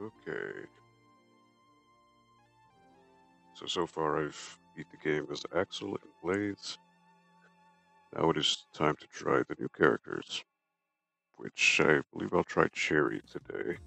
Okay. So, so far I've beat the game as Axel and Blaze. Now it is time to try the new characters, which I believe I'll try Cherry today.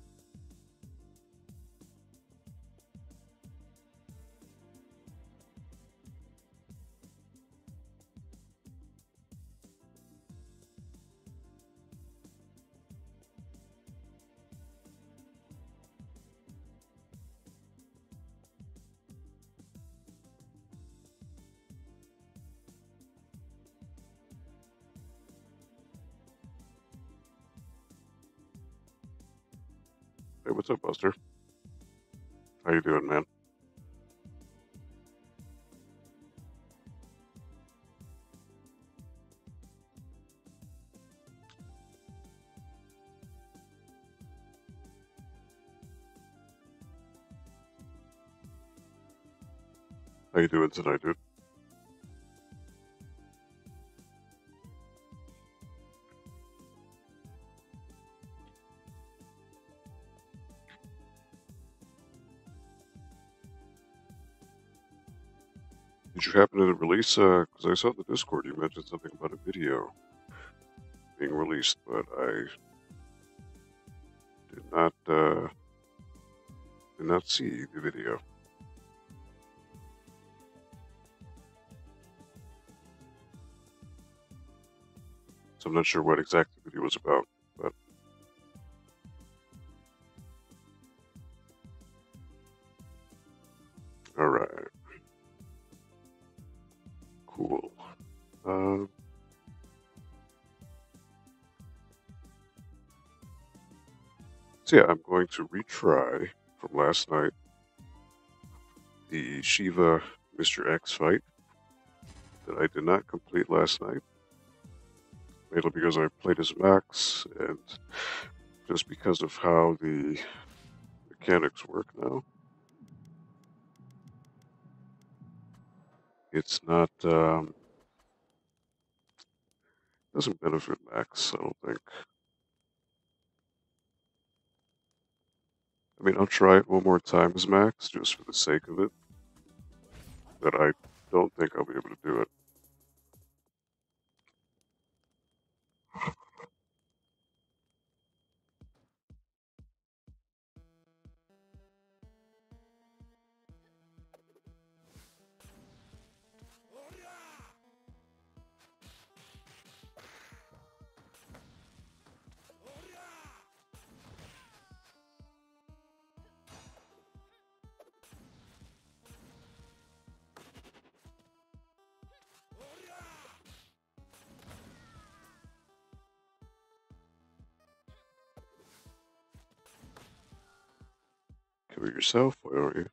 What's up, Buster? How you doing, man? How you doing tonight, dude? Because I saw the Discord you mentioned something about a video being released, but I did not, uh, did not see the video. So I'm not sure what exactly the video was about, so yeah, I'm going to retry from last night the Shiva Mr. X fight that I did not complete last night. Mainly because I played as Max and just because of how the mechanics work now. It's not, um, doesn't benefit Max, I don't think. I mean, I'll try it one more time as Max just for the sake of it, but I don't think I'll be able to do it. Yourself, why don't you?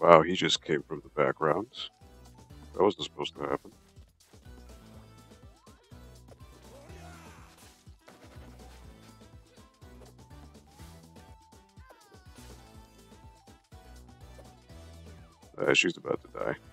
Wow, he just came from the backgrounds. That wasn't supposed to happen. Uh, she's about to die.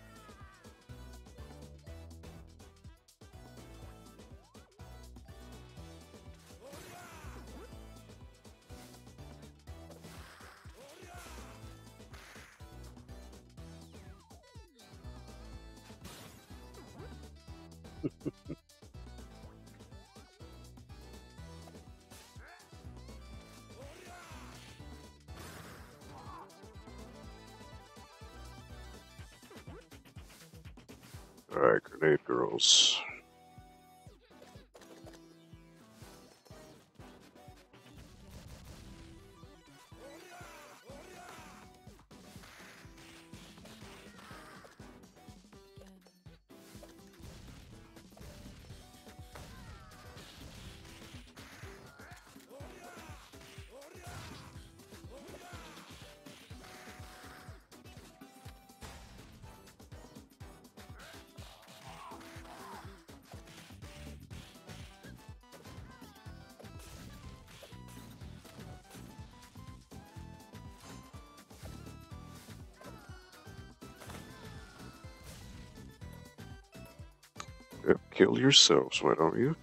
Kill yourselves, why don't you?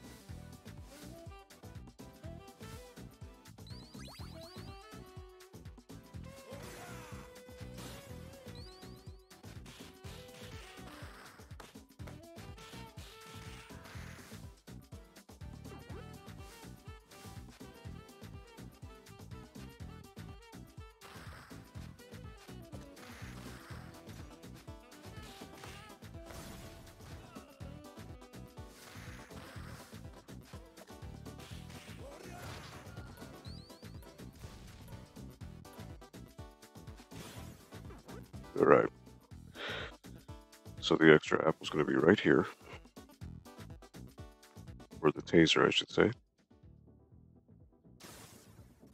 So the extra apple's going to be right here. Or the taser, I should say.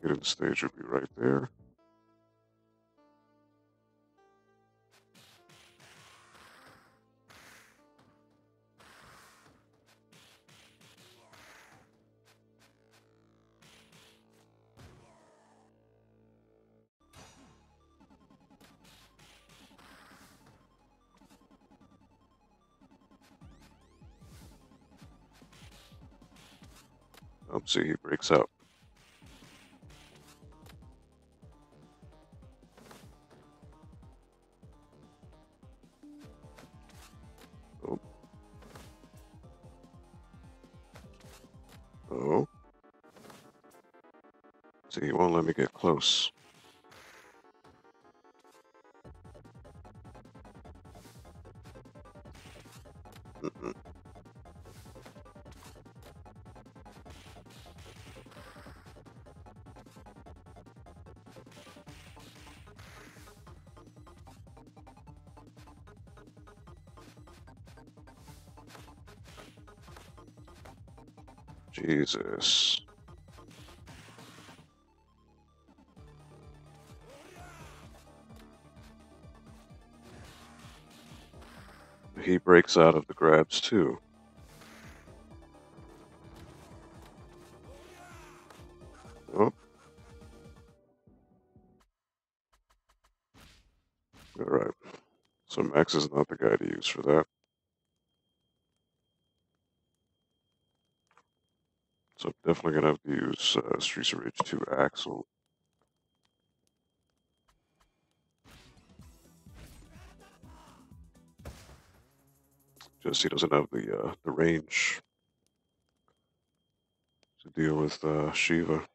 Hidden stage will be right there. See, he breaks out. Oh. Oh. See, he won't let me get close. Jesus. He breaks out of the grabs too. Oh. Alright. So Max is not the guy to use for that. Definitely gonna have to use uh, Streets of Rage 2 Axel. Just he doesn't have the uh, the range to deal with uh, Shiva.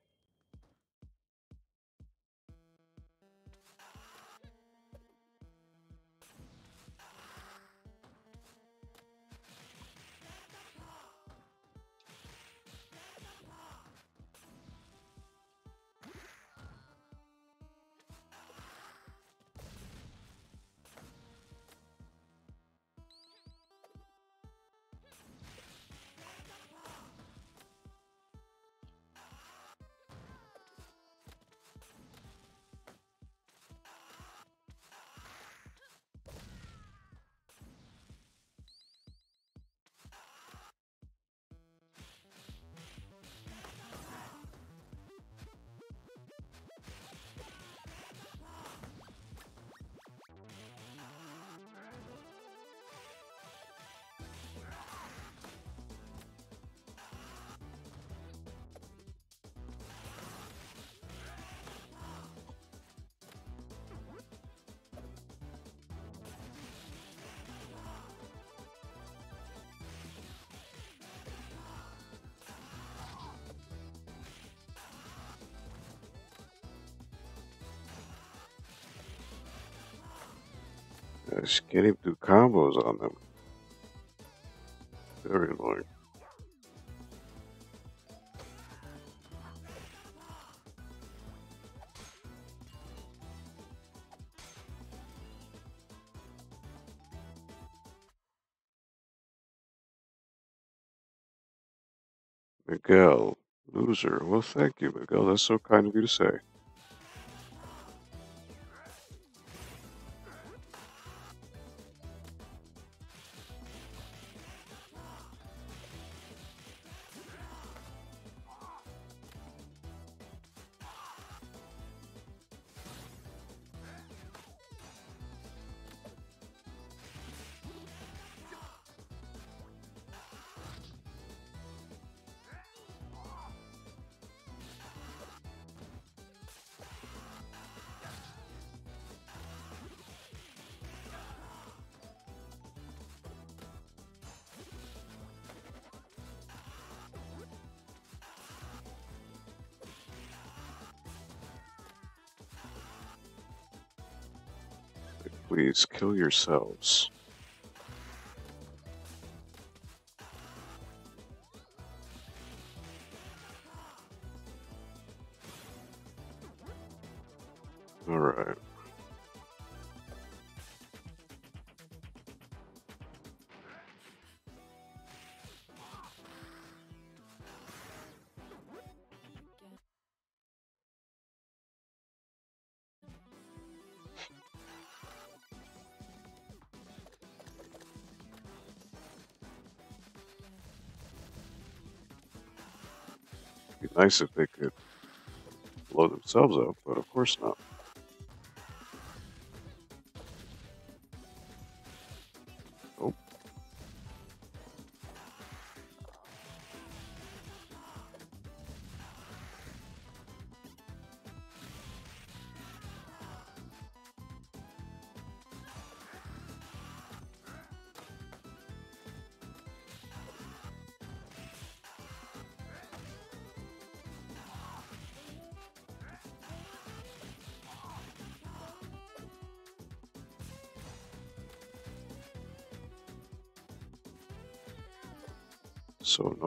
Just can't even do combos on them. Very annoying. Miguel, loser. Well, thank you, Miguel. That's so kind of you to say. Please kill yourselves. Nice if they could blow themselves up, but of course not.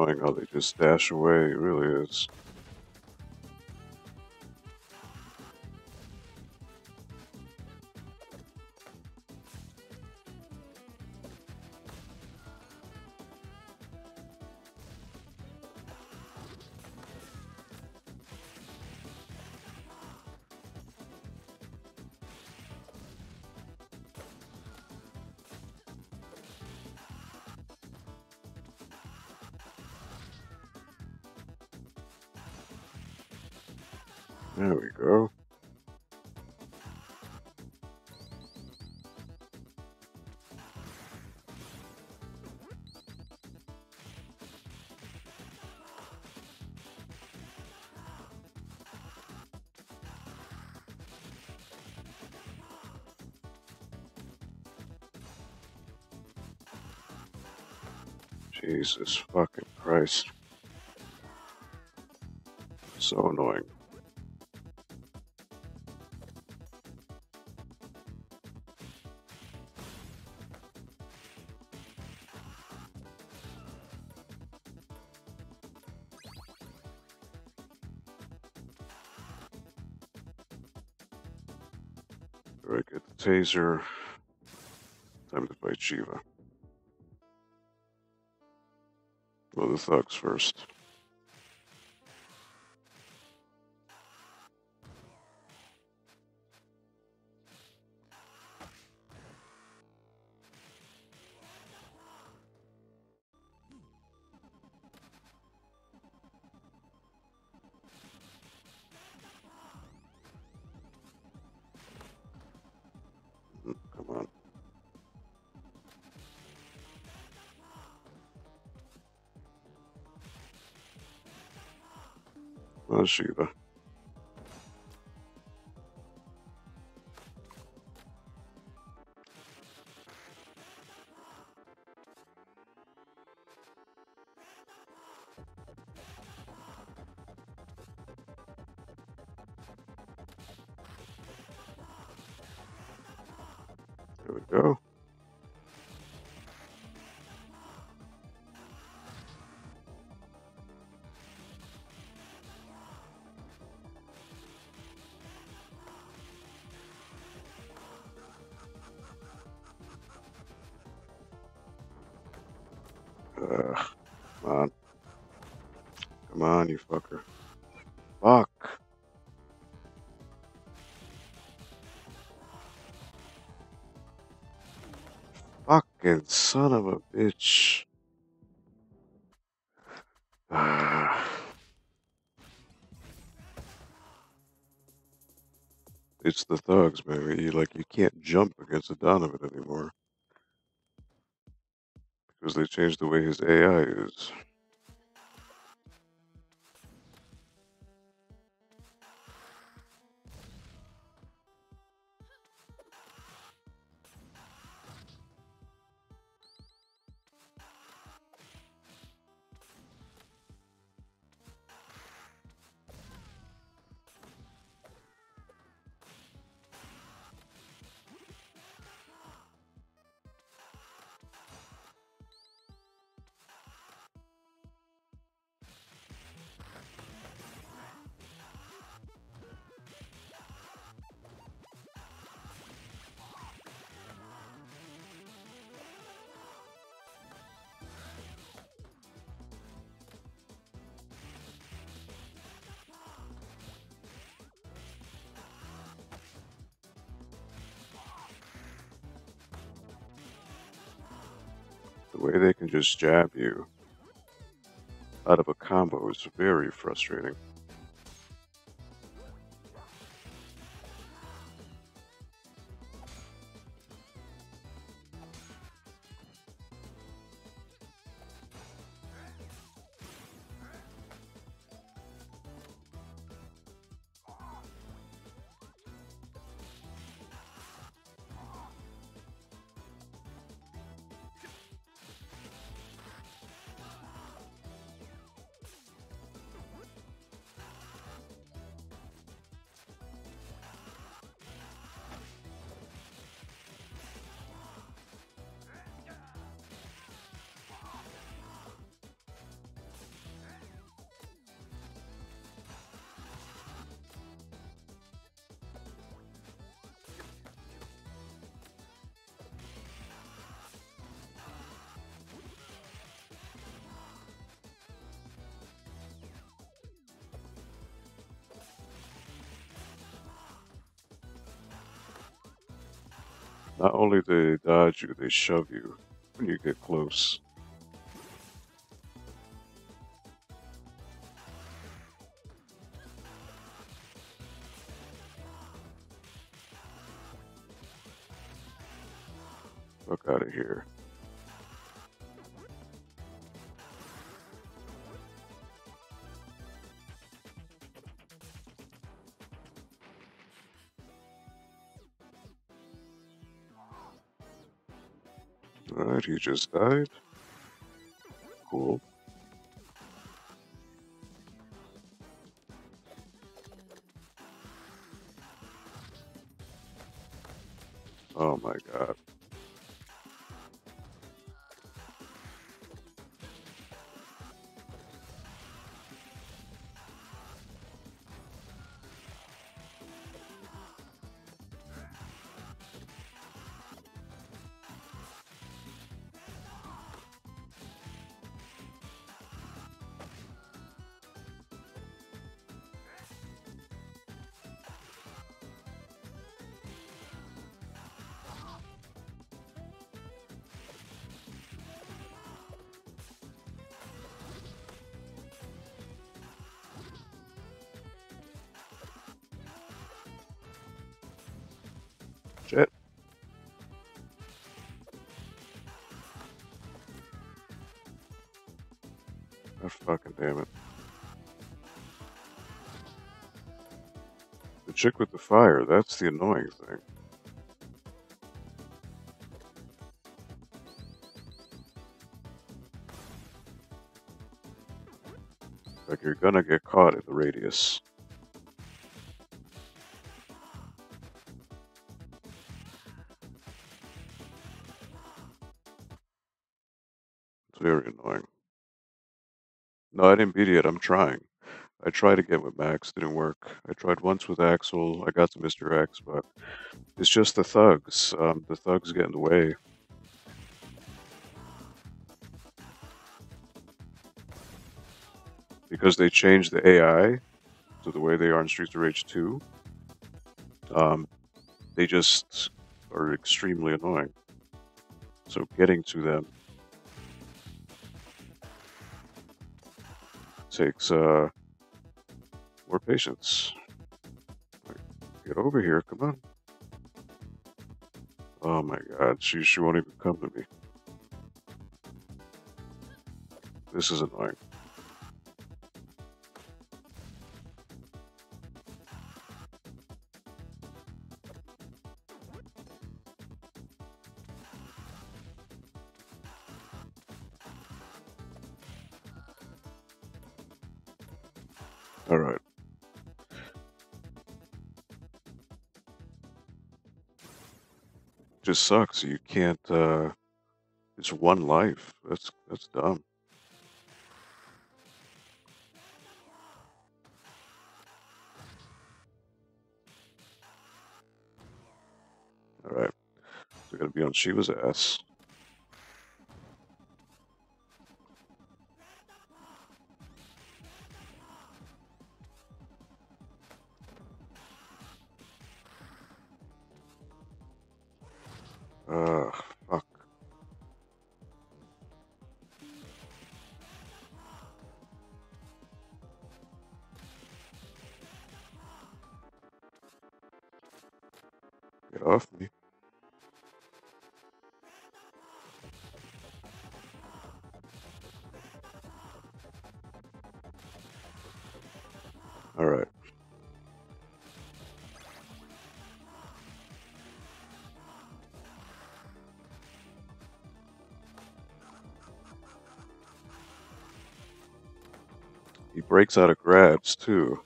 Annoying how they just dash away, it really is. Jesus fucking Christ. So annoying. Alright, get the taser. Time to fight Shiva. Thugs first. Well, Shiva. Fucker. Fuck. Fucking son of a bitch. it's the thugs, man. You like you can't jump against a Donovan anymore because they changed the way his AI is. The way they can just jab you out of a combo is very frustrating. Only do they dodge you, they shove you when you get close. Fuck out of here. Alright, he damn it. The chick with the fire, that's the annoying thing. Like you're gonna get caught in the radius. No, I didn't beat it. I'm trying. I tried again with Max, didn't work. I tried once with Axel. I got to Mr. X, but it's just the thugs. Um, the thugs get in the way. because they changed the AI to the way they are in Streets of Rage 2. Um, they just are extremely annoying. So getting to them takes uh, more patience. Get over here, come on. Oh my god, she, she won't even come to me. This is annoying. Just sucks. You can't, uh, it's one life. That's, that's dumb. Alright. So we gotta be on Shiva's ass. Get me. Alright. He breaks out of grabs, too.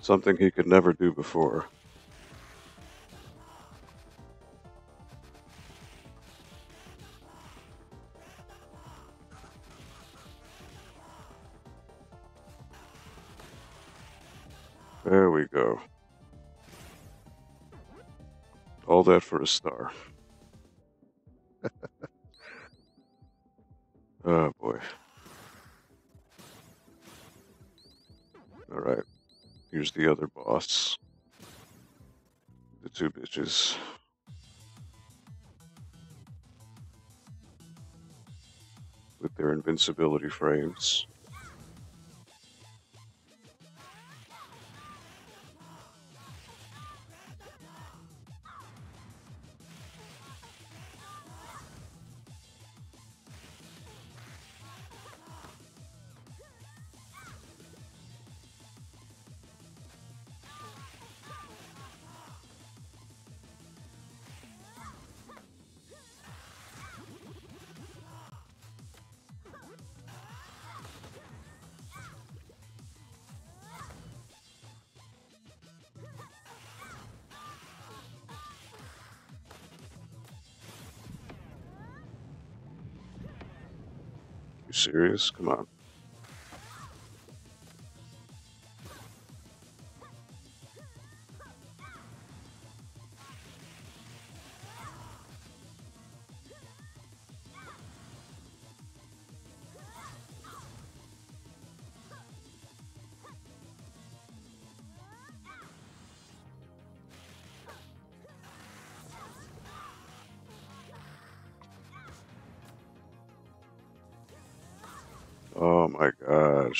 Something he could never do before. That for a star. oh boy. Alright. Here's the other boss. The two bitches. With their invincibility frames. Serious? Come on.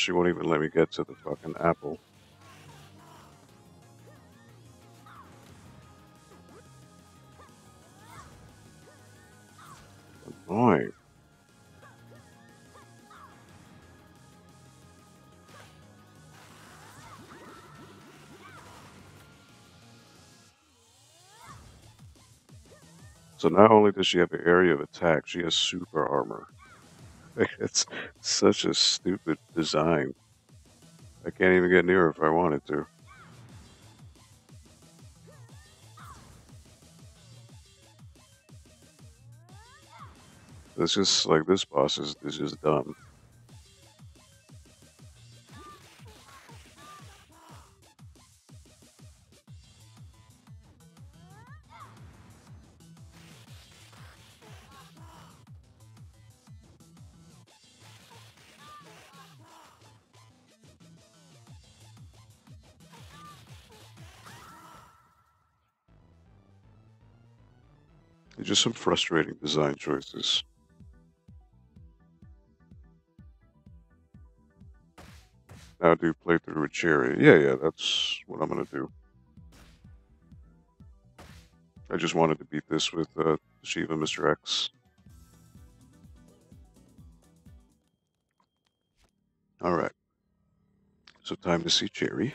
She won't even let me get to the fucking apple. Annoying. So not only does she have an area of attack, she has super armor. It's such a stupid design. I can't even get near if I wanted to. It's just like this boss is, is just dumb. Some frustrating design choices. Now do playthrough with Cherry. Yeah, yeah, that's what I'm gonna do. I just wanted to beat this with uh, Shiva Mr. X. Alright. So time to see Cherry.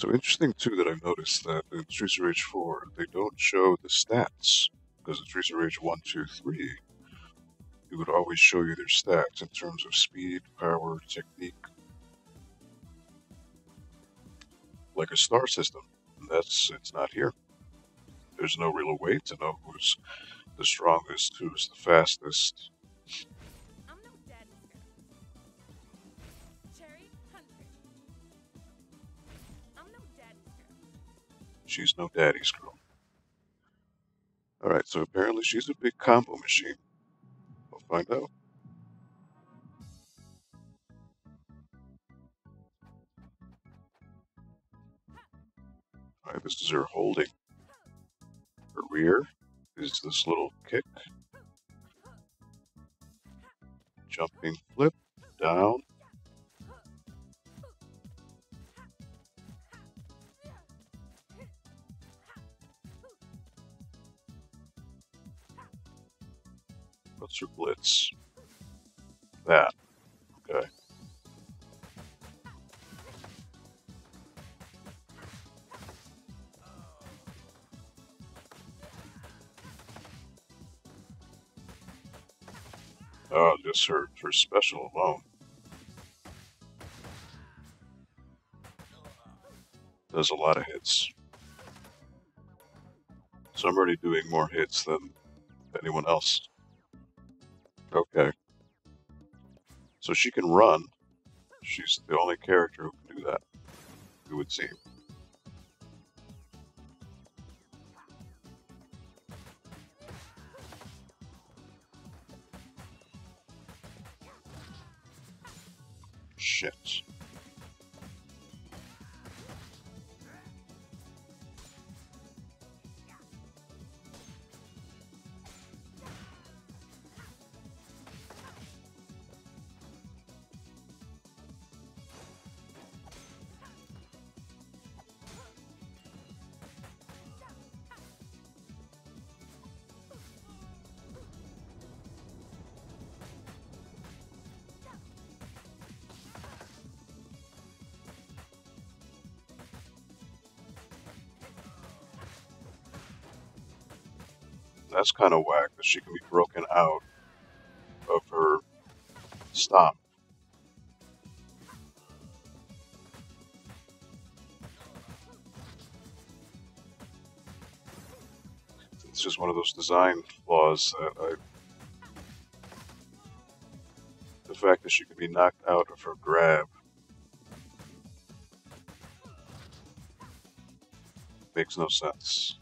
So interesting too that I've noticed that in Streets of Rage 4 they don't show the stats because in Streets of Rage 1, 2, 3 it would always show you their stats in terms of speed, power, technique, like a star system. That's it's not here. There's no real way to know who's the strongest, who's the fastest. She's no daddy's girl. Alright, so apparently she's a big combo machine. We'll find out. Alright, this is her holding. Her rear is this little kick. Jumping flip, down. What's her blitz? That. Okay. Oh, just her, her special alone. Does a lot of hits. So I'm already doing more hits than anyone else. Okay. So she can run. She's the only character who can do that, it would seem. Shit. That's kind of whack that she can be broken out of her stop. It's just one of those design flaws that I. The fact that she can be knocked out of her grab makes no sense.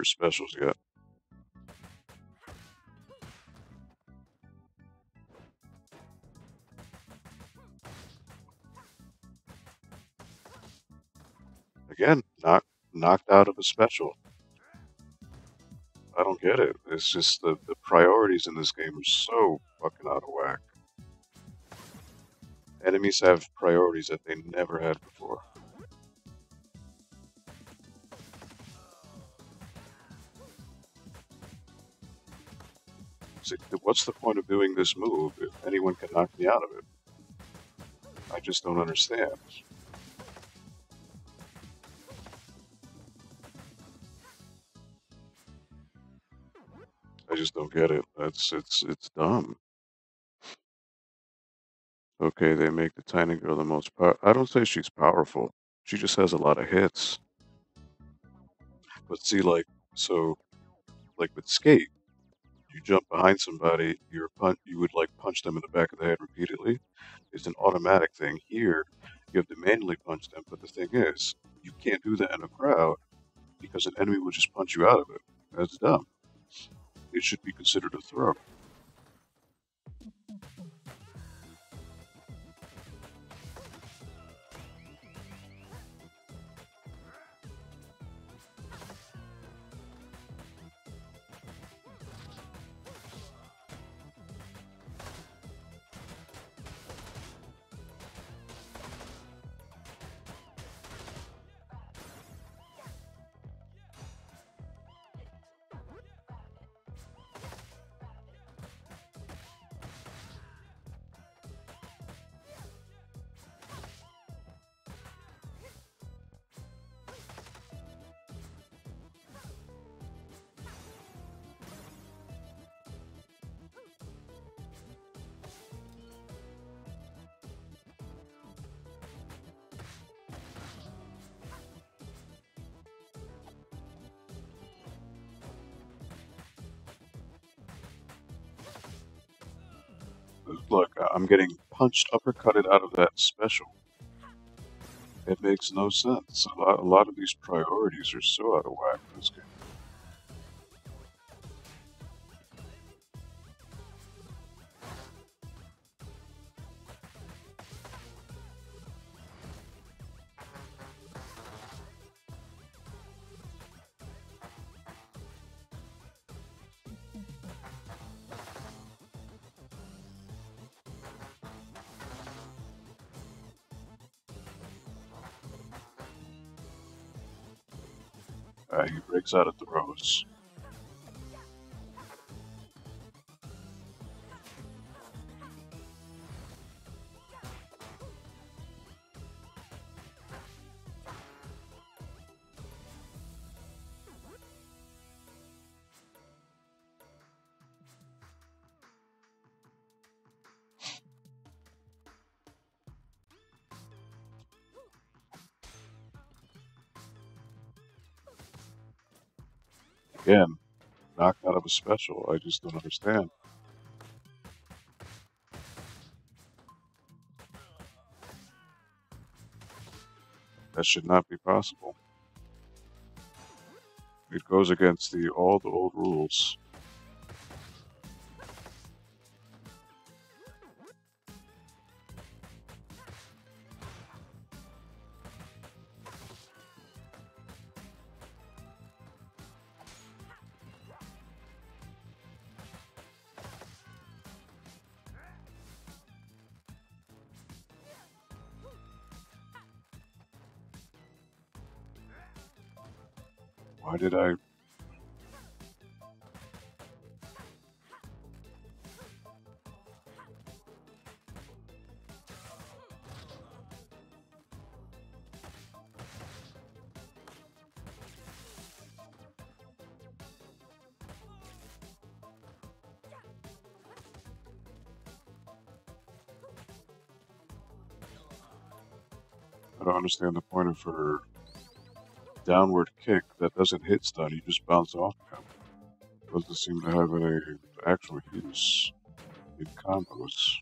Her specials yet. Again, knocked knocked out of a special. I don't get it. It's just the, the priorities in this game are so fucking out of whack. Enemies have priorities that they never had before. what's the point of doing this move if anyone can knock me out of it? I just don't understand. I just don't get it. That's it's it's dumb. Okay, they make the tiny girl the most power. I don't say she's powerful. She just has a lot of hits. But see, like so, like with Skate, you jump behind somebody, you're you would like punch them in the back of the head repeatedly. It's an automatic thing. Here, you have to manually punch them. But the thing is, you can't do that in a crowd because an enemy will just punch you out of it. That's dumb. It should be considered a throw. Getting punched, uppercutted out of that special. It makes no sense. A lot, a lot of these priorities are so out of whack in this game. Uh, he breaks out of Again, knocked out of a special. I just don't understand. That should not be possible. It goes against the all the old rules. Why did I? I don't understand the point of her downward kick that doesn't hit stun, you just bounce off him. Doesn't seem to have any actual use in combos.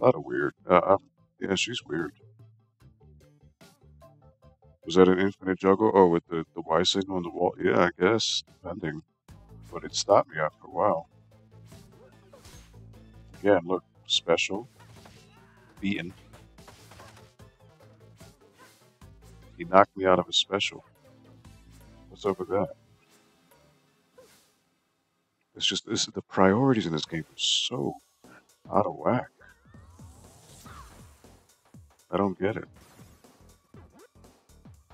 A lot of weird. Uh, uh, yeah, she's weird. Was that an infinite juggle? Oh, with the, the Y signal on the wall? Yeah, I guess, depending. But it stopped me after a while. Again, look, special, beaten. He knocked me out of a special. What's up with that? It's just this the priorities in this game are so out of whack. I don't get it.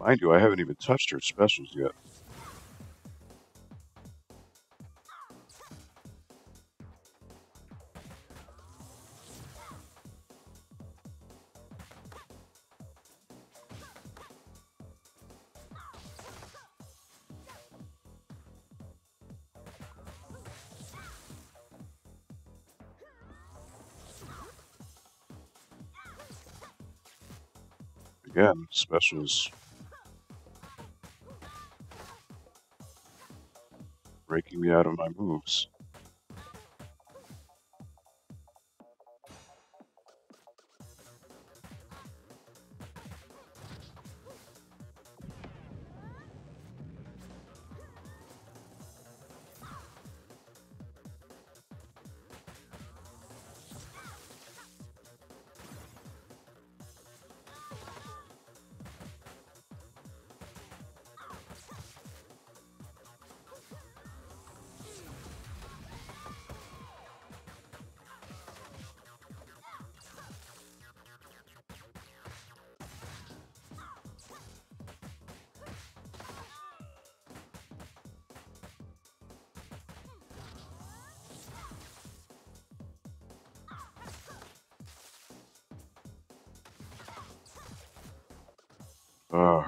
Mind you, I haven't even touched her specials yet. Specials breaking me out of my moves.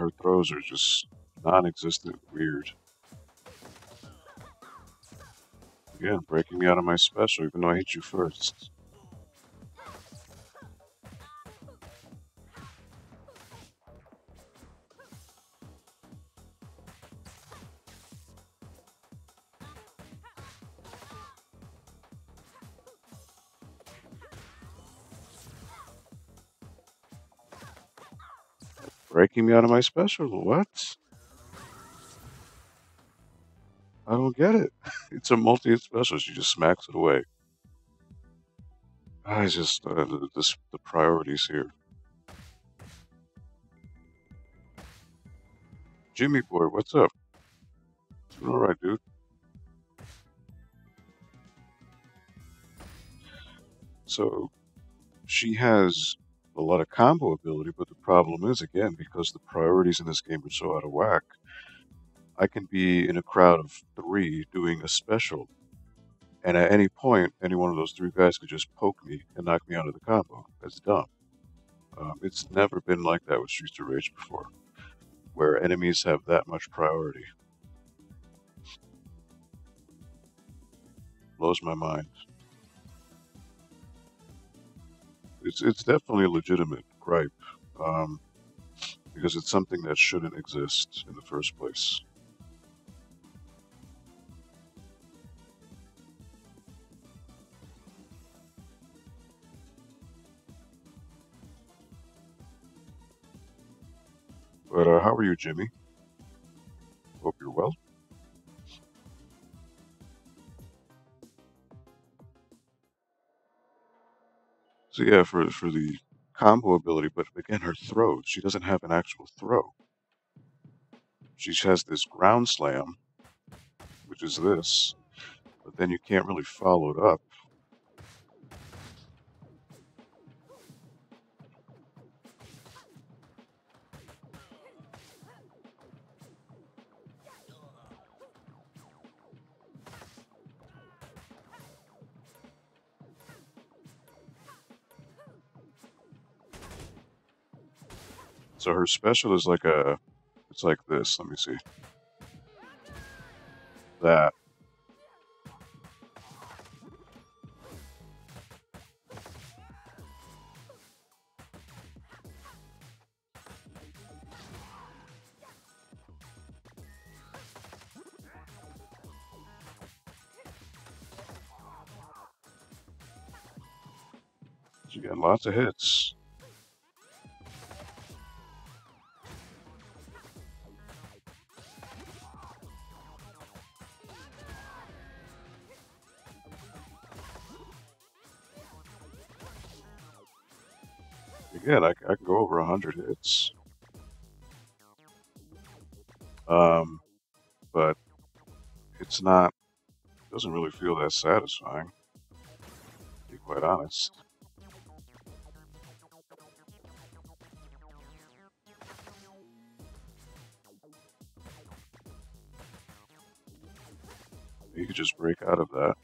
Her throws are just non-existent weird. Again, breaking me out of my special even though I hit you first. Breaking me out of my special. What? I don't get it. It's a multi-hit special. She just smacks it away. I just uh, the, priorities here. Jimmy boy, what's up? All right, dude. So she has a lot of combo ability, but the problem is again because the priorities in this game are so out of whack. I can be in a crowd of three doing a special, and at any point, any one of those three guys could just poke me and knock me out of the combo. That's dumb. Um, it's never been like that with Streets of Rage before, where enemies have that much priority. Blows my mind. It's it's definitely a legitimate gripe, um, because it's something that shouldn't exist in the first place. But uh, how are you, Jimmy? Hope you're well. So yeah, for for the combo ability, but again, her throws. She doesn't have an actual throw. She has this ground slam, which is this, but then you can't really follow it up. So her special is like a, it's like this. Let me see. That. She got lots of hits. Again, I, I can go over 100 hits. Um, but it's not, it doesn't really feel that satisfying, to be quite honest. You could just break out of that.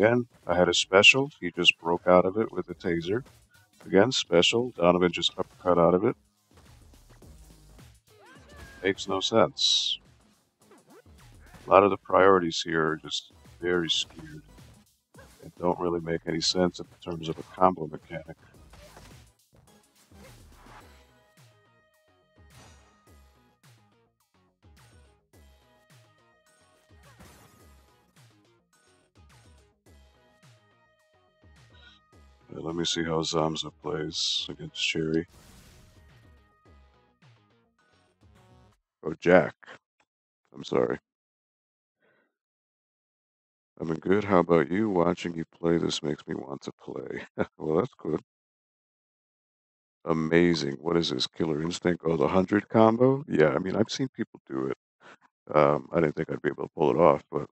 Again, I had a special. He just broke out of it with a taser. Again, special. Donovan just uppercut out of it. Makes no sense. A lot of the priorities here are just very skewed and don't really make any sense in terms of a combo mechanic. Let me see how Zamza plays against Cherry. Oh, Jack. I'm sorry. I'm good. How about you? Watching you play this makes me want to play. well, that's good. Amazing. What is this? Killer Instinct? Oh, the 100 combo? Yeah, I mean, I've seen people do it. Um, I didn't think I'd be able to pull it off, but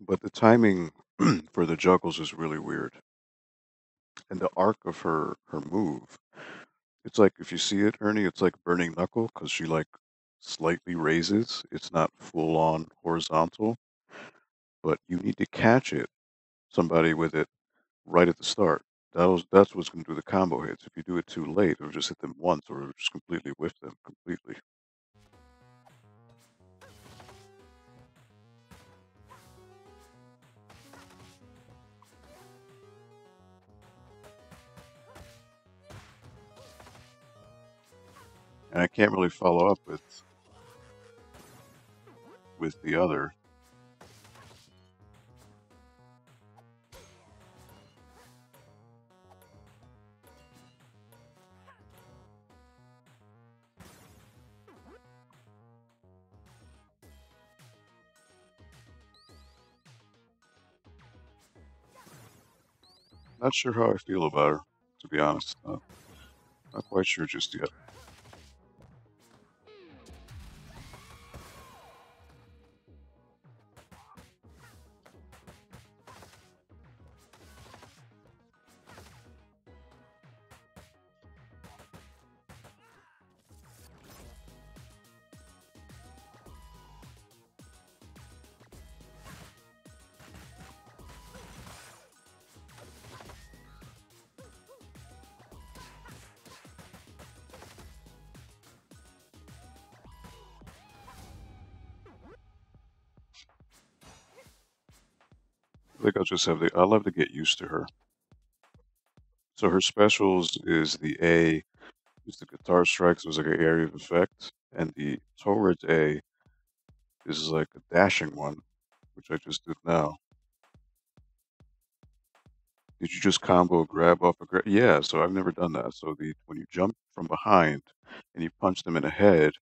but the timing for the juggles is really weird. And the arc of her her move, it's like if you see it, Ernie, it's like burning knuckle because she like slightly raises. It's not full on horizontal, but you need to catch it, somebody with it right at the start. That that's what's going to do the combo hits. If you do it too late, it'll just hit them once, or just completely whiff them completely. And I can't really follow up with with the other. Not sure how I feel about her, to be honest. Not, not quite sure just yet. I'll just have the. I'll have to get used to her. So her specials is the A, is the guitar strikes was like an area of effect, and the towards A is like a dashing one, which I just did now. Did you just combo grab off a grab? Yeah, so I've never done that. So the when you jump from behind and you punch them in the head,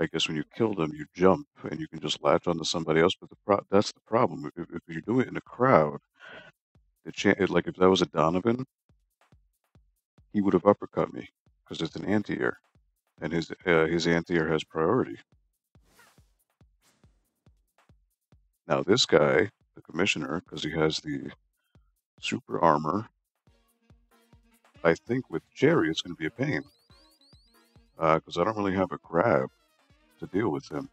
I guess when you kill them, you jump and you can just latch onto somebody else. But the pro- that's the problem. If, if you do it in a crowd, the chance, like if that was a Donovan, he would have uppercut me because it's an anti-air, and his uh, his anti-air has priority. Now this guy, the commissioner, because he has the super armor, I think with Cherry it's going to be a pain because uh, I don't really have a grab to deal with him.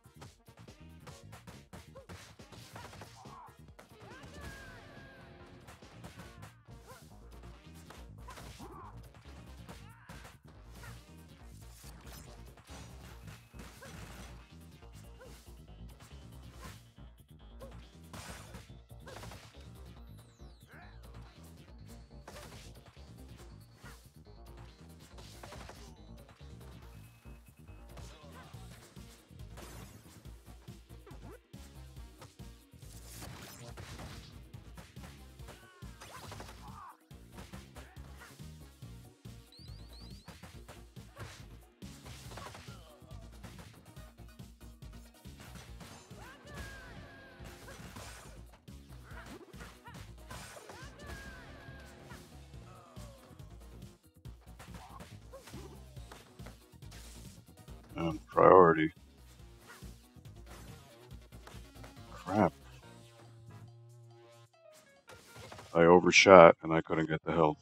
Overshot and I couldn't get the health.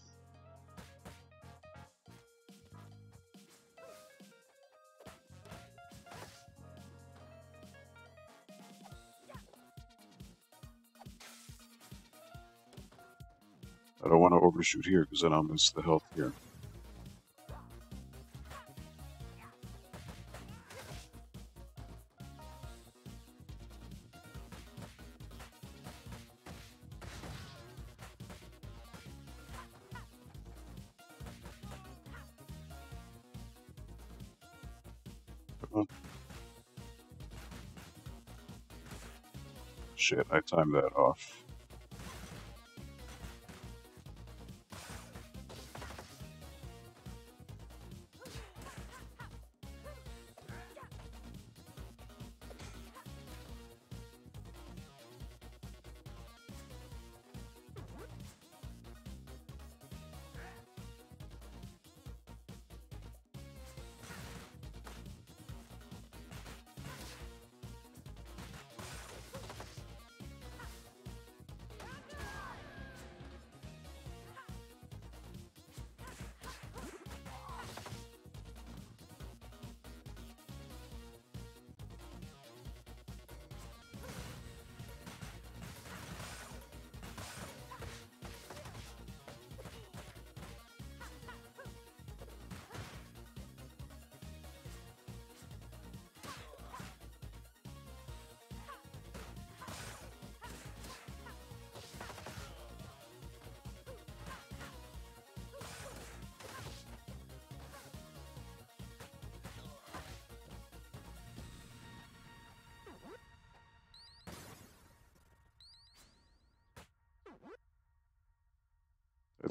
I don't want to overshoot here because then I'll miss the health here. Shit, I timed that off.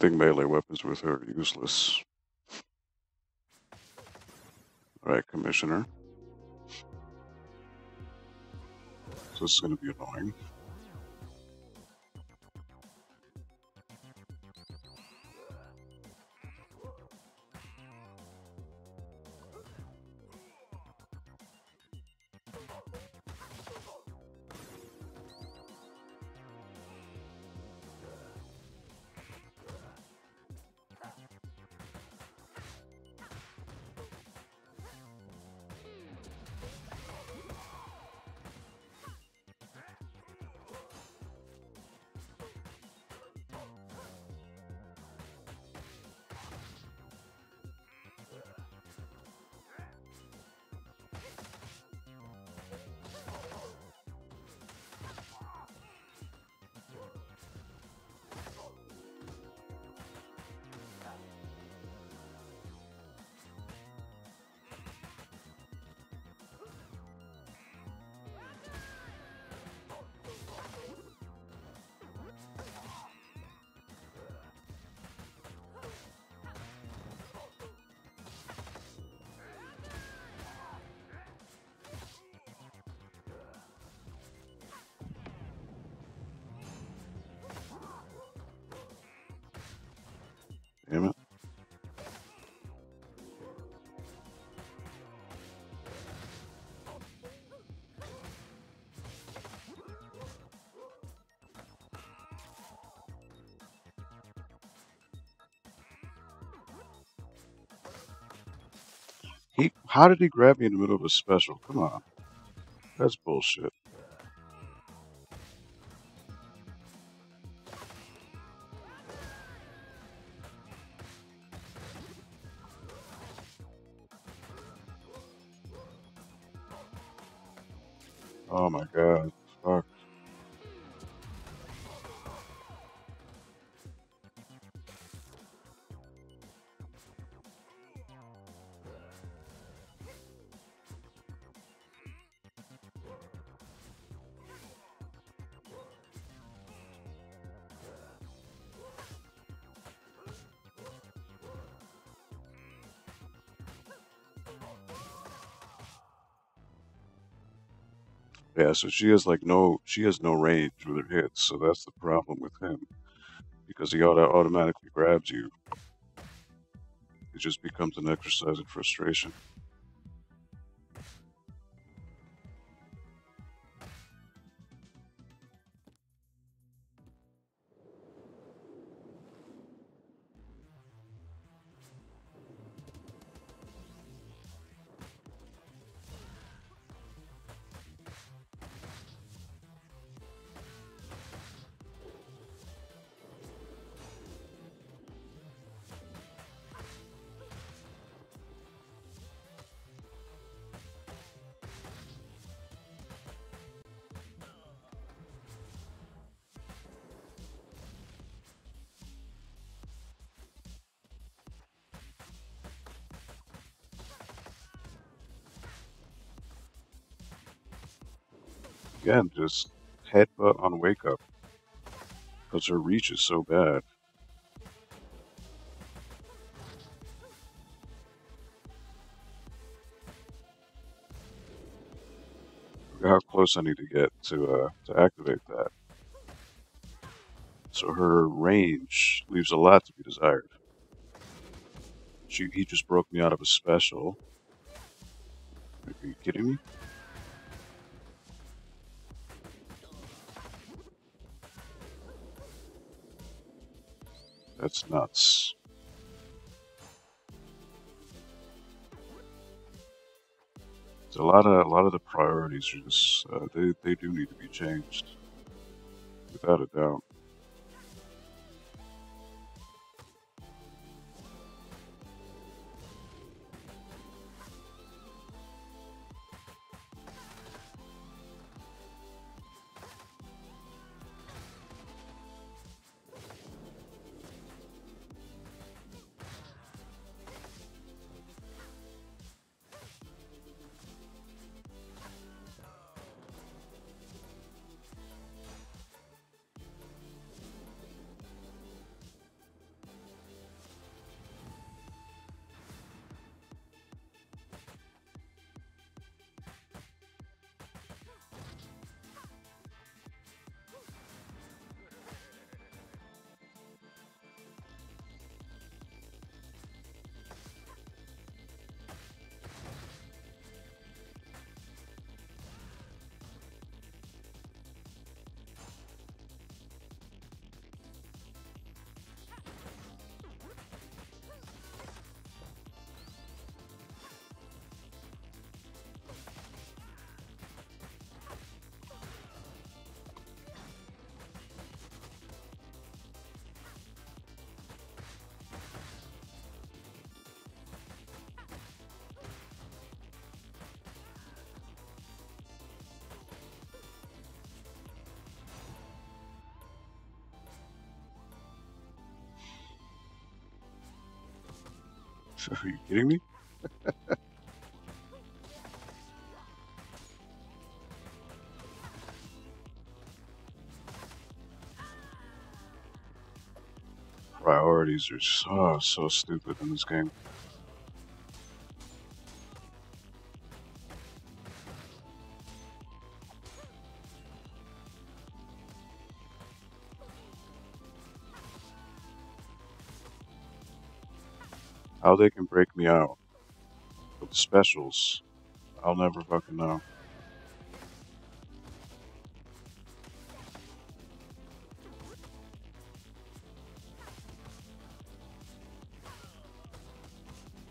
I think melee weapons with her are useless. Alright, Commissioner. This is going to be annoying. How did he grab me in the middle of a special? Come on. That's bullshit. Yeah, so she has like no, she has no range with her hits, so that's the problem with him. Because he auto automatically grabs you. It just becomes an exercise in frustration. Just headbutt on wake up. Because her reach is so bad. Look how close I need to get to uh, to activate that. So her range leaves a lot to be desired. She, he just broke me out of a special. Are you kidding me? Uh, they they do need to be changed, without a doubt. Are you kidding me? Priorities are so so stupid in this game. How they can break me out with the specials, I'll never fucking know.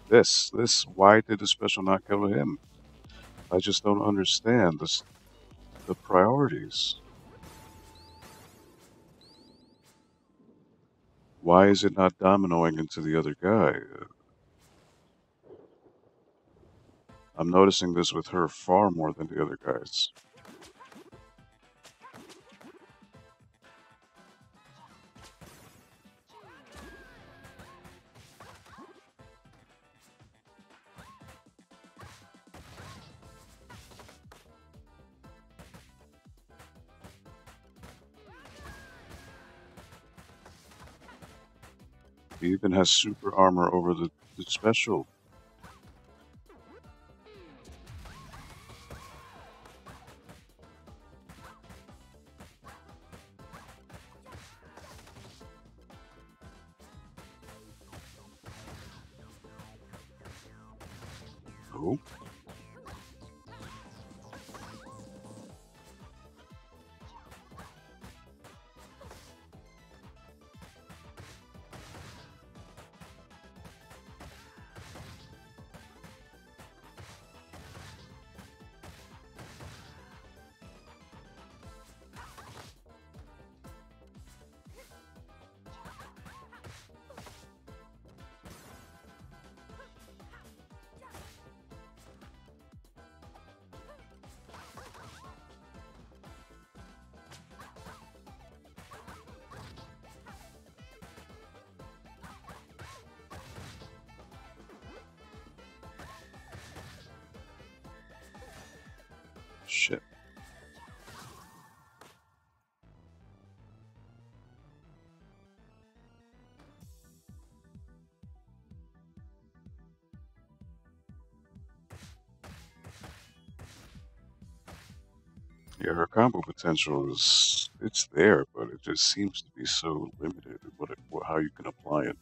This, this, why did the special not kill him? I just don't understand this, the priorities. Why is it not dominoing into the other guy? I'm noticing this with her far more than the other guys. He even has super armor over the, the special. Her combo potential is it's there, but it just seems to be so limited in what, it, how you can apply it.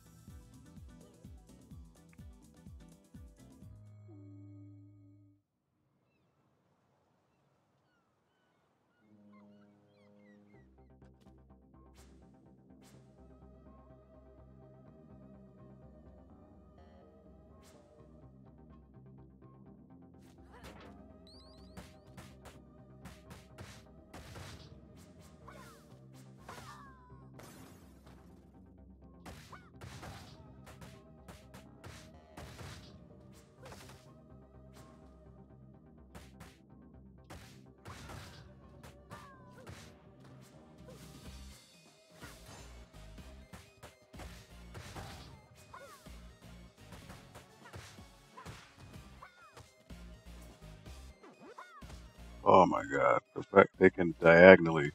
Uh, god, the fact they can diagonally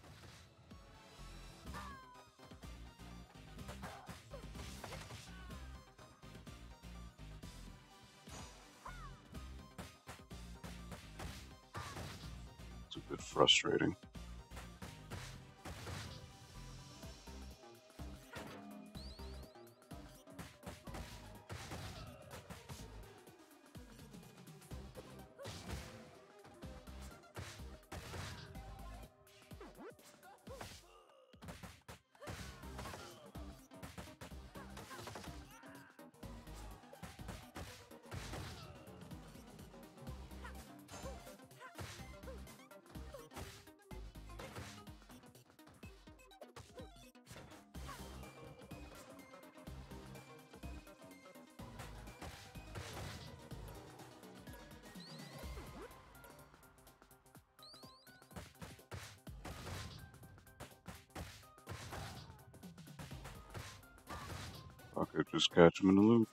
I could just catch him in the loop.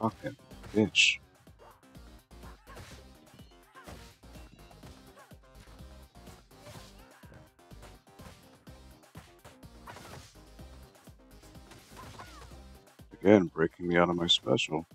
Fucking bitch. Me out of my special.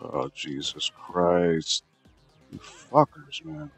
Oh, Jesus Christ. You fuckers, man.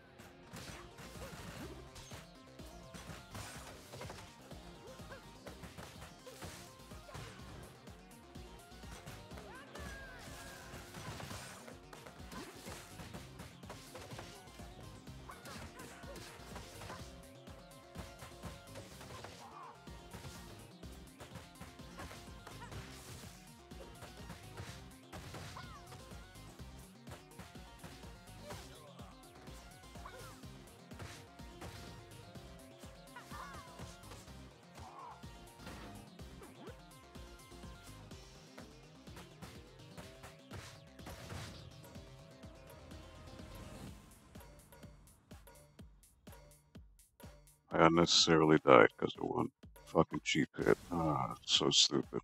I unnecessarily died because of one fucking cheap hit. Ah, so stupid.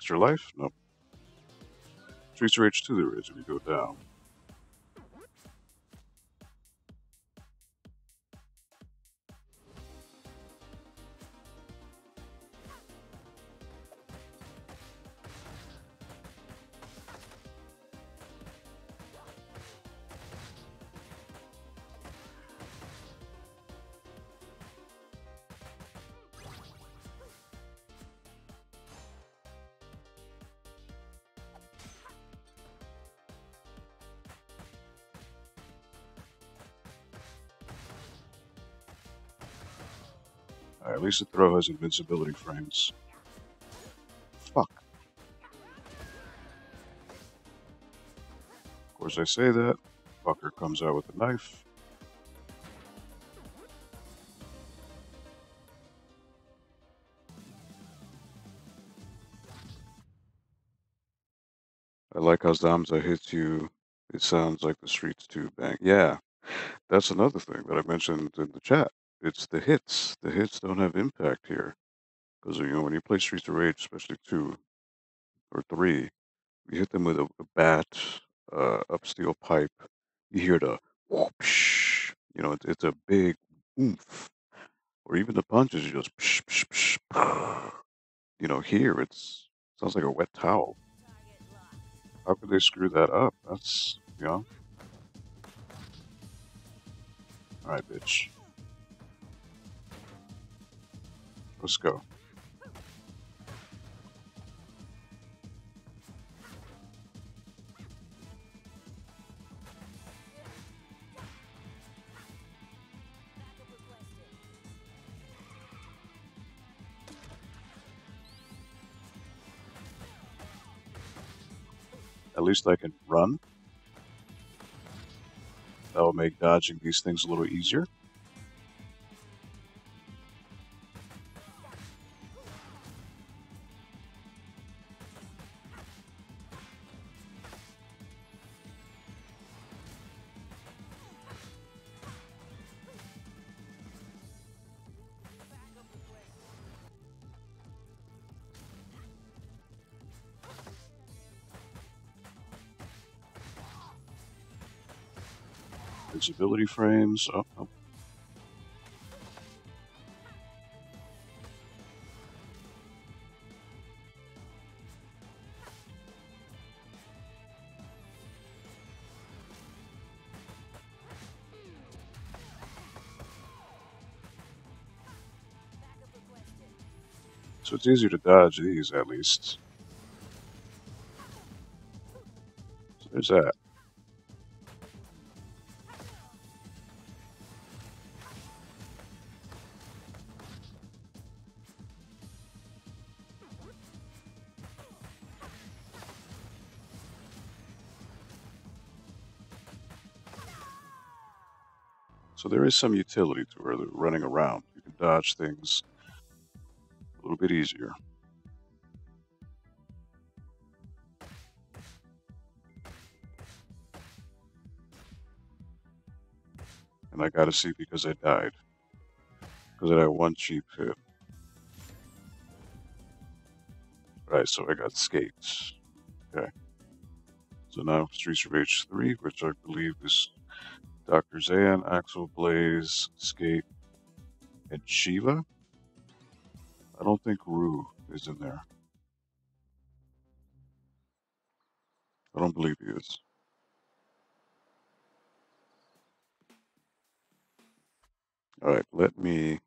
Extra life? Nope. Tracer H2 there is if you go down. The throw has invincibility frames. Fuck. Of course, I say that. Fucker comes out with a knife. I like how Zamza hits you. It sounds like the streets too bang. Yeah, that's another thing that I mentioned in the chat. It's the hits. The hits don't have impact here. Because, you know, when you play Streets of Rage, especially two or three, you hit them with a, a bat, uh, up steel pipe, you hear the whoosh. You know, it's, it's a big oomph. Or even the punches, you just psh, psh, psh, You know, here it's sounds like a wet towel. How could they screw that up? That's, you know. Alright, bitch. Let's go. At least I can run. That will make dodging these things a little easier. Frames. Oh, oh. So it's easier to dodge these at least. So there's that. There is some utility to her running around. You can dodge things a little bit easier. And I gotta see because I died. Because I had one cheap hit. Right, so I got skates. Okay. So now Streets of Rage 3, which I believe is Dr. Zan, Axel Blaze, Skate, and Shiva. I don't think Roo is in there. I don't believe he is. Alright, let me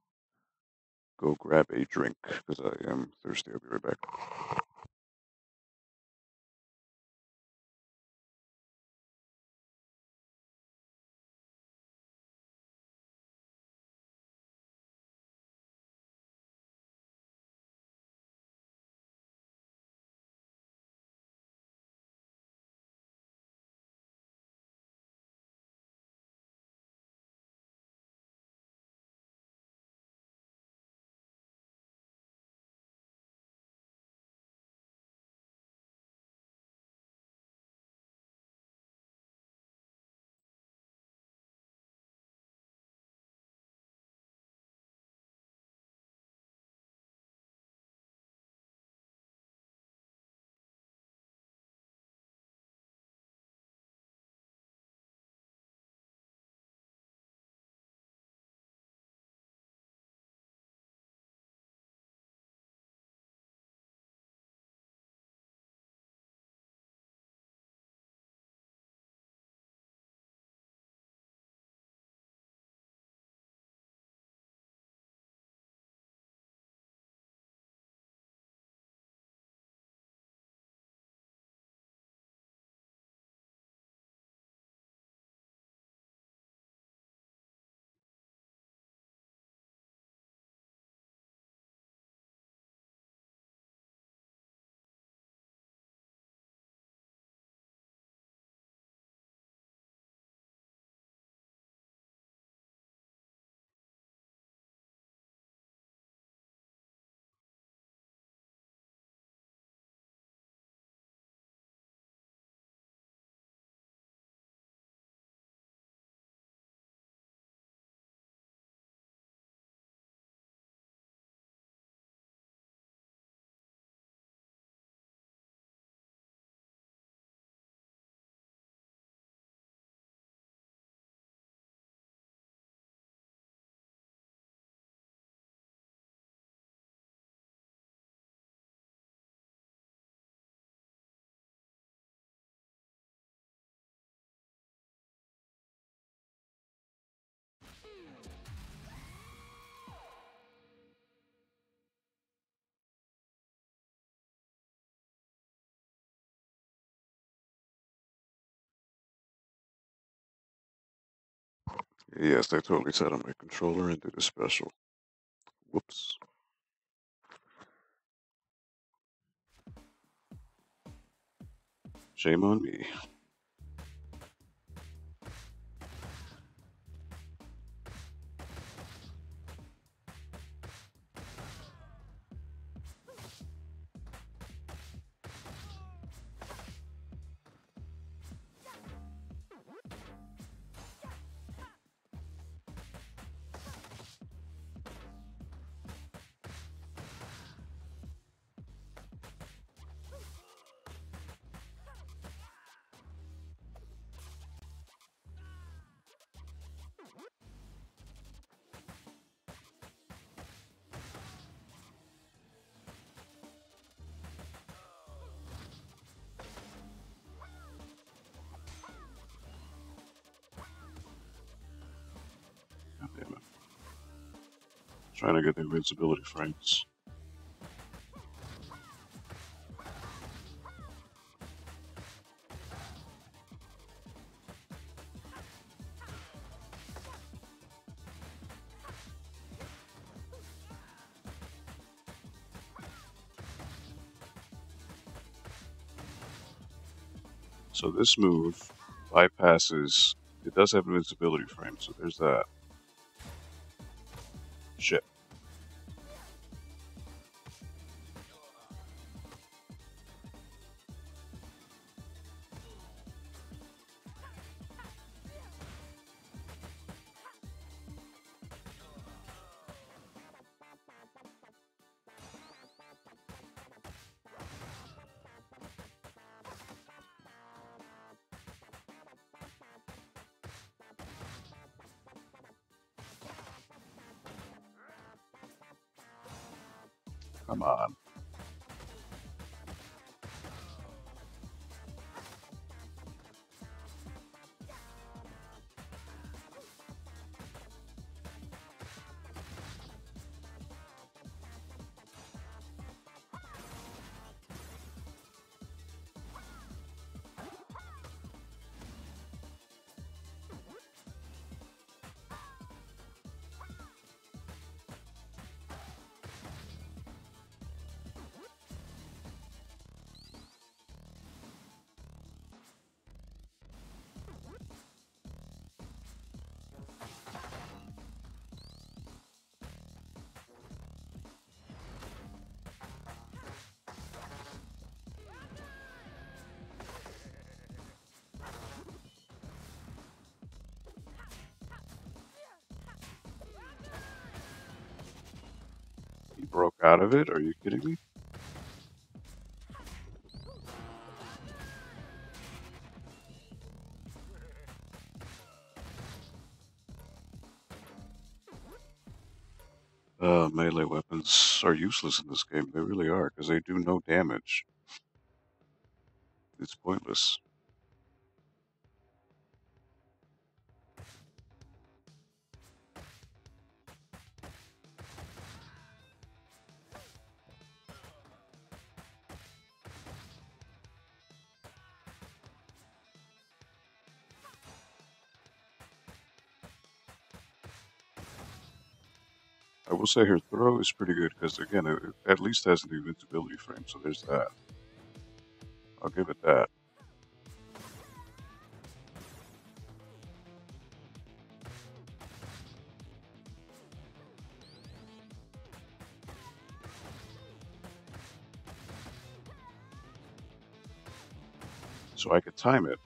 go grab a drink because I am thirsty. I'll be right back. Yes, I totally sat on my controller and did a special. Whoops. Shame on me. Trying to get the invincibility frames. So this move bypasses. It does have invincibility frame, so there's that. Come on. Out of it? Are you kidding me? Uh, melee weapons are useless in this game. They really are, because they do no damage. It's pointless. Say her throw is pretty good, because again, it it at least has an invincibility frame, so there's that. I'll give it that. So I could time it.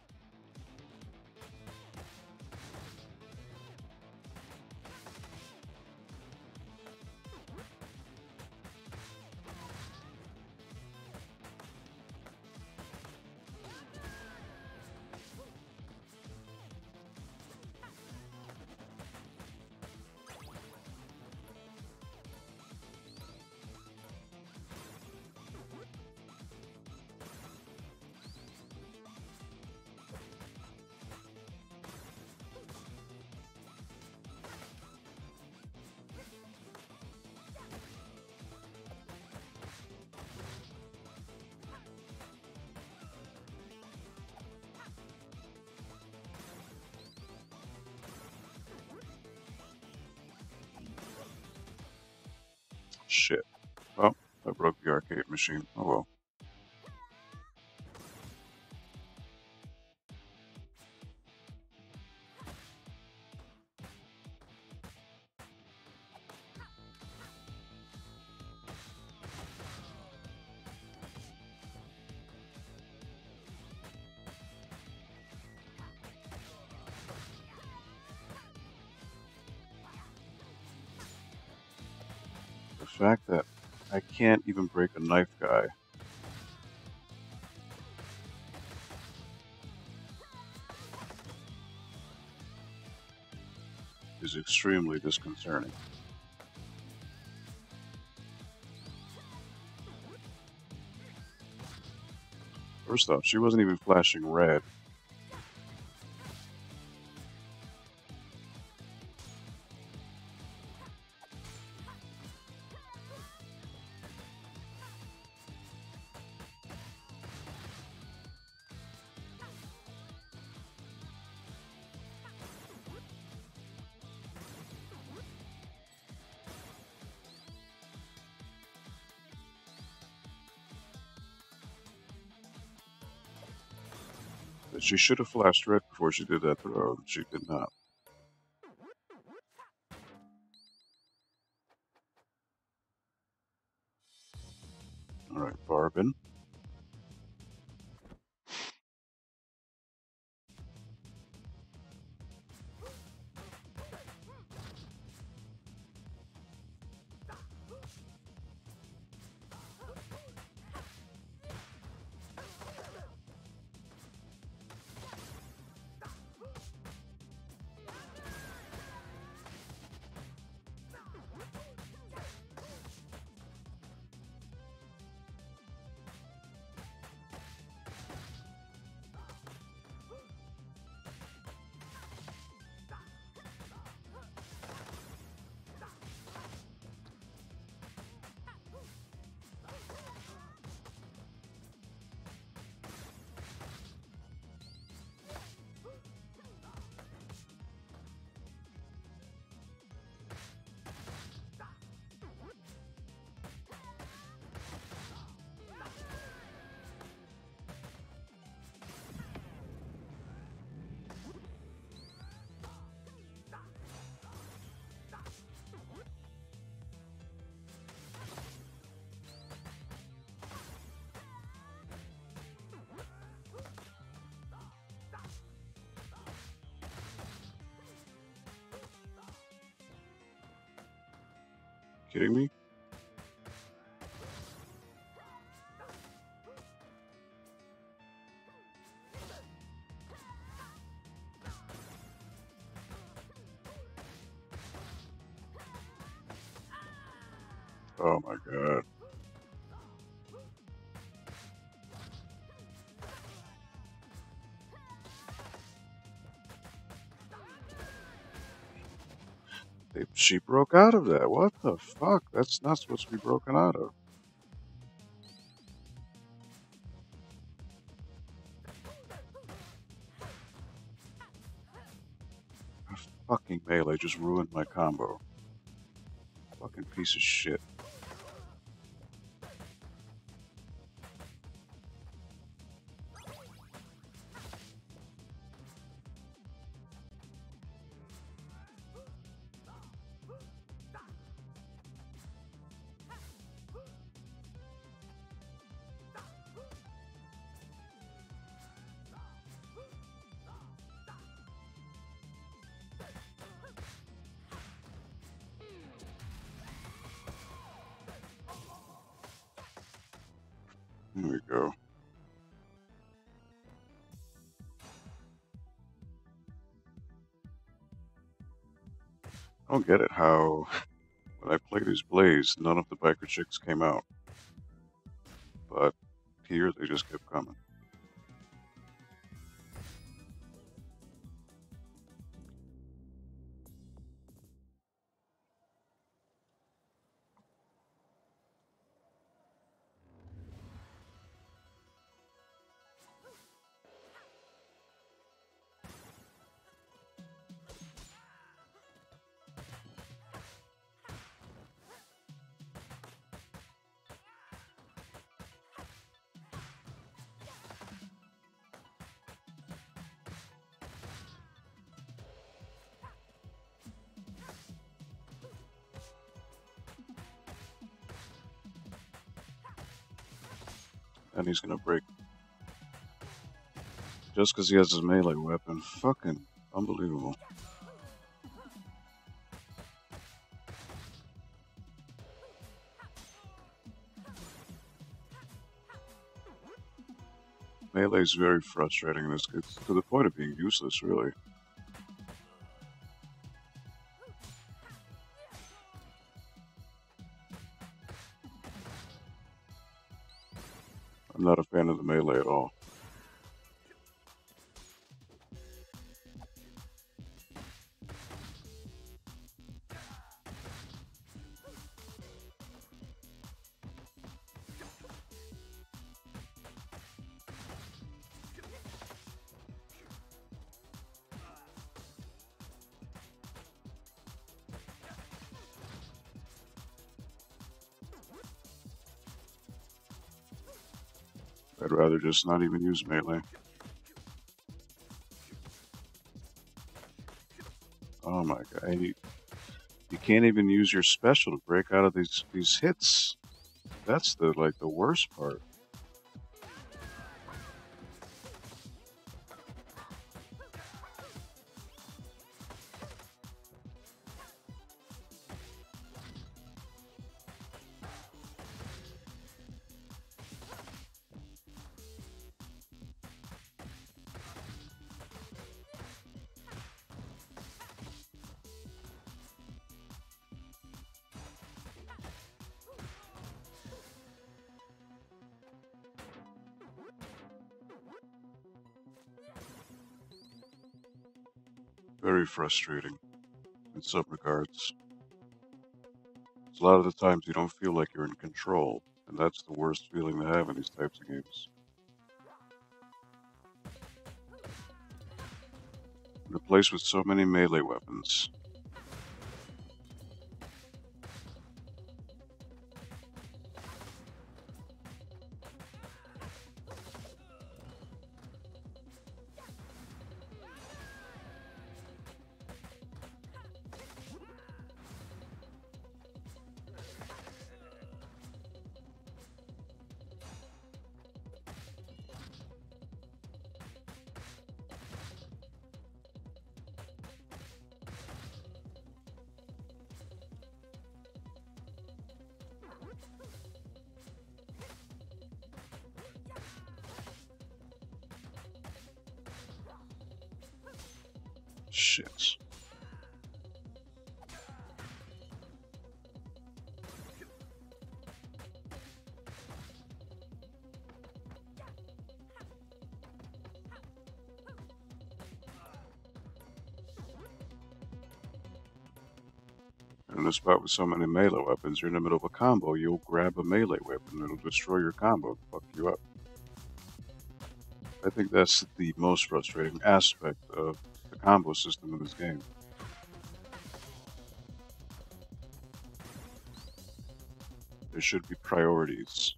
Machine. Can't even break a knife guy. Is extremely disconcerting. First off, she wasn't even flashing red. She should have flashed red before she did that throw, she did not. Kidding me? She broke out of that. What the fuck? That's not supposed to be broken out of. A fucking melee just ruined my combo. Fucking piece of shit. Get it how, when I played as Blaze, none of the biker chicks came out. But here they just kept coming. He's gonna break. Just because he has his melee weapon. Fucking unbelievable. Melee is very frustrating it's, it's to the point of being useless, really. Just not even use melee. Oh my god. You, you can't even use your special to break out of these these hits. That's the like the worst part. Frustrating in some regards. A lot of the times you don't feel like you're in control, and that's the worst feeling to have in these types of games. In a place with so many melee weapons, Spot with so many melee weapons, you're in the middle of a combo, you'll grab a melee weapon, it'll destroy your combo, fuck you up. I think that's the most frustrating aspect of the combo system in this game. There should be priorities.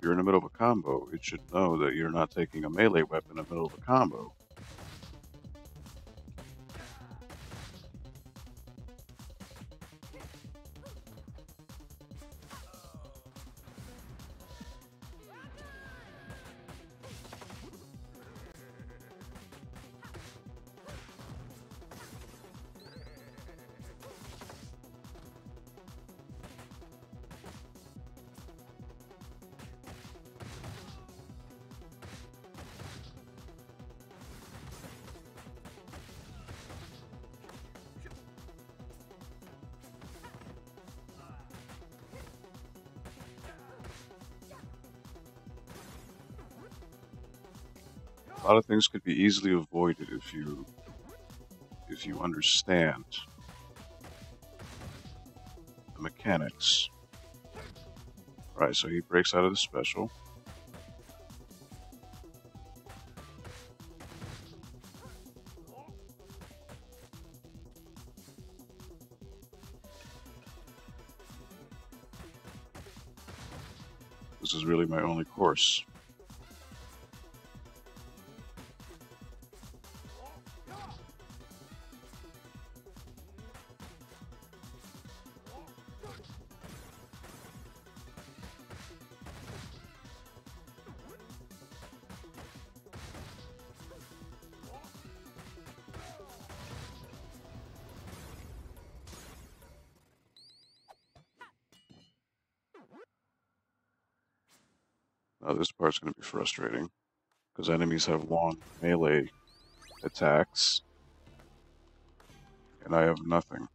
You're in the middle of a combo, it should know that you're not taking a melee weapon in the middle of a combo. Lot of things could be easily avoided if you if you understand the mechanics. Right, so he breaks out of the special. This is really my only course. This part's going to be frustrating because enemies have long melee attacks, and I have nothing.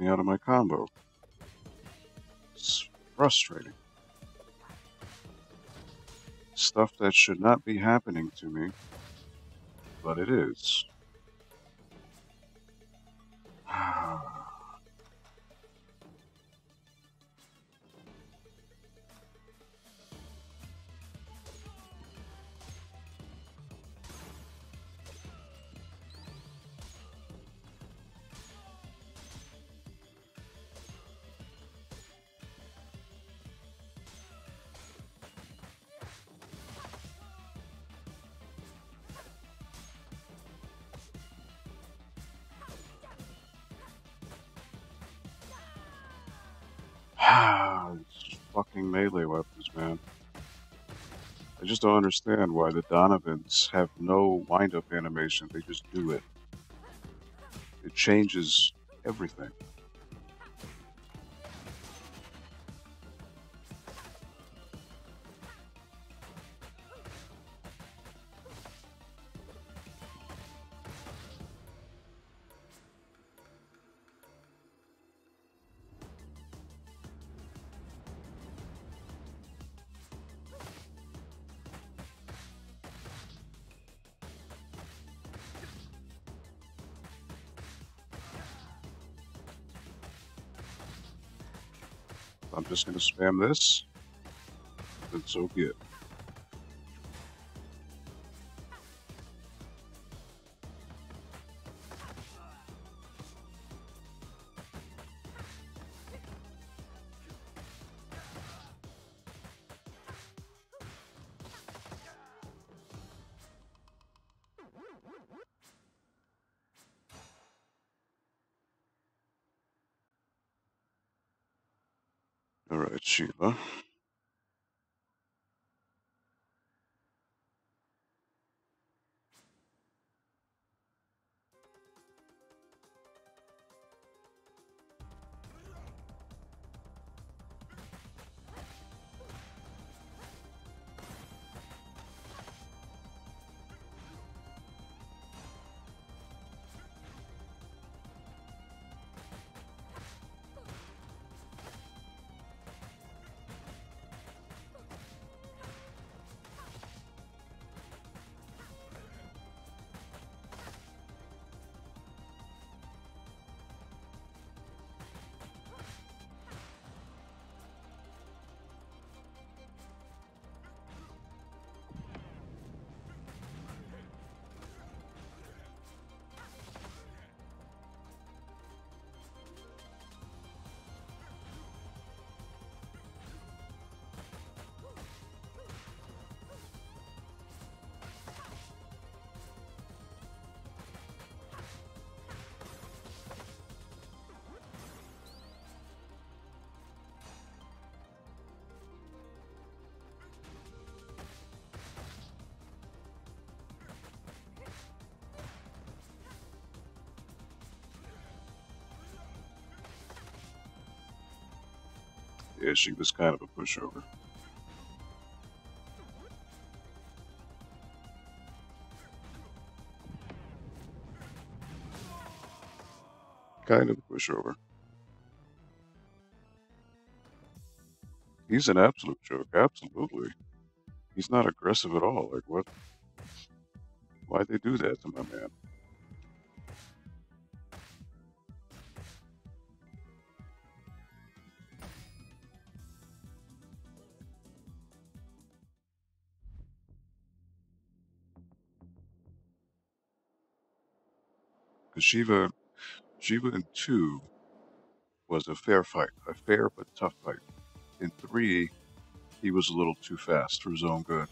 Me out of my combo. It's frustrating. Stuff that should not be happening to me, but it is. Fucking melee weapons, man. I just don't understand why the Donovans have no wind up animation. They just do it. It changes everything. Just gonna spam this, and so be Yeah, she was kind of a pushover. Kind of a pushover. He's an absolute joke, absolutely. He's not aggressive at all. Like, what? Why'd they do that to my man? Shiva Shiva in 2 was a fair fight, a fair but tough fight. In 3, he was a little too fast for his own good.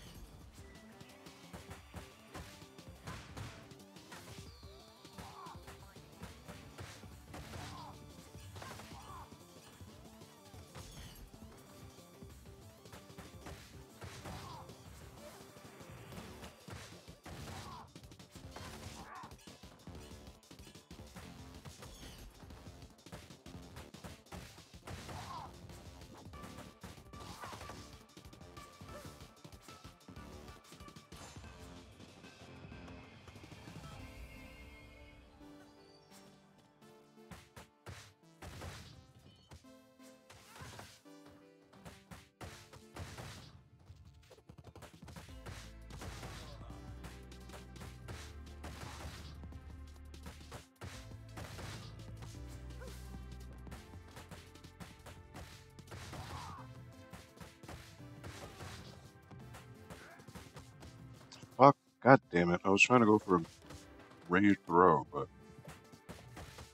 Damn it. I was trying to go for a ranged throw, but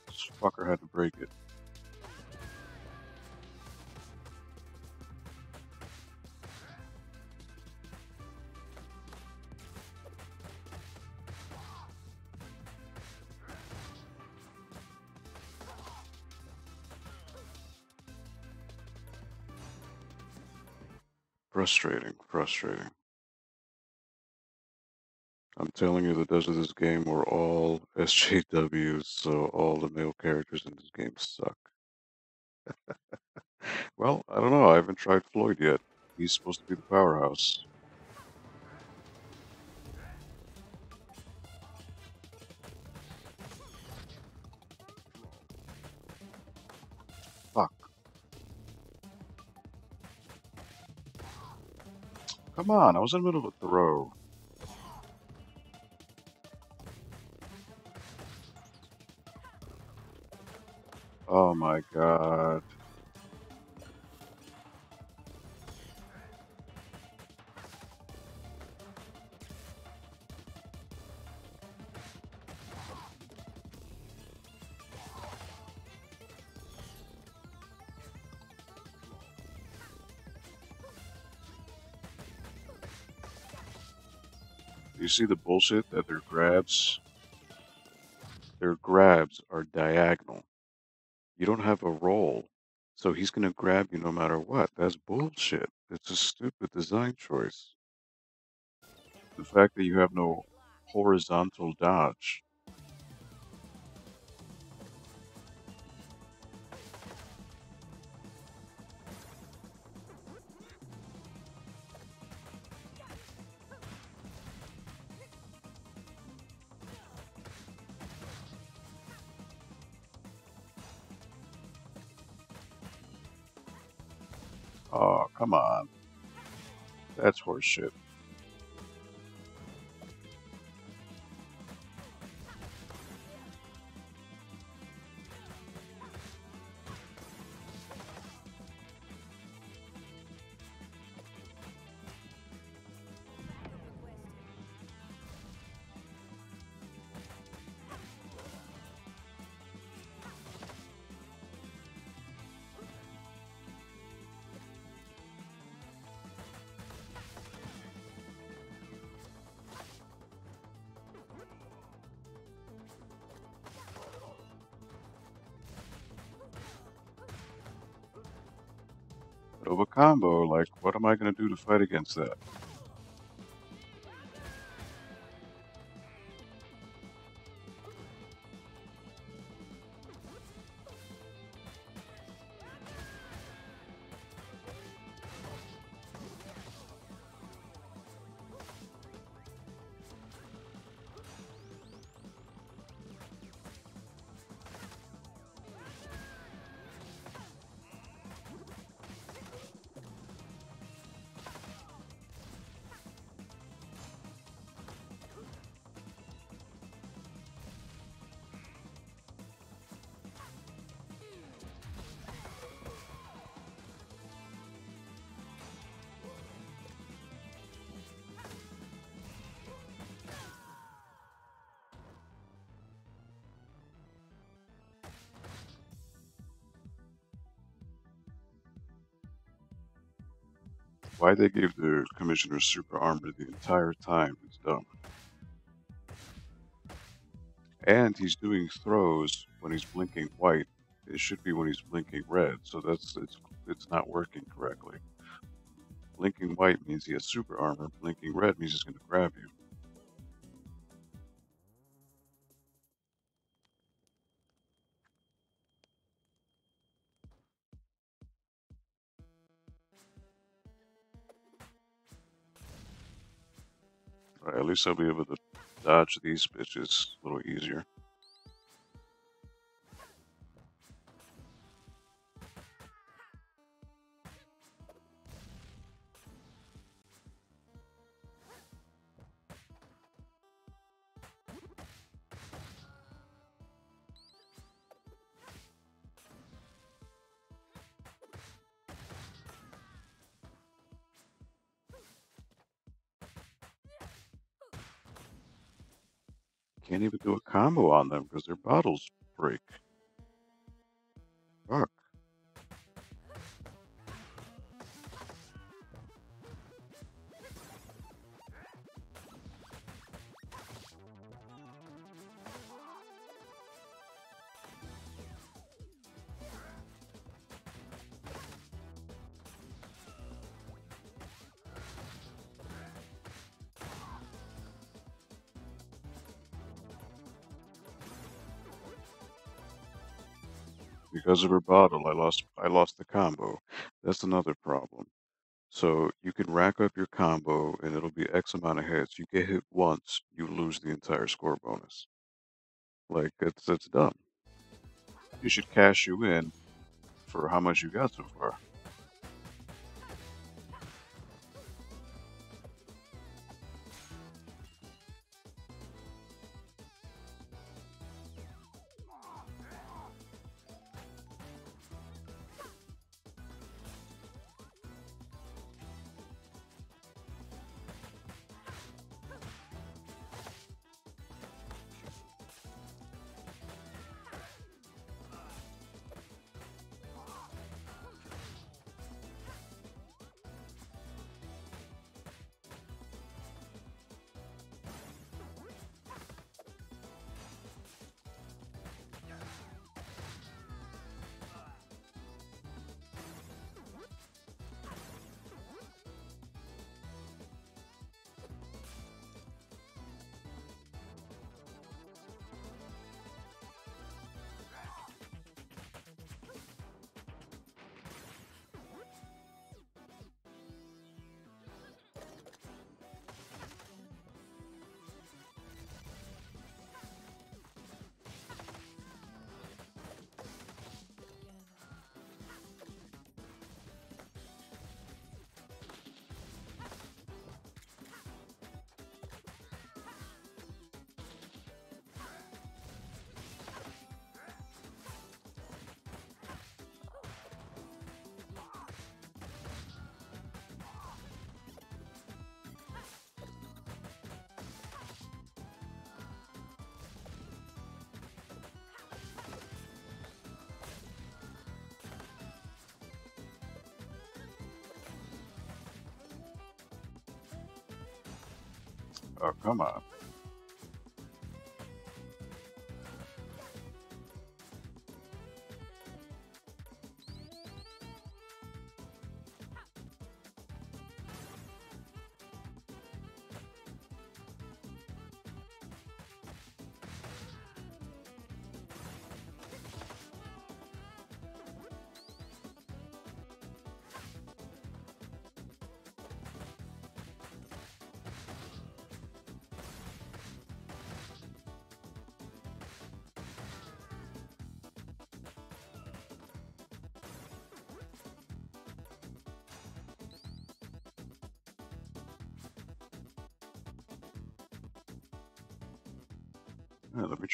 this fucker had to break it. Frustrating, frustrating. I'm telling you, the devs of this game were all SJWs, so all the male characters in this game suck. well, I don't know. I haven't tried Floyd yet. He's supposed to be the powerhouse. Fuck. Come on, I was in the middle of a throw. Oh my god. You see the bullshit that their grabs? Their grabs are diagonal. You don't have a roll. So he's going to grab you no matter what. That's bullshit. It's a stupid design choice. The fact that you have no horizontal dodge. Come on. That's horseshit. Combo, like, what am I going to do to fight against that? Why they gave the commissioner super armor the entire time is dumb. And he's doing throws when he's blinking white. It should be when he's blinking red, so that's it's it's not working correctly. Blinking white means he has super armor. Blinking red means he's going to grab you. At least I'll be able to dodge these bitches a little easier. Can't even do a combo on them because their bottles break. Fuck. Because of her bottle, I lost I lost the combo. That's another problem. So you can rack up your combo and it'll be X amount of hits. You get hit once, you lose the entire score bonus. Like it's it's dumb. You should cash you in for how much you got so far.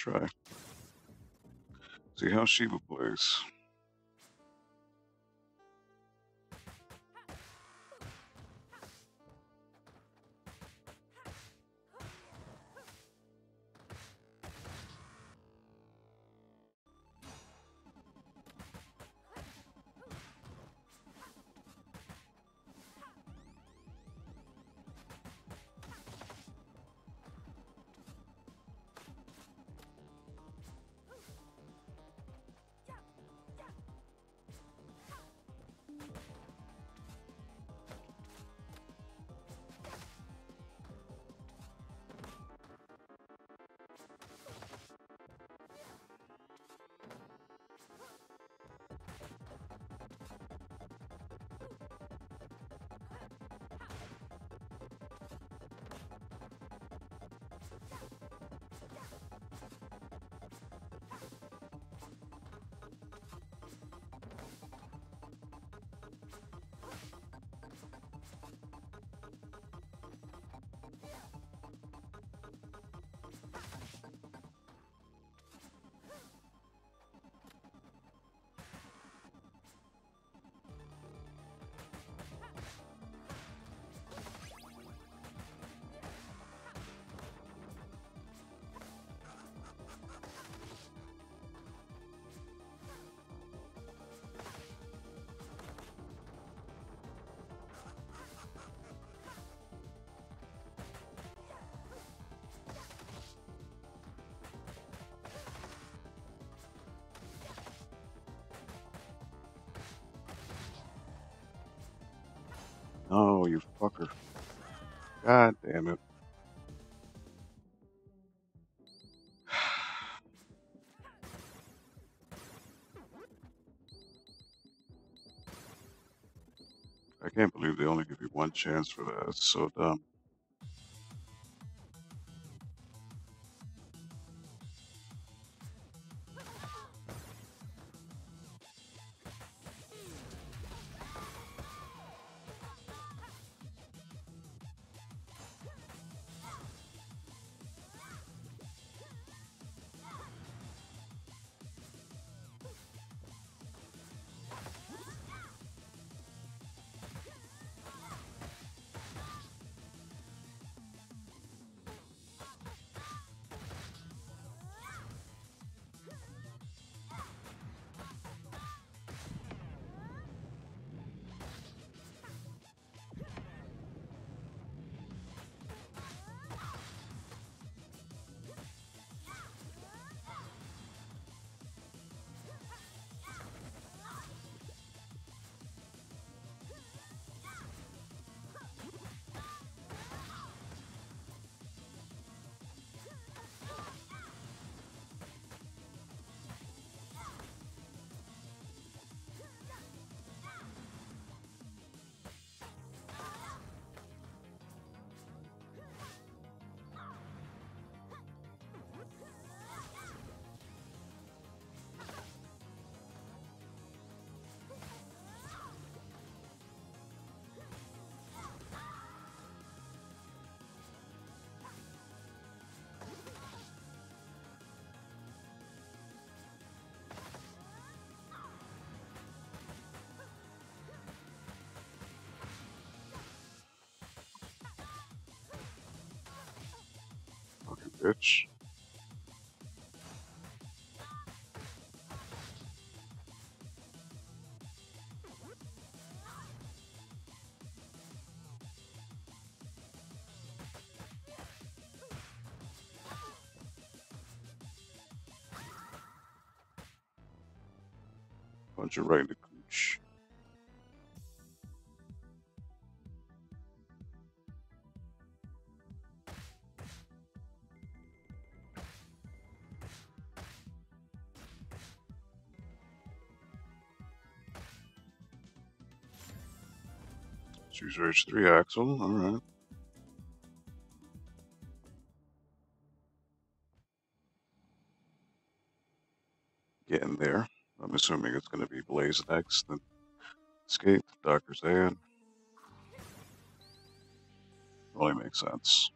Try. See how Shiva plays. Oh, you fucker. God damn it. I can't believe they only give you one chance for that. It's so dumb. Bitch. Punch it right Choose H3 Axel, alright. Getting there. I'm assuming it's going to be Blaze next, then Skate, Dr. Zan. Only makes sense.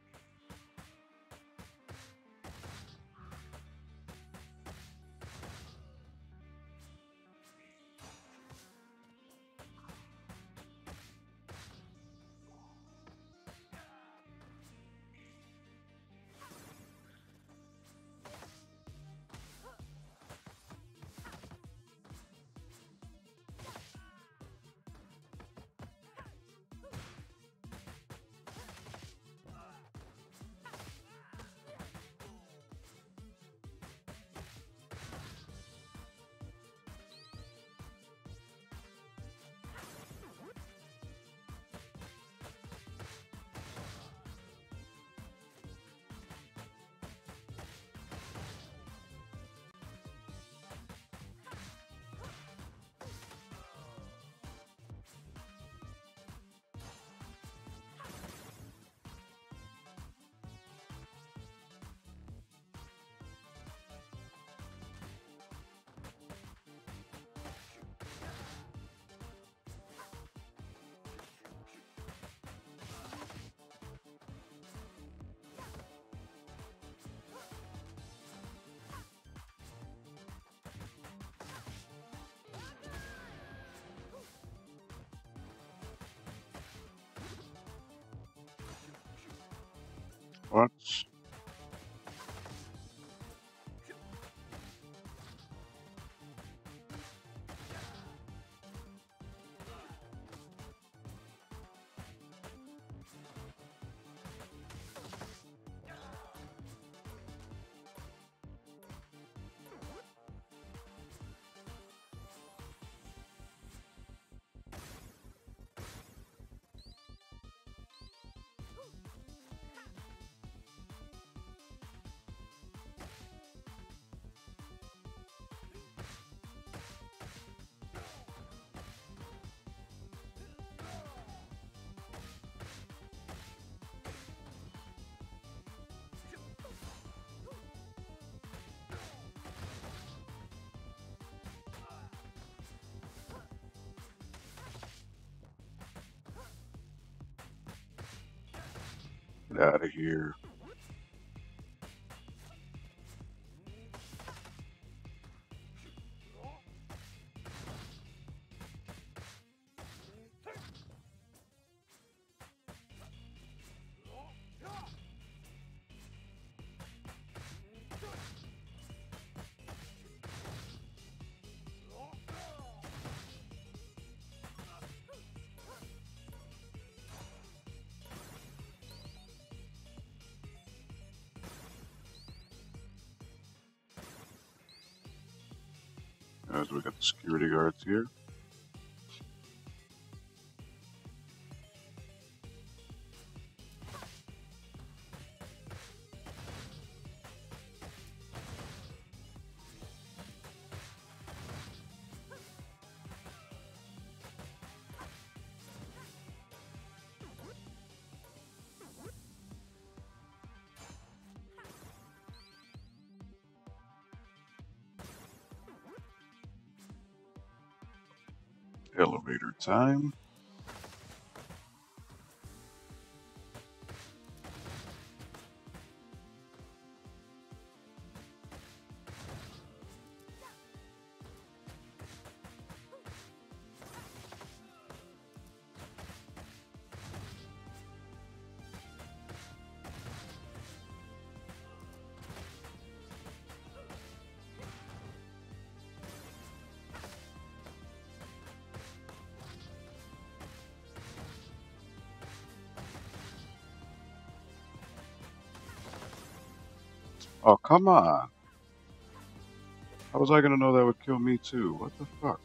Out of here. We got the security guards here. Time. Oh, come on. How was I gonna know that would kill me too? What the fuck?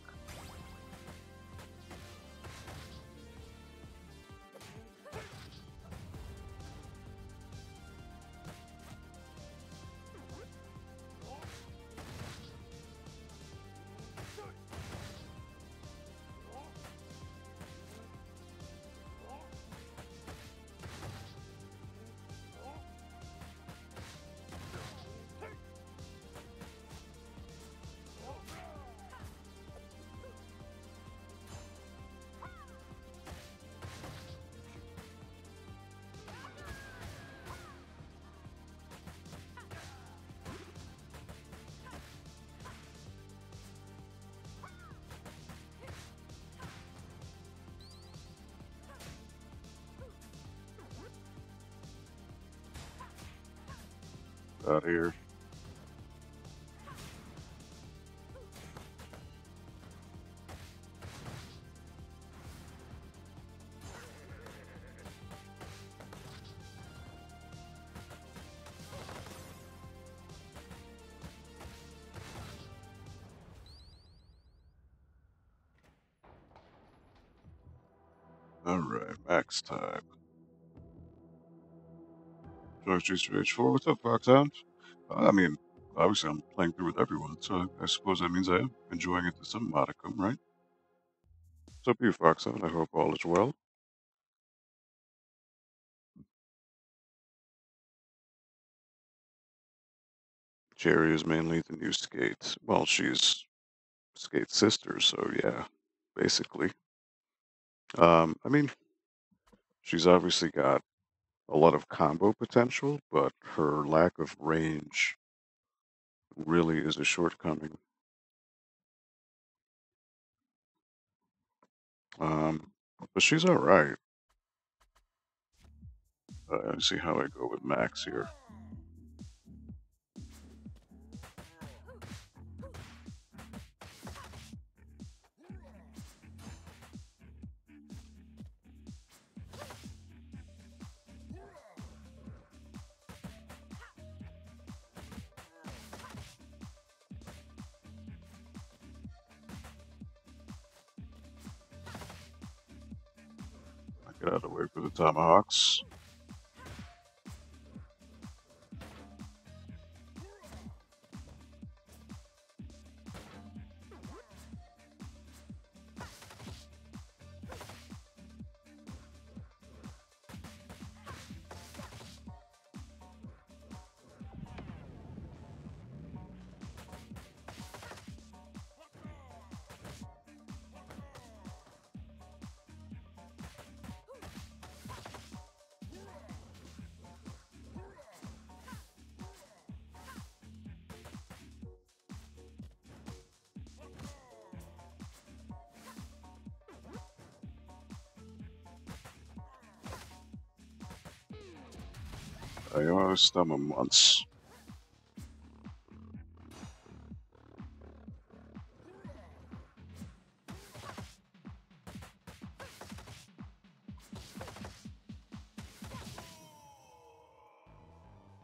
Max time. George Street 4 what's up? Uh, I mean, obviously I'm playing through with everyone, so I suppose that means I am enjoying it to some modicum, right? What's up, you Foxhound? I hope all is well. Cherry is mainly the new Skate. Well, she's Skate's sister, so yeah, basically. Um, I mean, she's obviously got a lot of combo potential, but her lack of range really is a shortcoming. Um, but she's all right. Uh, let's see how I go with Max here. Out of the way for the tomahawks. Stung him once.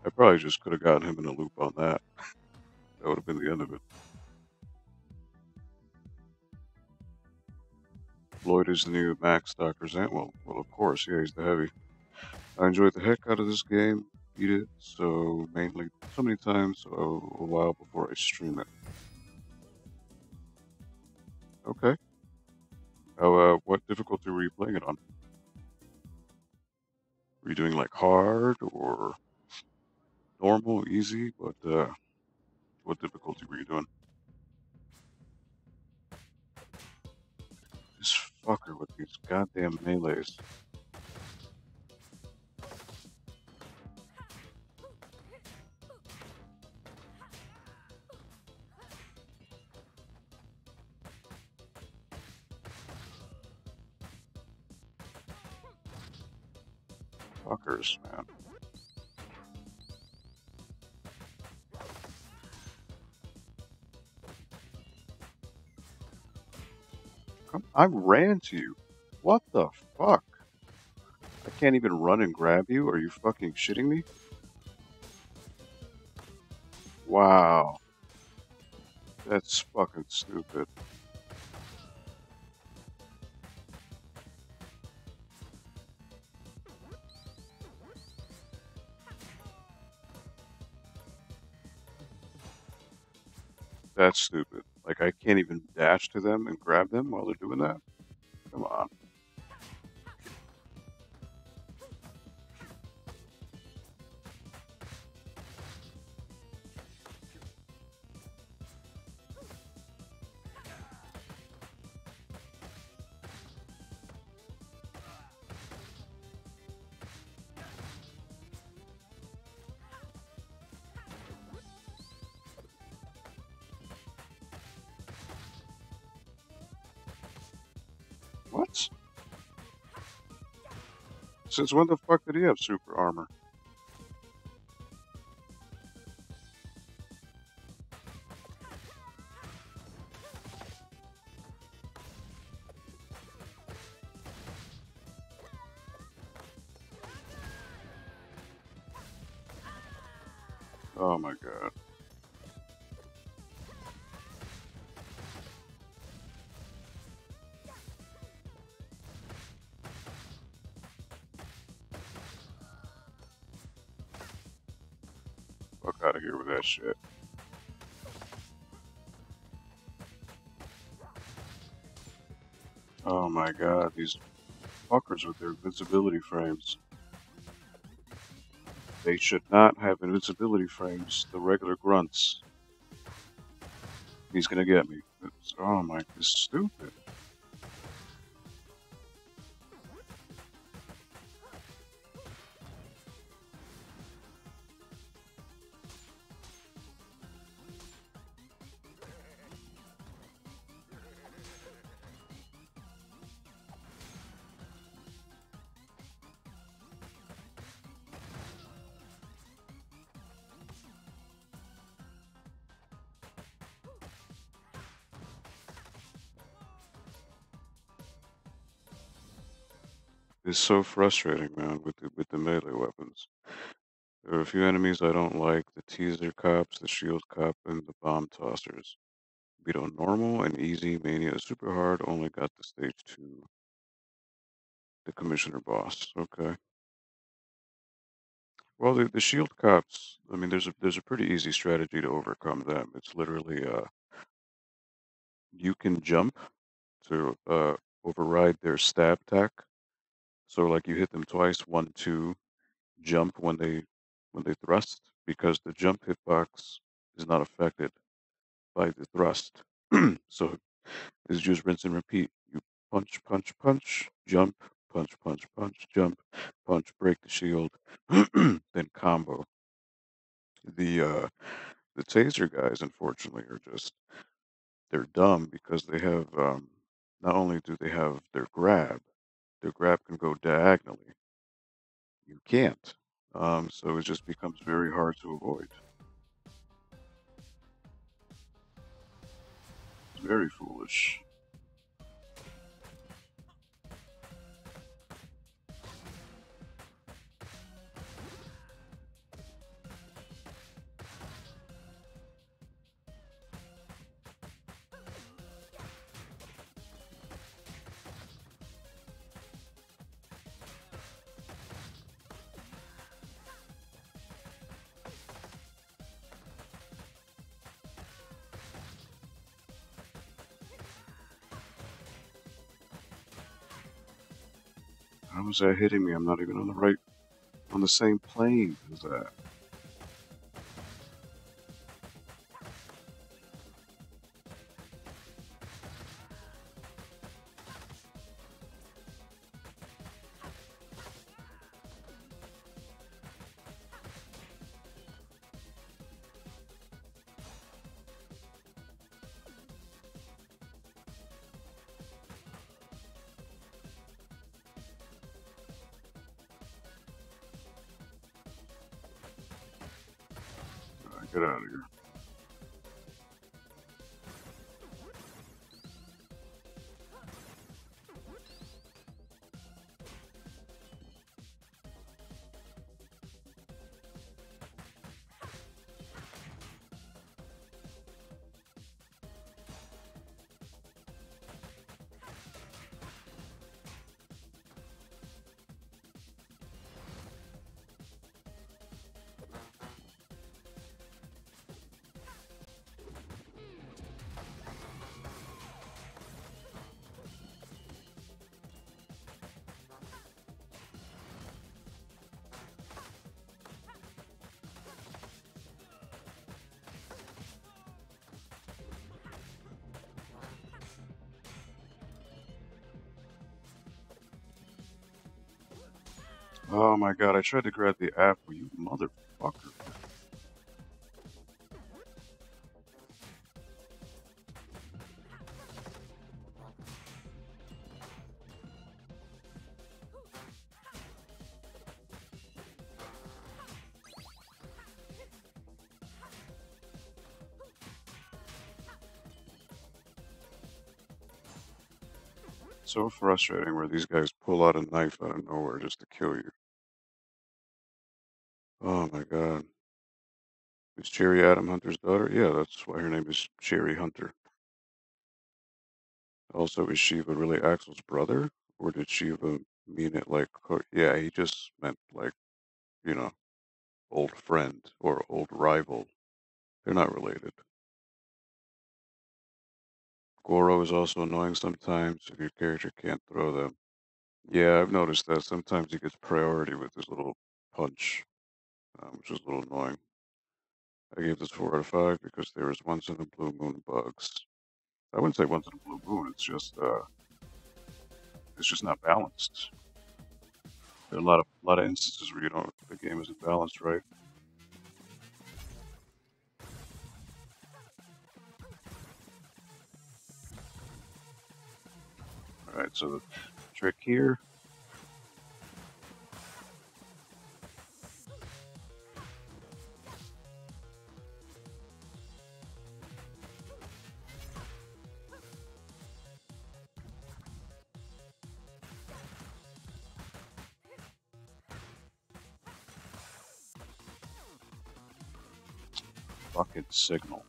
I probably just could have gotten him in a loop on that. That would have been the end of it. Floyd is the new Max Dr. Zantwell. Well, of course, yeah, he's the heavy. I enjoyed the heck out of this game. Beat it so mainly so many times a, a while before I stream it. Okay. How, uh, what difficulty were you playing it on? Were you doing like hard or normal, easy? But uh, what difficulty were you doing? This fucker with these goddamn melees. I ran to you. What the fuck? I can't even run and grab you? Are you fucking shitting me? Wow. That's fucking stupid. I can't even dash to them and grab them while they're doing that? Come on. Since when the fuck did he have super armor? Shit. Oh my god, these fuckers with their invincibility frames. They should not have invincibility frames, the regular grunts. He's gonna get me. It's, oh my, this is stupid. It's so frustrating, man, with the, with the melee weapons. There are a few enemies I don't like, the taser cops, the shield cop, and the bomb tossers. Beat on normal and easy, mania super hard, only got the stage two. The commissioner boss, okay. Well, the, the shield cops, I mean, there's a there's a pretty easy strategy to overcome them. It's literally uh, you can jump to uh, override their stab attack. So like you hit them twice, one, two, jump when they when they thrust, because the jump hitbox is not affected by the thrust. so it's just rinse and repeat. You punch, punch, punch, jump, punch, punch, punch, jump, punch, break the shield, then combo. The uh the taser guys unfortunately are just they're dumb because they have um not only do they have their grab, their grab can go diagonally. You can't. Um, so it just becomes very hard to avoid. It's very foolish. That hitting me? I'm not even on the right, on the same plane as that. Oh my god, I tried to grab the apple, you motherfucker. So frustrating where these guys pull out a knife out of nowhere just to kill you. God. Uh, is Cherry Adam Hunter's daughter? Yeah, that's why her name is Cherry Hunter. Also, is Shiva really Axel's brother? Or did Shiva mean it like, yeah, he just meant like, you know, old friend or old rival. They're not related. Goro is also annoying sometimes if your character can't throw them. Yeah, I've noticed that. Sometimes he gets priority with his little punch, um, which is a little annoying. I gave this 4 out of 5 because there is once in a blue moon bugs. I wouldn't say once in a blue moon, it's just, uh, it's just not balanced. There are a lot of, lot of instances where you don't, the game isn't balanced right. Alright, so the trick here signal.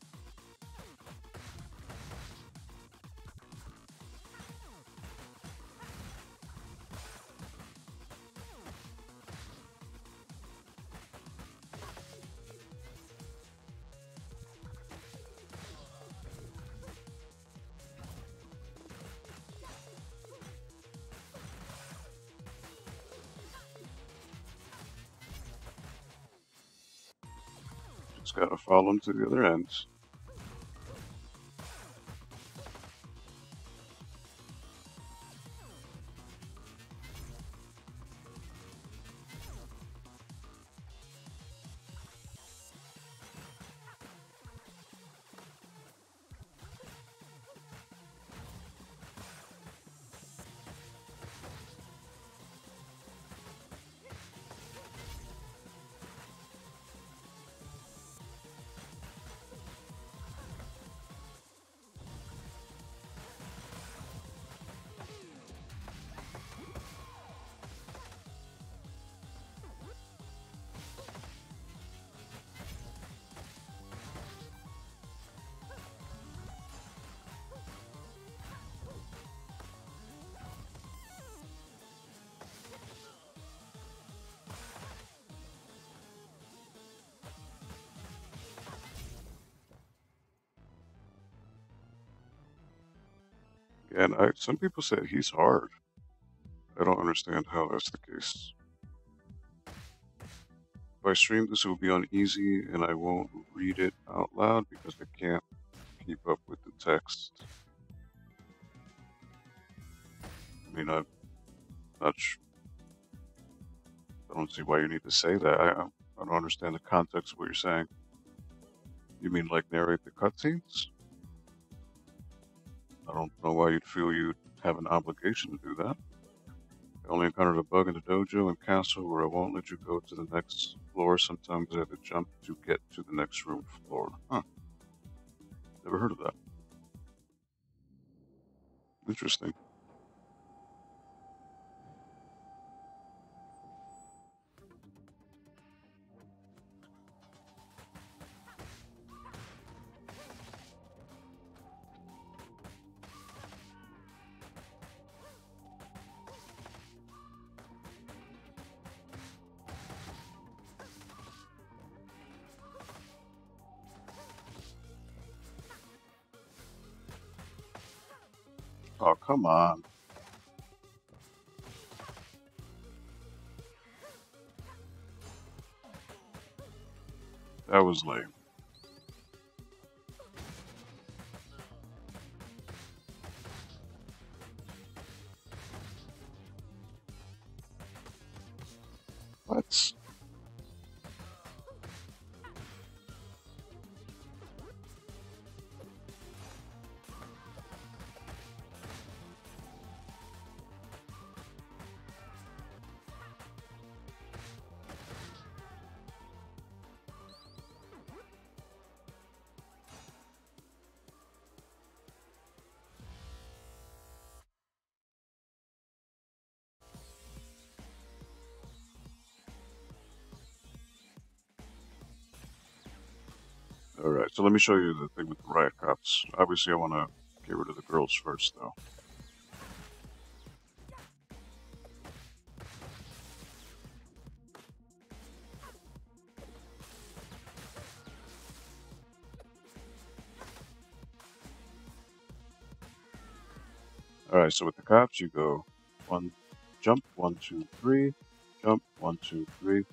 Gotta follow them to the other end. Some people said he's hard. I don't understand how that's the case. If I stream this, it will be on easy, and I won't read it out loud because I can't keep up with the text. I mean, I'm not. Sh- I don't see why you need to say that. I, I I don't understand the context of what you're saying. You mean like narrate the cutscenes? Don't know why you'd feel you'd have an obligation to do that. I only encountered a bug in the dojo and castle where I won't let you go to the next floor. Sometimes I have to jump to get to the next room floor. Huh. Never heard of that. Interesting. Come on. That was lame. Alright, so let me show you the thing with the riot cops. Obviously, I want to get rid of the girls first, though. Alright, so with the cops, you go one, jump, one, two, three, jump, one, two, three.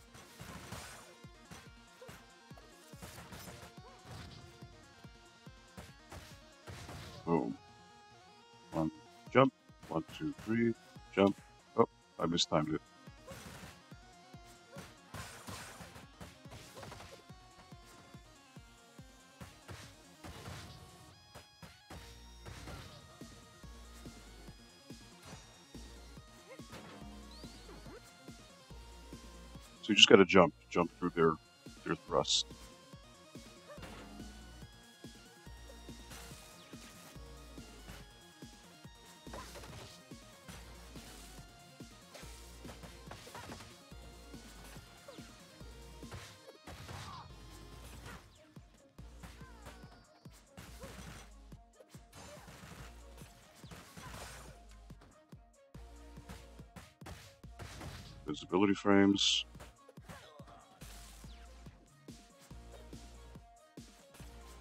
One, two, three, jump. Oh, I mistimed it. So you just gotta jump, jump through their their thrust. Visibility frames.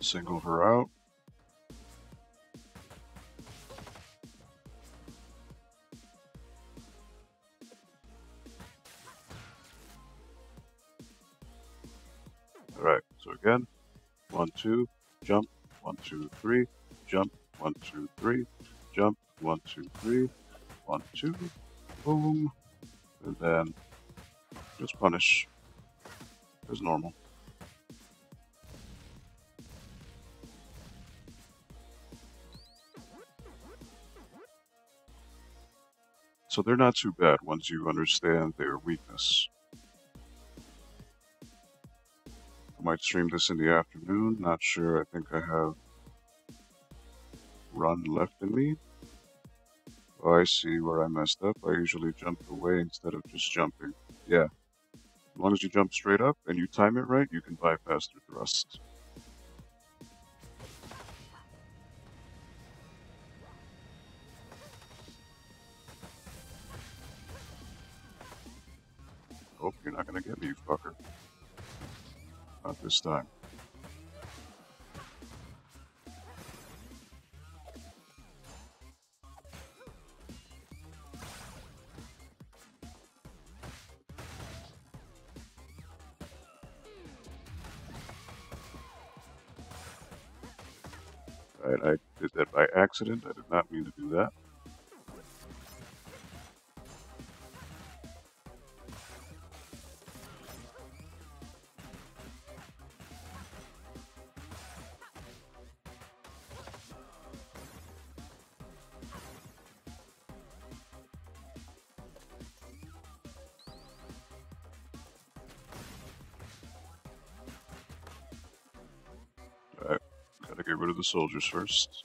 Single her out. Alright, so again, one, two, jump, one, two, three, jump, one, two, three, jump, one, two, three, one, two, boom, and then just punish as normal. So they're not too bad once you understand their weakness. I might stream this in the afternoon, not sure. I think I have run left in me. Oh, I see where I messed up. I usually jumped away instead of just jumping. Yeah. As long as you jump straight up and you time it right, you can bypass the thrust. Hope you're not gonna get me, you fucker. Not this time. Accident. I did not mean to do that. Alright, gotta get rid of the soldiers first.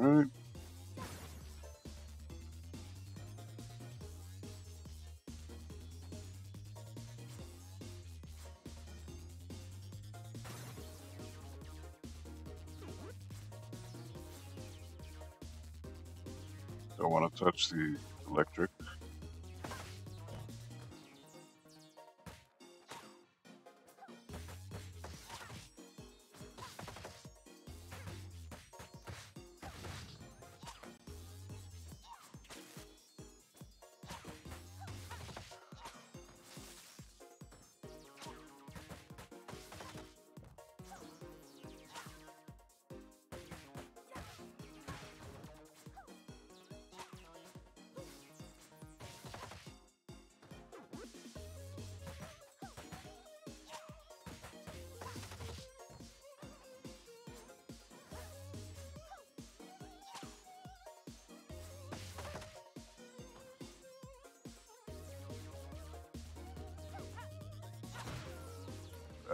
Alright. Don't want to touch the electric.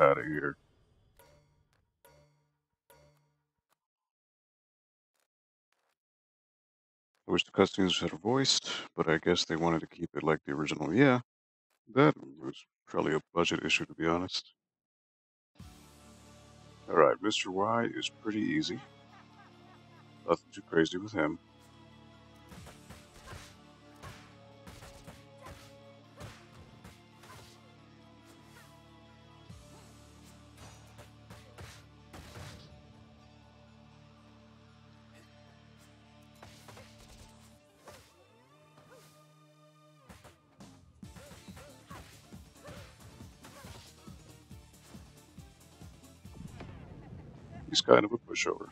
Out of here. I wish the cutscenes had a voice, but I guess they wanted to keep it like the original. Yeah, that was probably a budget issue, to be honest. Alright, Mr. Y is pretty easy. Nothing too crazy with him. Kind of a pushover.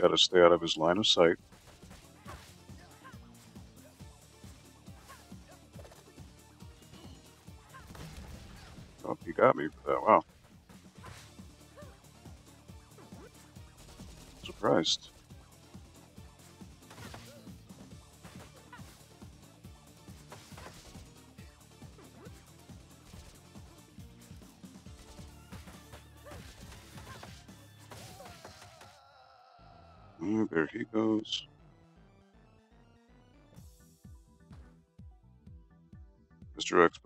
Got to stay out of his line of sight.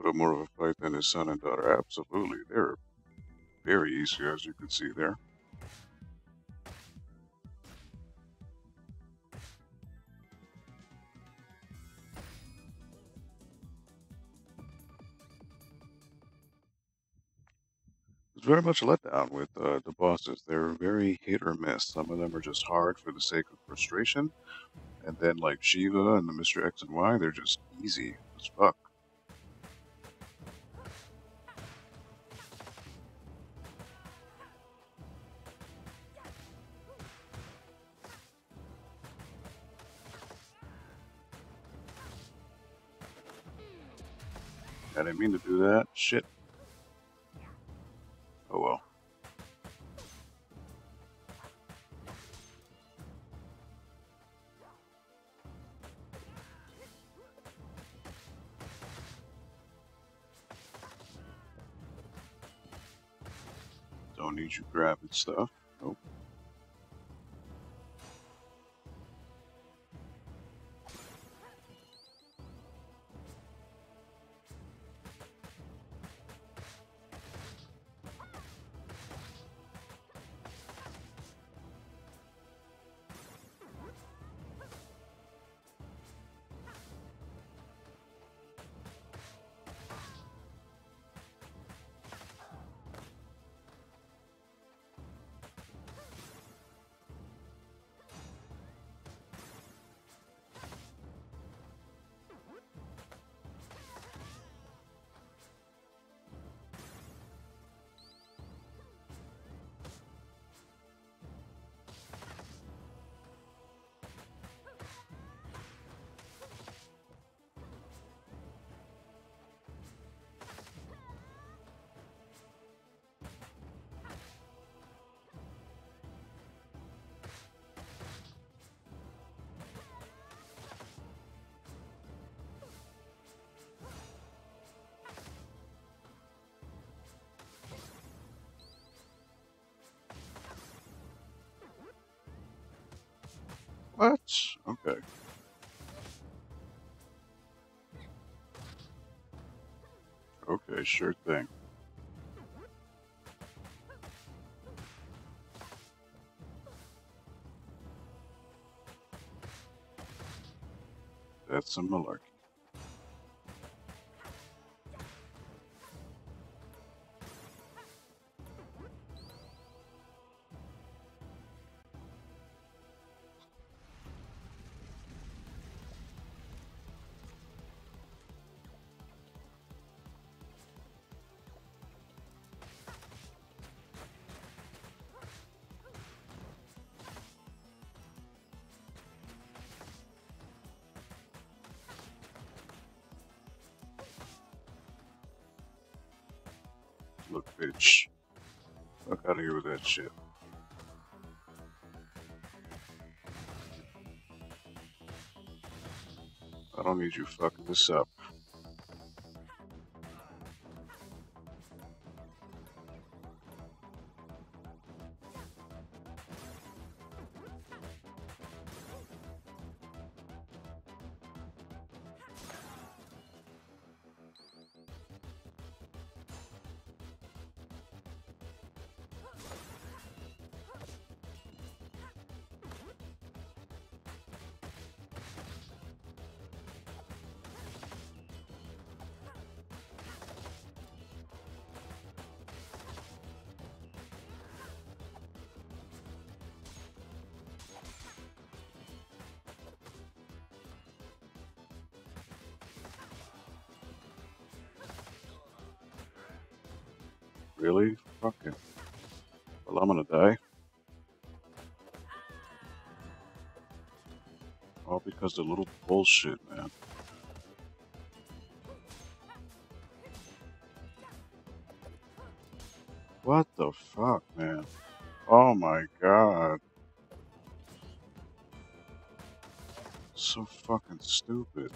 Put more of a fight than his son and daughter. Absolutely. They're very easy, as you can see there. It's very much a letdown with uh, the bosses. They're very hit or miss. Some of them are just hard for the sake of frustration. And then, like Shiva and the Mr. X and Y, they're just easy as fuck. Stuff. Sure thing. That's some malarkey. Look, bitch. Fuck out of here with that shit. I don't need you fucking this up. Because of little bullshit, man. What the fuck, man? Oh my god. So fucking stupid.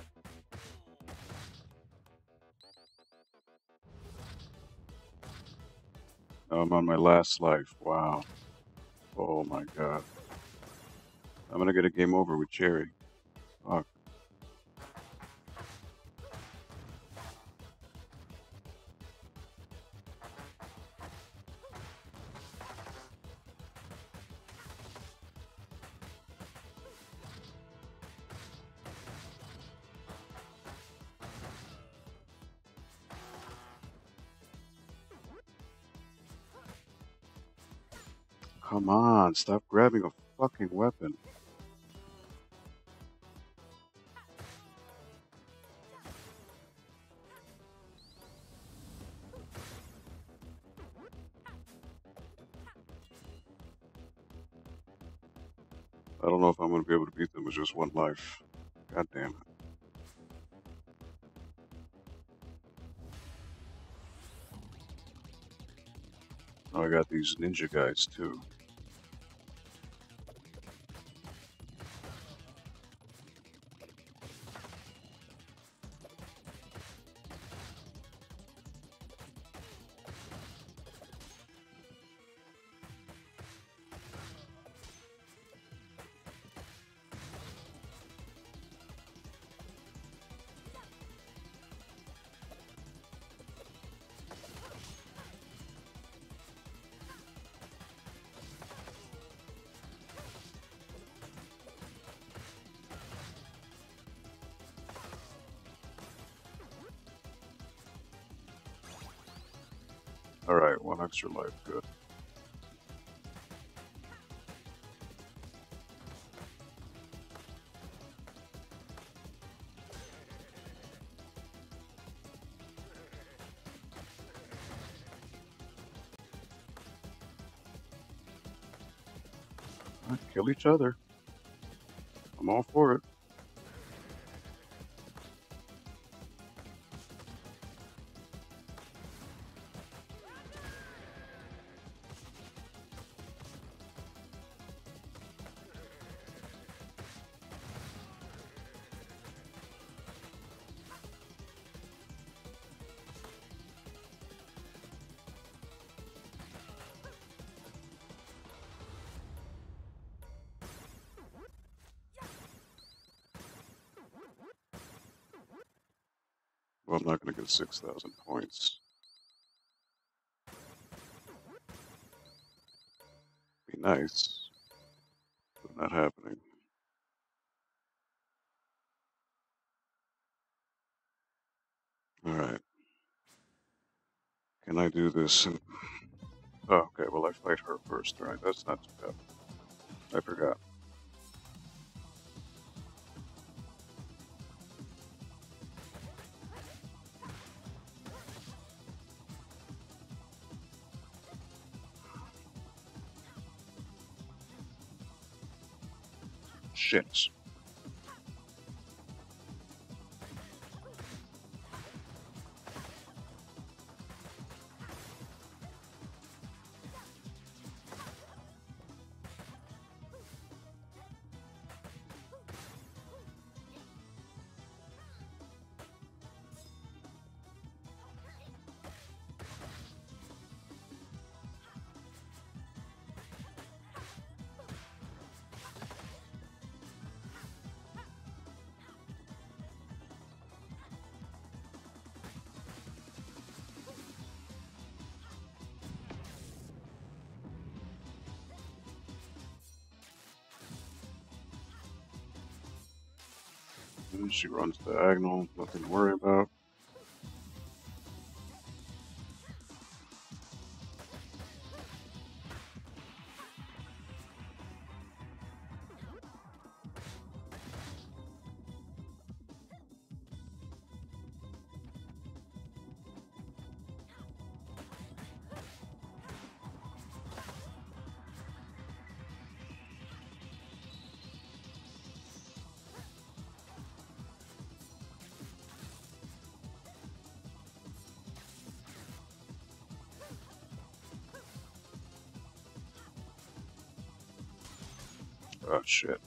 Now I'm on my last life. Wow. Oh my god. I'm gonna get a game over with Cherry. On, stop grabbing a fucking weapon. I don't know if I'm gonna be able to beat them with just one life. God damn it. Now I got these ninja guys too. One extra life, good. Kill each other. I'm all for it. To 6,000 points. Be nice, but not happening. Alright. Can I do this? Oh, okay, well, I fight her first. right? that's not too bad. I forgot. Shit. She runs diagonal, nothing to worry about. Oh shit.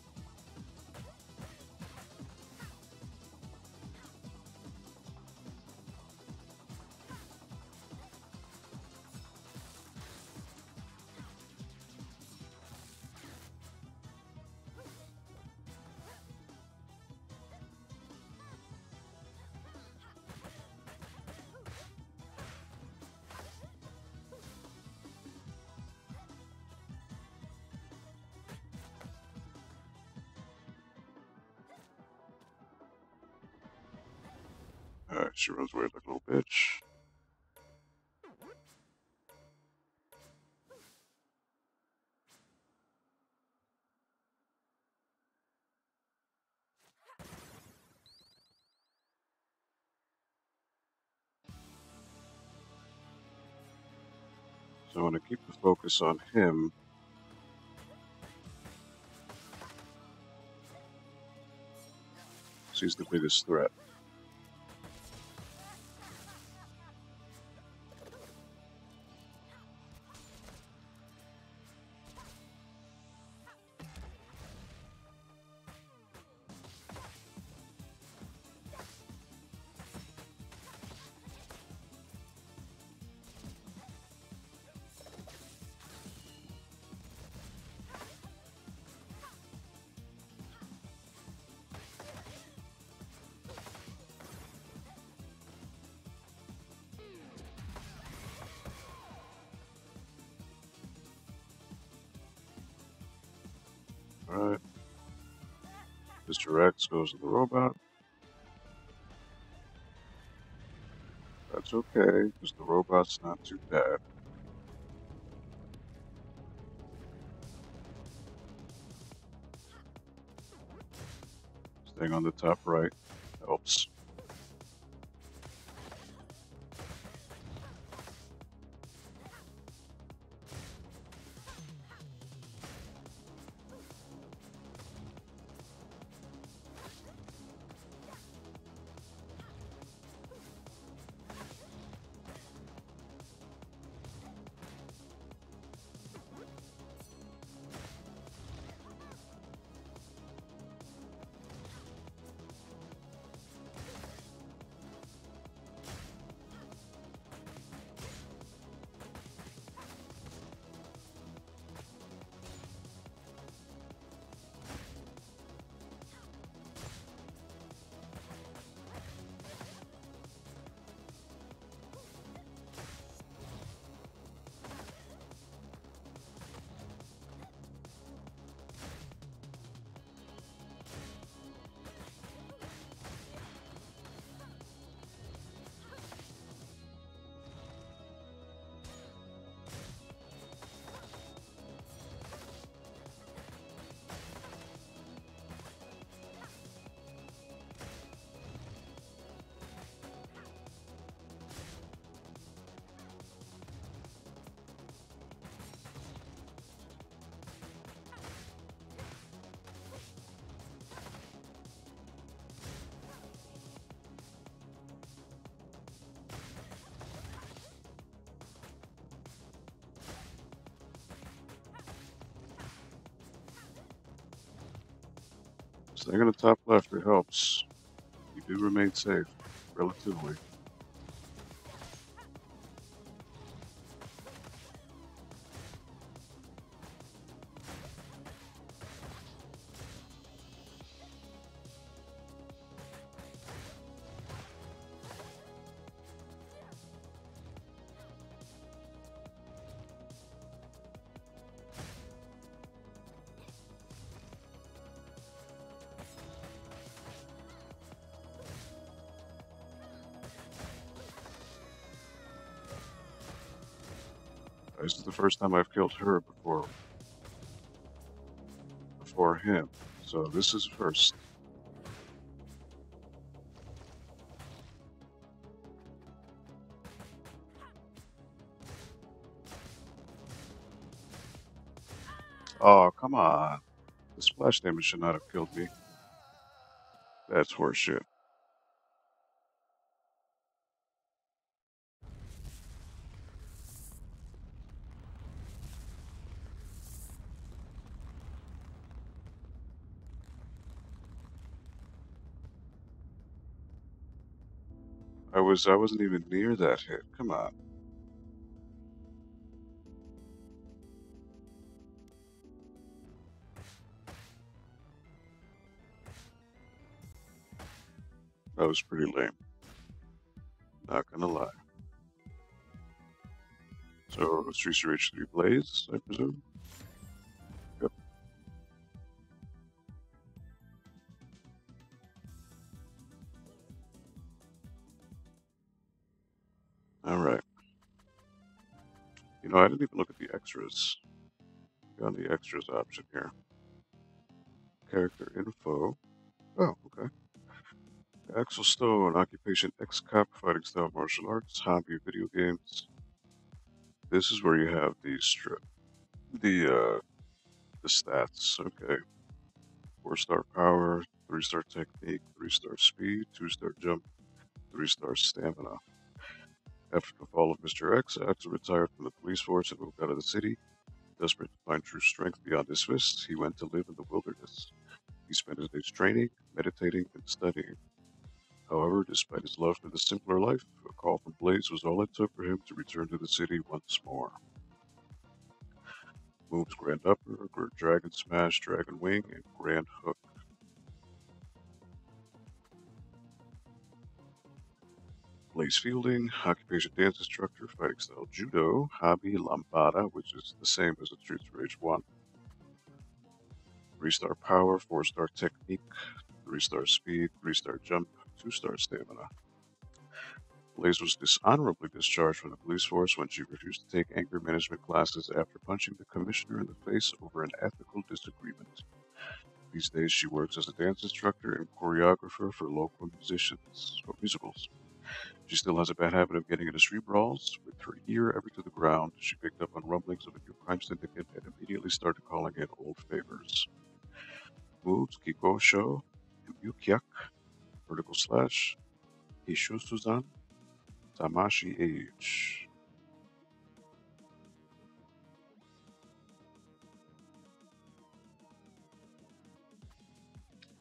Away like a little bitch. So I want to keep the focus on him. He's the biggest threat. Mr. X goes to the robot. That's okay, because the robot's not too bad. Staying on the top right helps. Staying on the top left, it helps. You do remain safe, relatively. First time I've killed her before before him. So this is first. Oh, come on. The splash damage should not have killed me. That's horseshit. Was I wasn't even near that hit. Come on. That was pretty lame. Not gonna lie. So Streets H3 Blaze, I presume. Alright. You know, I didn't even look at the extras. Got the extras option here. Character info. Oh, okay. Axel Stone, occupation ex-cop, fighting style martial arts, hobby video games. This is where you have the strip, the uh, the stats. Okay, four star power, three star technique, three star speed, two star jump, three star stamina. After the fall of Mr. X, Axel retired from the police force and moved out of the city. Desperate to find true strength beyond his fists, he went to live in the wilderness. He spent his days training, meditating, and studying. However, despite his love for the simpler life, a call from Blaze was all it took for him to return to the city once more. Moves Grand Upper, Dragon Smash, Dragon Wing, and Grand Hook. Blaze Fielding, Occupation Dance Instructor, Fighting Style Judo, Hobby Lambada, which is the same as the Streets Rage 1. 3 star Power, 4 star Technique, 3 star Speed, 3 star Jump, 2 star Stamina. Blaze was dishonorably discharged from the police force when she refused to take anger management classes after punching the commissioner in the face over an ethical disagreement. These days, she works as a dance instructor and choreographer for local musicians or musicals. She still has a bad habit of getting into street brawls. With her ear ever to the ground, she picked up on rumblings of a new crime syndicate and immediately started calling in old favors. Moves Kikosho, Yukyak, vertical slash, Ishusuzan, Tamashi Age.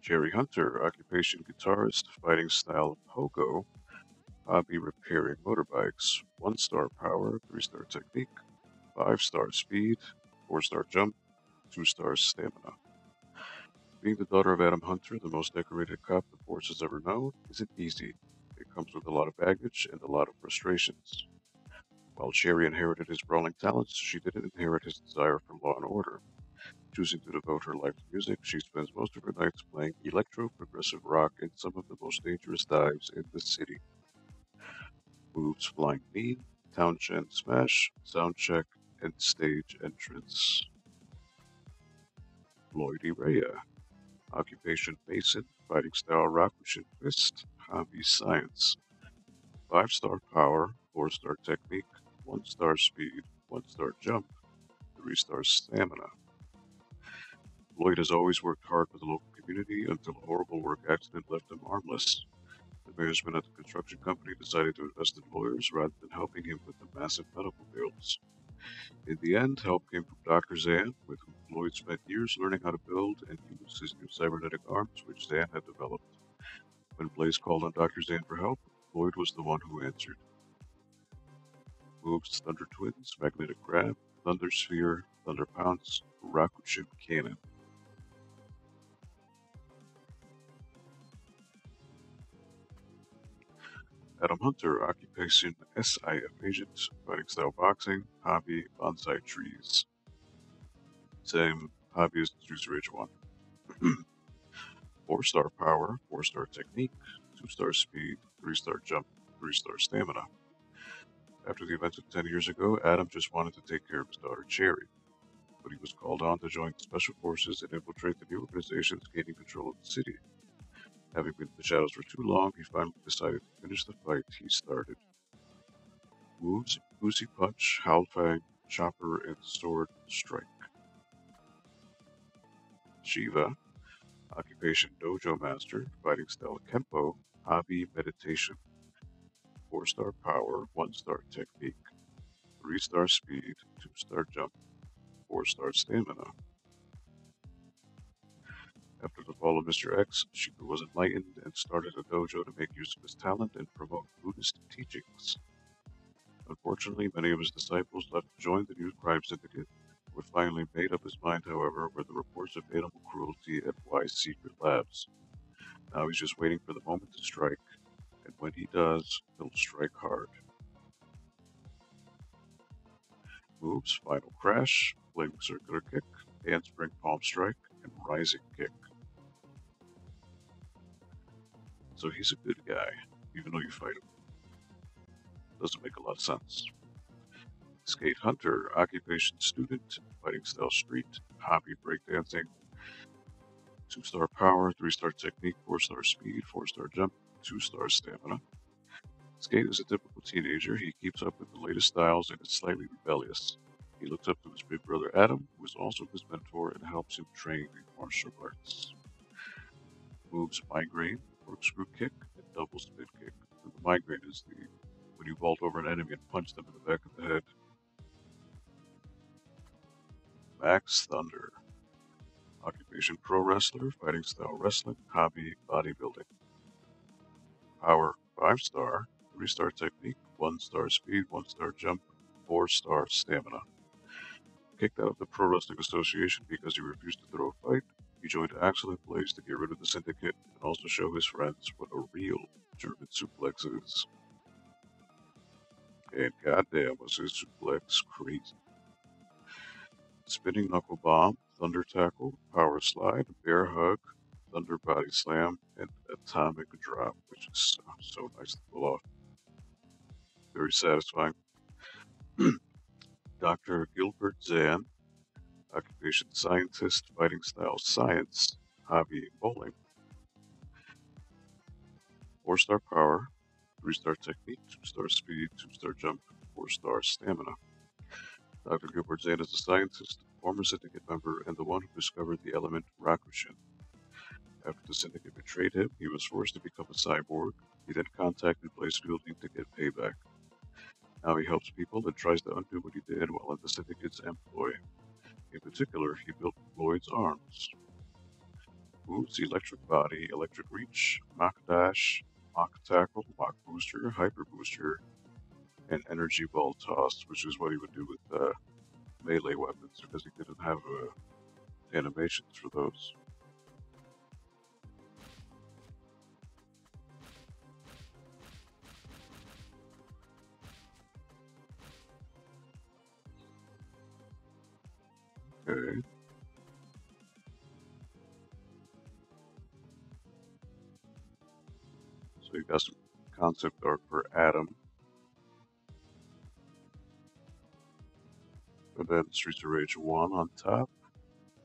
Cherry Hunter, occupation guitarist, fighting style pogo, hobby repairing motorbikes, 1 star power, 3 star technique, 5 star speed, 4 star jump, 2 stars stamina. Being the daughter of Adam Hunter, the most decorated cop the force has ever known, isn't easy. It comes with a lot of baggage and a lot of frustrations. While Cherry inherited his brawling talents, she didn't inherit his desire for law and order. Choosing to devote her life to music, she spends most of her nights playing electro progressive rock in some of the most dangerous dives in the city. Moves Flying Knee, Townshend Smash, Soundcheck, and Stage Entrance. Floyd. Rea, Occupation Mason, Fighting Style Rakushin Fist, Hobby Science. 5 star power, 4 star technique, 1 star speed, 1 star jump, 3 star stamina. Floyd has always worked hard for the local community until a horrible work accident left him armless. The management at the construction company decided to invest in lawyers rather than helping him with the massive medical bills. In the end, help came from Dr. Zan, with whom Floyd spent years learning how to build and use his new cybernetic arms, which Zan had developed. When Blaze called on Dr. Zan for help, Floyd was the one who answered. Moves Thunder Twins, Magnetic Grab, Thunder Sphere, Thunder Pounce, Rakushin Cannon. Adam Hunter, occupation SIF agent, fighting style boxing, hobby bonsai trees. Same hobby as Streets Rage 1. 4 star power, 4 star technique, 2 star speed, 3 star jump, 3 star stamina. After the events of 10 years ago, Adam just wanted to take care of his daughter Cherry, but he was called on to join the Special Forces and infiltrate the new organizations gaining control of the city. Having been in the shadows for too long, he finally decided to finish the fight he started. Moves Uzi Punch, Howl Fang, Chopper, and Sword Strike. Shiva, Occupation Dojo Master, Fighting Style Kempo, Hobby Meditation. 4 star power, 1 star technique, 3 star speed, 2 star jump, 4 star stamina. After the fall of Mr. X, Shiva was enlightened and started a dojo to make use of his talent and promote Buddhist teachings. Unfortunately, many of his disciples left to join the new crime syndicate. Would finally made up his mind, however, with the reports of animal cruelty at Y's secret labs. Now he's just waiting for the moment to strike, and when he does, he'll strike hard. Moves Final Crash, Flaming Circular Kick, Handspring Palm Strike, and Rising Kick. So he's a good guy, even though you fight him. Doesn't make a lot of sense. Skate Hunter, Occupation Student, Fighting Style Street, Hobby Breakdancing, 2 star Power, 3 star Technique, 4 star Speed, 4 star Jump, 2 star Stamina. Skate is a typical teenager. He keeps up with the latest styles and is slightly rebellious. He looks up to his big brother Adam, who is also his mentor and helps him train in martial arts. Moves Migraine, Corkscrew Kick, and Double Spin Kick. And the migraine is the when you vault over an enemy and punch them in the back of the head. Max Thunder. Occupation Pro Wrestler, Fighting Style Wrestling, Hobby Bodybuilding. Power 5 star, 3 star Technique, 1 star Speed, 1 star Jump, 4 star Stamina. Kicked out of the Pro Wrestling Association because he refused to throw a fight, he joined Axel and Blaze to get rid of the Syndicate and also show his friends what a real German suplex is. And goddamn was his suplex crazy. Spinning Knuckle Bomb, Thunder Tackle, Power Slide, Bear Hug, Thunder Body Slam, and Atomic Drop, which is so, so nice to pull off. Very satisfying. Dr. Gilbert Zan, Occupation Scientist, Fighting Style Science, Hobby Bowling. 4 star Power, 3 star Technique, 2 star Speed, 2 star Jump, 4 star Stamina. Dr. Gilbert Zan is a scientist, former Syndicate member, and the one who discovered the element Rakushin. After the Syndicate betrayed him, he was forced to become a cyborg. He then contacted Blaze Fielding to get payback. Now he helps people and tries to undo what he did while in the Syndicate's employ. In particular, he built Floyd's arms. Moves Electric Body, Electric Reach, Mach Dash, Mach Tackle, Mach Booster, Hyper Booster, and Energy Ball Toss, which is what he would do with uh, melee weapons because he didn't have uh, animations for those. Okay. So you got some concept art for Adam. And then Streets of Rage 1 on top.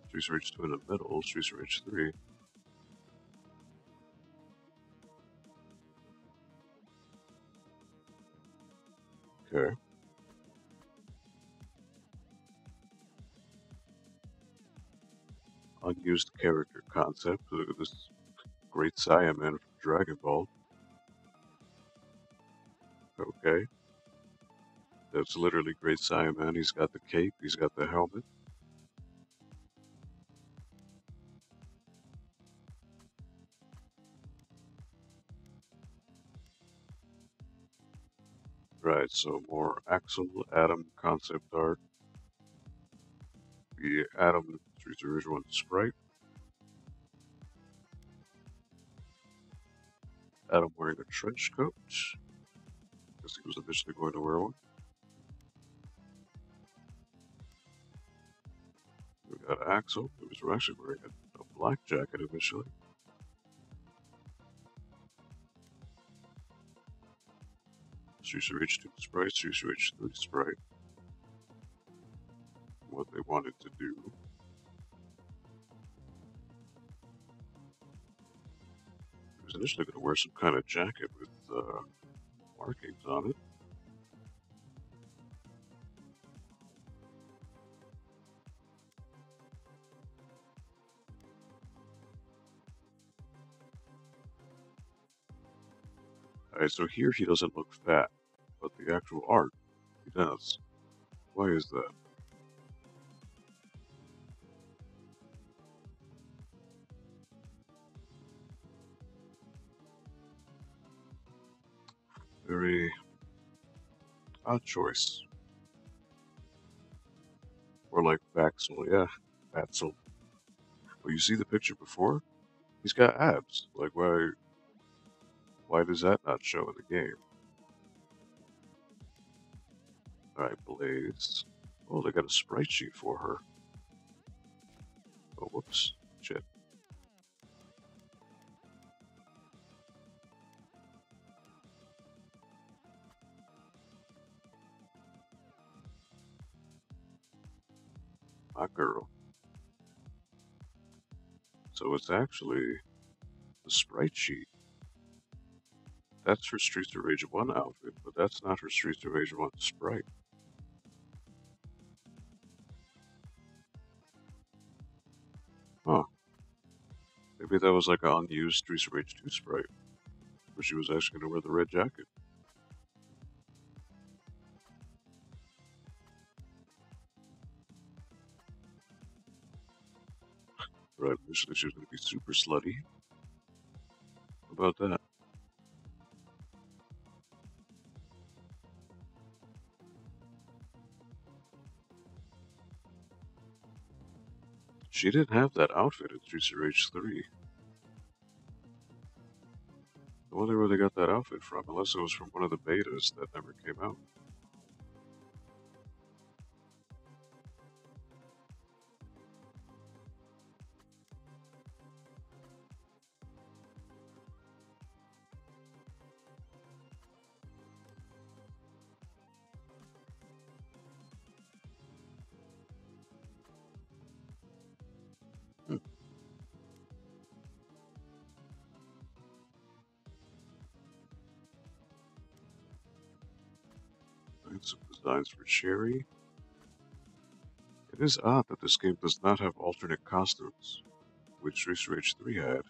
Streets of Rage 2 in the middle. Streets of Rage 3. Okay. Unused character concept. Look at this great Saiyaman from Dragon Ball. Okay. That's literally Great Saiyaman. He's got the cape, he's got the helmet. Right, so more Axel Adam concept art. The Adam Of Rage 1 sprite. Adam wearing a trench coat. Guess he was initially going to wear one. We got Axel, who was actually wearing a, a black jacket initially. Streets of Rage 2 sprite, Streets of Rage 3 sprite. What they wanted to do. Initially going to wear some kind of jacket with uh, markings on it. Alright, so here he doesn't look fat, but the actual art, he does. Why is that? Very odd choice. Or like Vaxel, yeah, Vaxel. Well, you see the picture before? He's got abs. Like, why? Why does that not show in the game? All right, Blaze. Oh, they got a sprite sheet for her. Oh, whoops. My girl. So it's actually the sprite sheet. That's her Streets of Rage 1 outfit, but that's not her Streets of Rage 1 sprite. Huh. Maybe that was like an unused Streets of Rage 2 sprite, where she was actually going to wear the red jacket. Right, she was going to be super slutty. How about that? She didn't have that outfit in of Rage 3. I wonder where they got that outfit from, unless it was from one of the betas that never came out. Designs for Cherry. It is odd that this game does not have alternate costumes, which Streets Rage 3 had.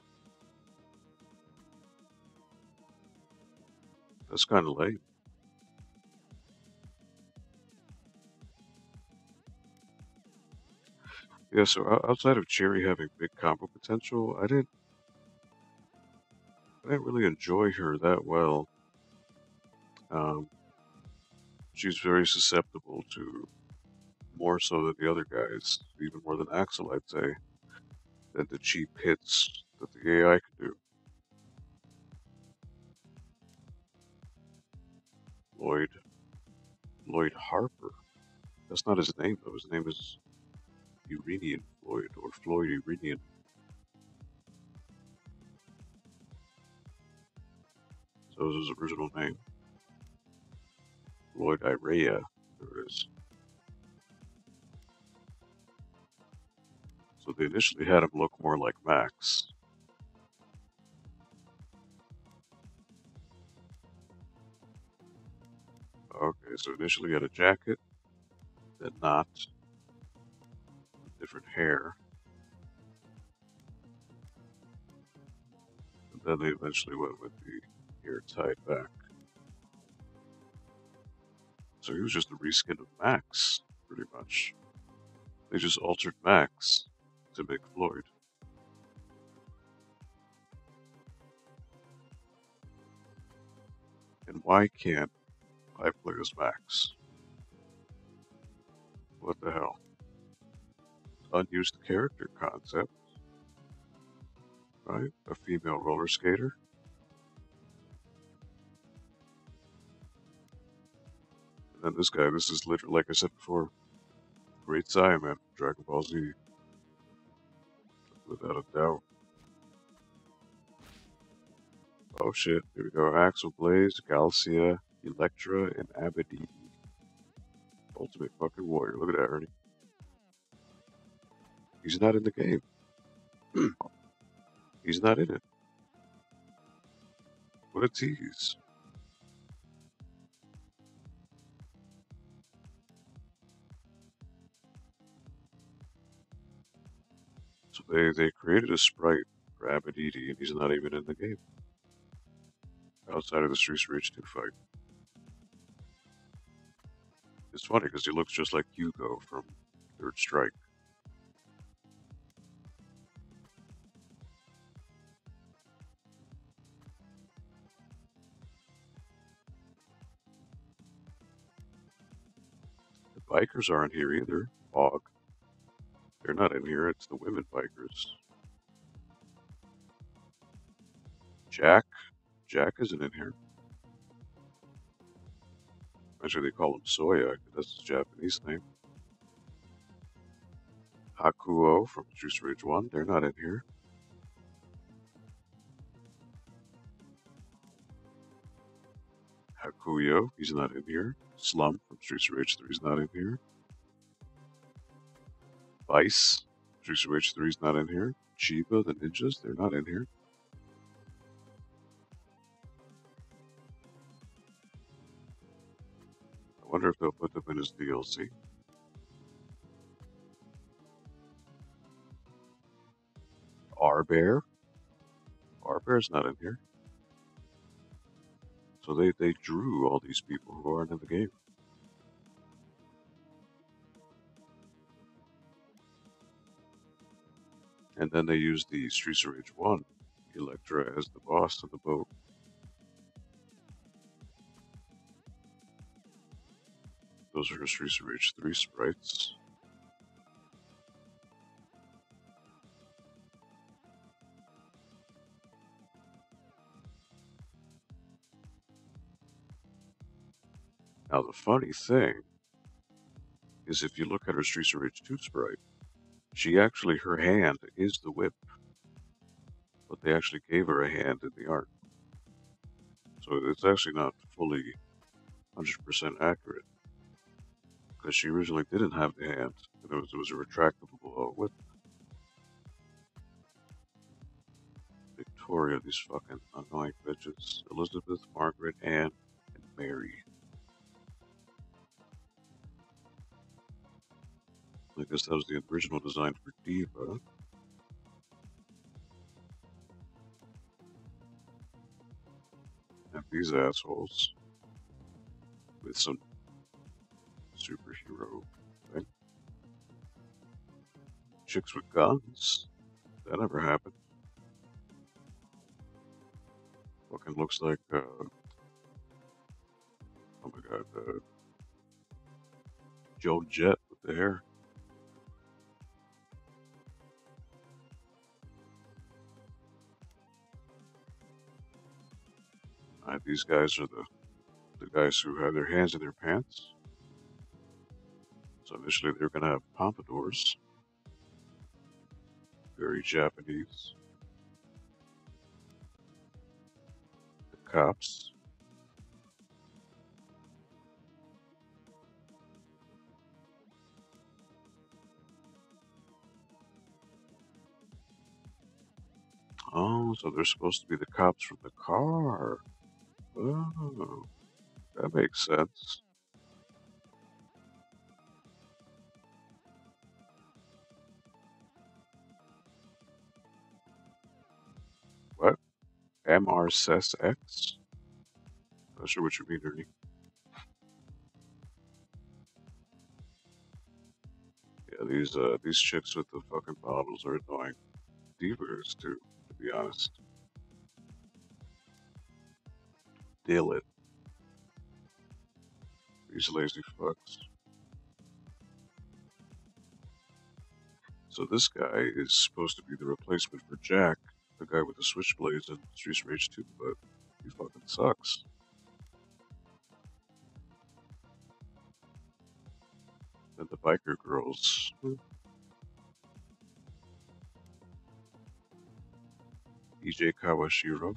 That's kind of lame. Yeah, so outside of Cherry having big combo potential, I didn't, I didn't really enjoy her that well. Um, she's very susceptible to more so than the other guys, even more than Axel, I'd say, than the cheap hits that the AI can do. Floyd, Floyd Harper. That's not his name though. His name is Uranian Floyd or Floyd Uranian. So was his original name. Floyd Iraia. There it is. So they initially had him look more like Max. Okay, so initially had a jacket, then not, different hair, and then they eventually went with the hair tied back. So he was just a reskin of Max, pretty much. They just altered Max to make Floyd. And why can't I play as Max? What the hell? Unused character concept, right? A female roller skater. And this guy, this is literally, like I said before, Great Saiyaman, Dragon Ball Z. Without a doubt. Oh shit, here we go. Axel Blaze, Galcia, Electra, and Abadede. Ultimate fucking warrior. Look at that, Ernie. He's not in the game. He's not in it. What a tease. They they created a sprite for Abadede, and he's not even in the game. Outside of the Streets Rage 2 fight. It's funny because he looks just like Hugo from Third Strike. The bikers aren't here either. Bog. They're not in here. It's the women bikers. Jack. Jack isn't in here. Actually, they call him Soya. That's his Japanese name. Hakuo from Juice Ridge 1. They're not in here. Hakuyo. He's not in here. Slum from Streets of Rage 3 is not in here. Vice. Of Rage 3 is not in here. Chiba, the ninjas, they're not in here. I wonder if they'll put them in as DLC. R Bear. R Bear's not in here. So they, they drew all these people who aren't in the game. And then they used the Streets of Rage 1 Electra as the boss of the boat. Those are Streets of Rage 3 sprites. Now, the funny thing is if you look at her Streets of Rage 2 sprite, she actually, her hand is the whip. But they actually gave her a hand in the art. So it's actually not fully 100% accurate. Because she originally didn't have the hand, and it was, it was a retractable uh, whip. Victoria, these fucking annoying bitches. Elizabeth, Margaret, Anne, and Mary. I guess that was the original design for Diva. And these assholes with some superhero thing. Chicks with guns. That never happened. Fucking looks like, uh, oh my god, uh, Joe Jet with the hair. Uh, these guys are the, the guys who have their hands in their pants. So initially they're going to have pompadours. Very Japanese. The cops. Oh, so they're supposed to be the cops from the car. Oh, that makes sense. What? MRSS? Not sure what you mean, Ernie. Yeah, these uh these chicks with the fucking bottles are annoying. Divas too, to be honest. Deal it. These lazy fucks. So this guy is supposed to be the replacement for Jack, the guy with the switchblades in Streets of Rage 2, but he fucking sucks. And the biker girls. EJ Kawashiro.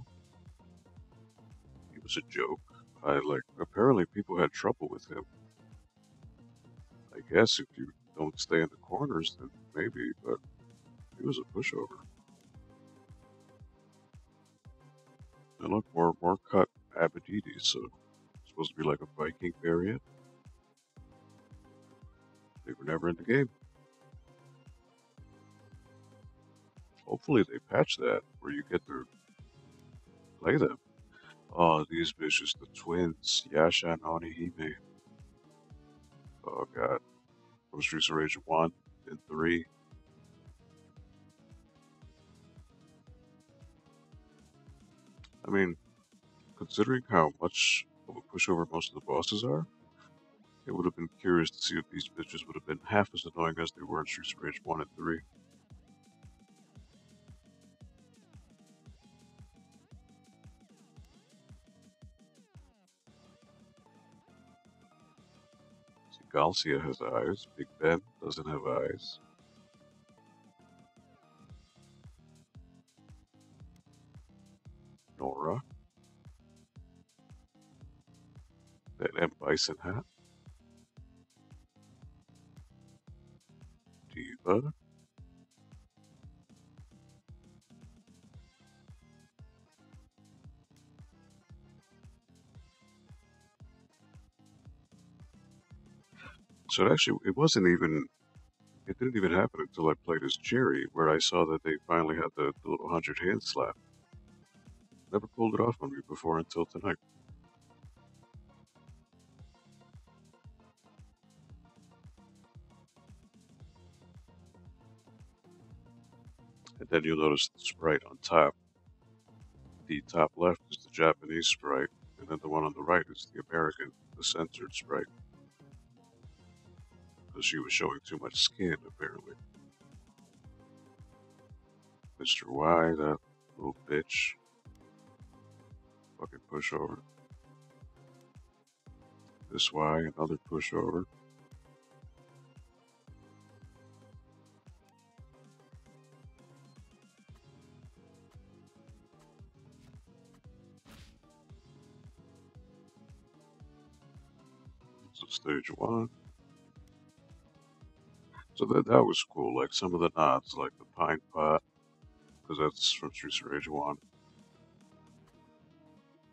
Was a joke. I like apparently people had trouble with him. I guess if you don't stay in the corners then maybe, but he was a pushover. And look more more cut Abadede, so supposed to be like a Viking variant. They were never in the game. Hopefully they patch that where you get to play them. Oh, these bitches, the twins, Yasha and Onihime. Oh god. From Streets Rage 1 and 3. I mean, considering how much of a pushover most of the bosses are, It would have been curious to see if these bitches would have been half as annoying as they were in Streets of Rage 1 and 3. See, Galcia has eyes. Big Ben doesn't have eyes. Nora. That M. Bison hat. Diva. So it actually, it wasn't even, it didn't even happen until I played as Cherry, where I saw that they finally had the, the little hundred hand slap. Never pulled it off on me before until tonight. And then you'll notice the sprite on top. The top left is the Japanese sprite, and then the one on the right is the American, the censored sprite. Because she was showing too much skin, apparently. Mr. Y, that little bitch. Fucking pushover. This Y, another pushover. Stage one. So that that was cool. Like some of the nods, like the pine pot, because that's from Streets of Rage One.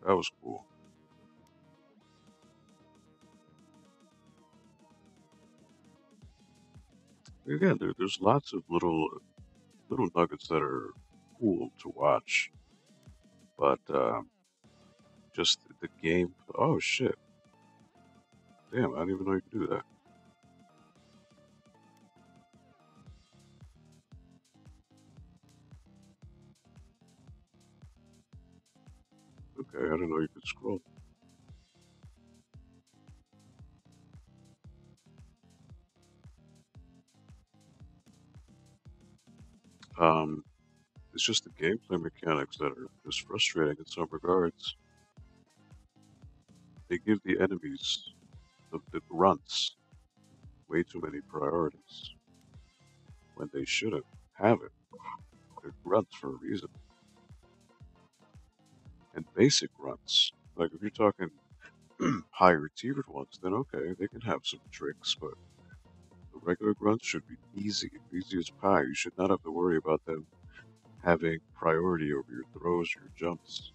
That was cool. Again, there, there's lots of little little nuggets that are cool to watch, but um, just the game. Oh shit! Damn, I didn't even know you could do that. Okay, I didn't know you could scroll. Um, it's just the gameplay mechanics that are just frustrating in some regards. They give the enemies, the, the grunts, way too many priorities when they shouldn't have it. They're grunts for a reason. And basic grunts, like if you're talking higher tiered ones, then okay, they can have some tricks, but the regular grunts should be easy, easy as pie. You should not have to worry about them having priority over your throws or your jumps.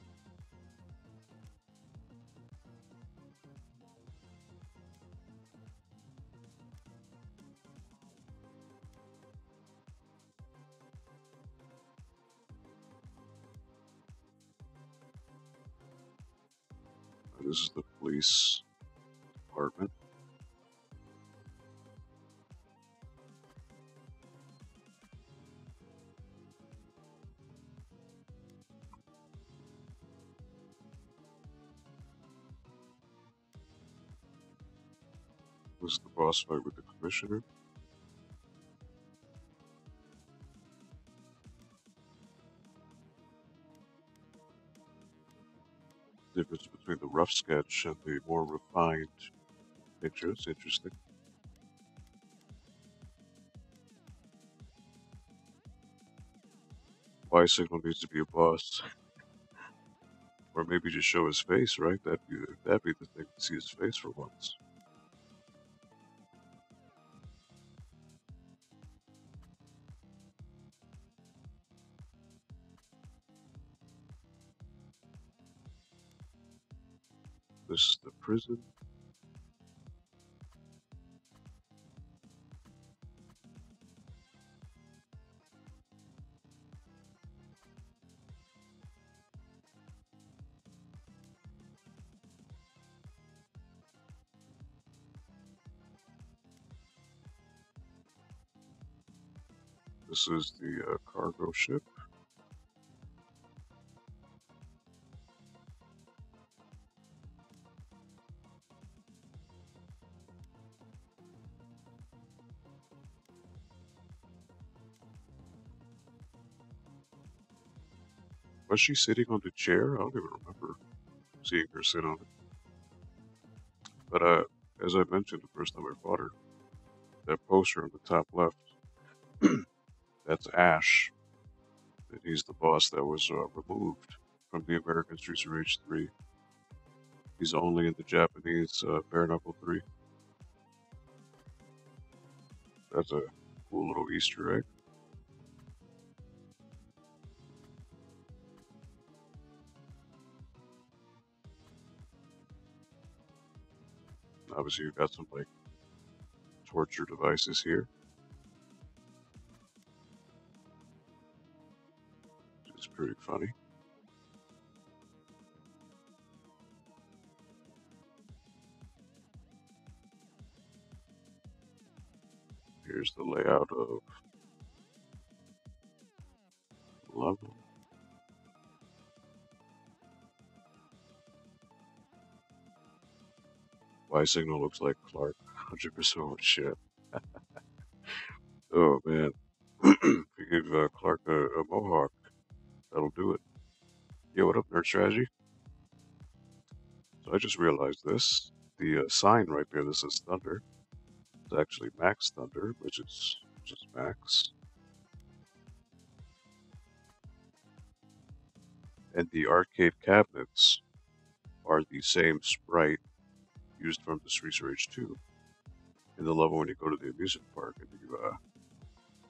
This is the police department. This is the boss fight with the commissioner. Difference between the rough sketch and the more refined picture. It's interesting. Bicycle needs to be a boss. Or maybe just show his face, right? That'd be that'd be the thing to see his face for once. This is the prison. This is the uh, cargo ship. Was she sitting on the chair? I don't even remember seeing her sit on it. But uh, as I mentioned the first time I fought her, that poster on the top left, that's Ash. And he's the boss that was uh, removed from the American Streets of Rage 3. He's only in the Japanese uh, Bare Knuckle 3. That's a cool little Easter egg. Obviously, you've got some like torture devices here, It's pretty funny. Here's the layout of Y signal looks like Clark. 100% shit. Oh man. if you give uh, Clark a, a mohawk, that'll do it. Yo, what up, Nerd Strategy? So I just realized this. The uh, sign right there that says Thunder is actually Max Thunder, which is just Max. And the arcade cabinets are the same sprite used from of Rage 2. In the level when you go to the amusement park and you uh,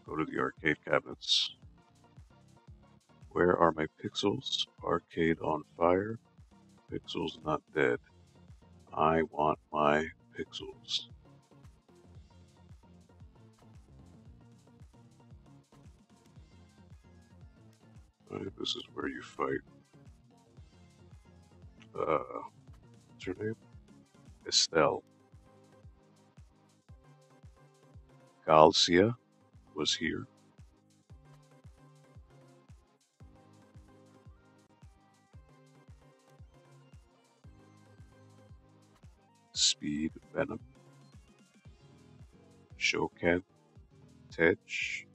go to the arcade cabinets. Where are my pixels? Arcade on fire. Pixels not dead. I want my pixels. Alright, this is where you fight. Uh, what's her name? Estel. Galcia was here. Speed Venom. Shoken. Tej.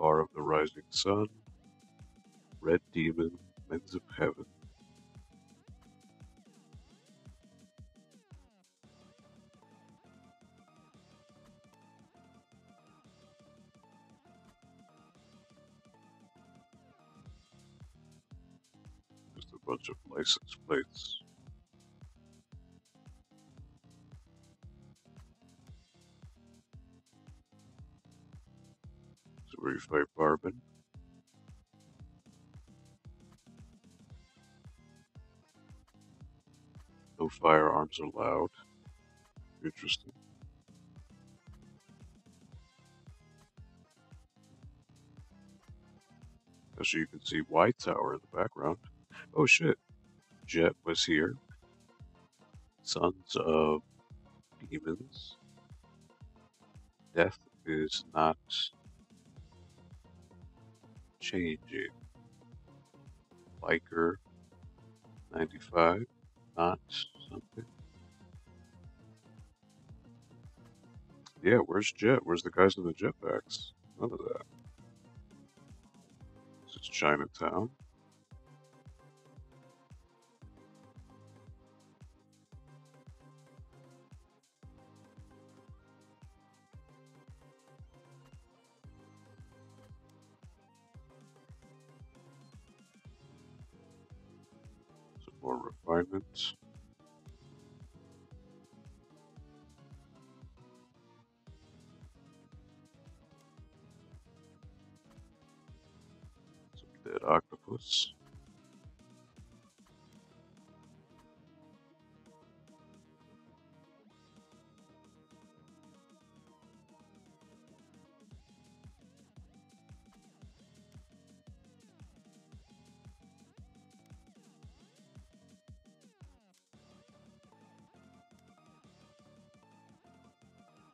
Bar of the Rising Sun. Red Demon. Men's of Heaven. Just a bunch of license plates. Where you fight No firearms allowed. Interesting. As you can see, White Tower in the background. Oh shit. Jet was here. Sons of Demons. Death is not changing. Biker 95. Not something. Yeah, where's Jet? Where's the guys in the jetpacks? None of that. This is Chinatown. More refinements. Some dead octopus.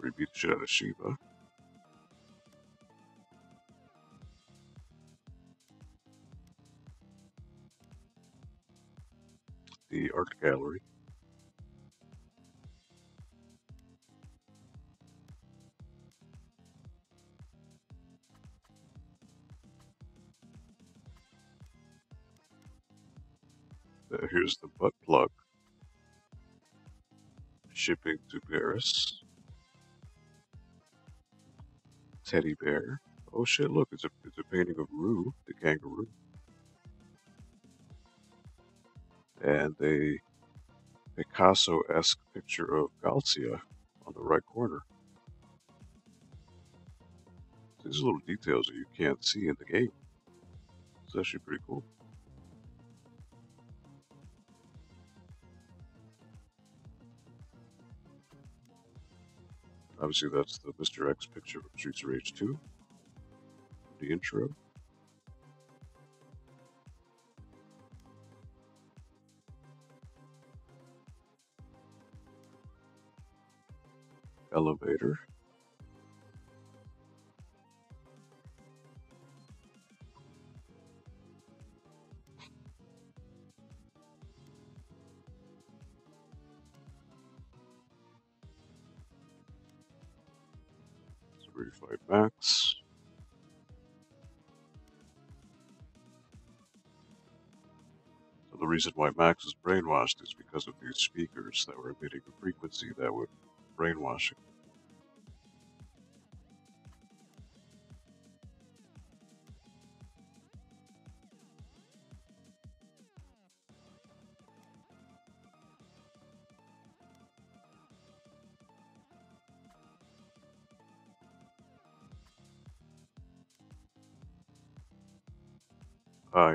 probably beat the shit out of Shiva. The art gallery. here's the butt plug. Shipping to Paris. Teddy bear. Oh shit! Look, it's a it's a painting of Roo, the kangaroo, and a Picasso-esque picture of Galcia on the right corner. These little details that you can't see in the game. It's actually pretty cool. Obviously, that's the Mr. X picture from Streets of Rage 2. The intro. Elevator. Reason why Max is brainwashed is because of these speakers that were emitting a frequency that would brainwash him.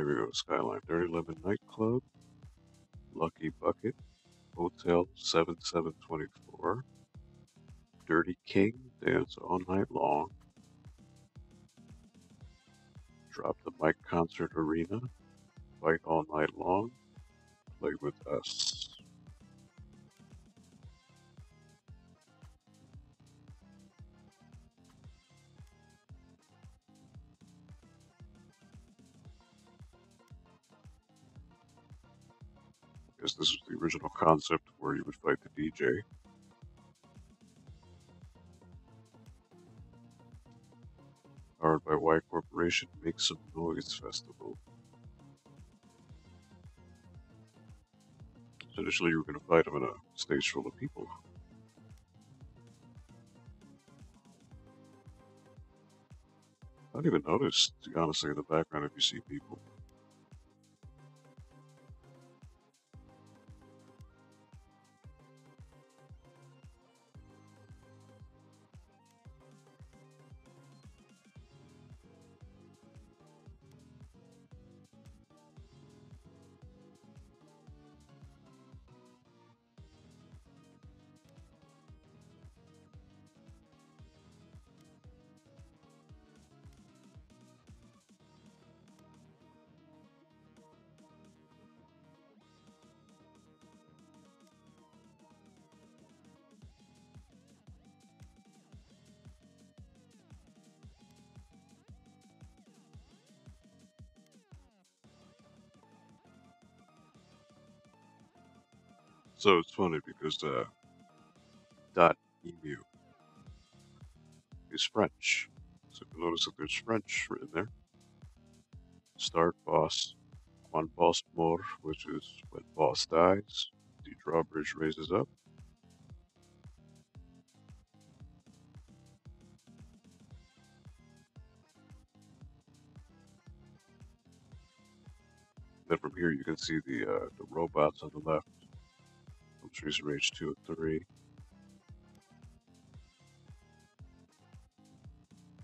Go. Skyline Dirty Lemon Nightclub, Lucky Bucket, Hotel 7724, Dirty King, Dance All Night Long, Drop the Mic Concert Arena, Fight All Night Long, Play with Us. This was the original concept where you would fight the DJ. Powered by Y Corporation, Make Some Noise Festival. So initially you were going to fight him in a stage full of people. I don't even notice, honestly, in the background if you see people. So it's funny because uh, dot emu is French. So you notice that there's French written there. Start boss. One boss more, which is when boss dies, the drawbridge raises up. Then from here you can see the uh, the robots on the left. Of Rage 2 and 3.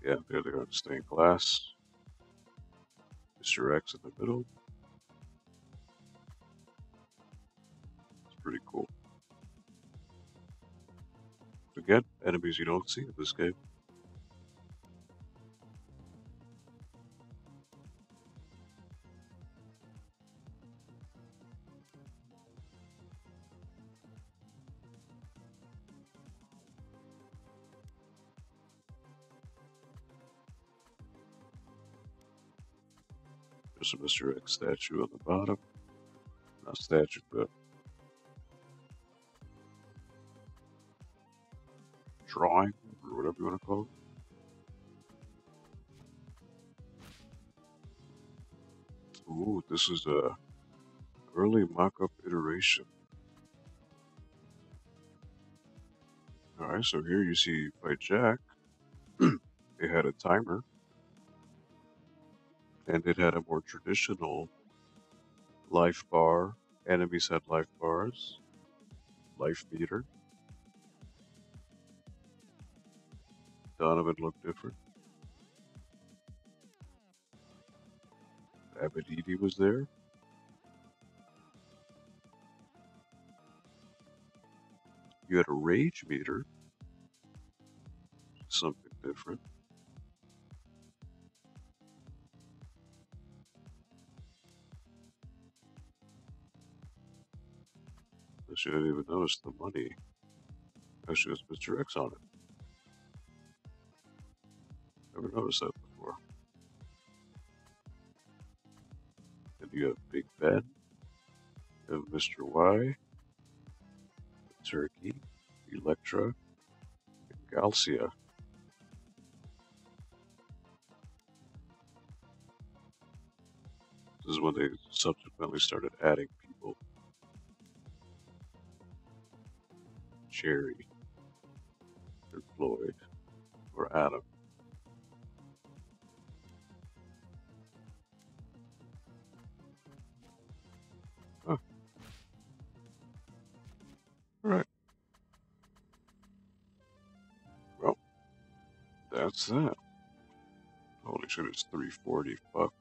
Yeah, there they are stained glass. Mr. X in the middle. It's pretty cool. Again, enemies you don't see in this game. There's a Mr. X statue on the bottom. Not statue, but drawing, or whatever you want to call it. Ooh, this is a early mock-up iteration. Alright, so here you see by Jack, they had a timer and it had a more traditional life bar. Enemies had life bars, life meter. Donovan looked different. Abadede was there. You had a rage meter, something different. I didn't even notice the money. Actually, there's Mr. X on it. Never noticed that before. And you have Big Ben, you have Mr. Y, Turkey, Electra, and Galsia. This is when they subsequently started adding Cherry, or Floyd, or Adam. Huh. Alright. Well, that's that. Holy shit, it's 340. Fuck.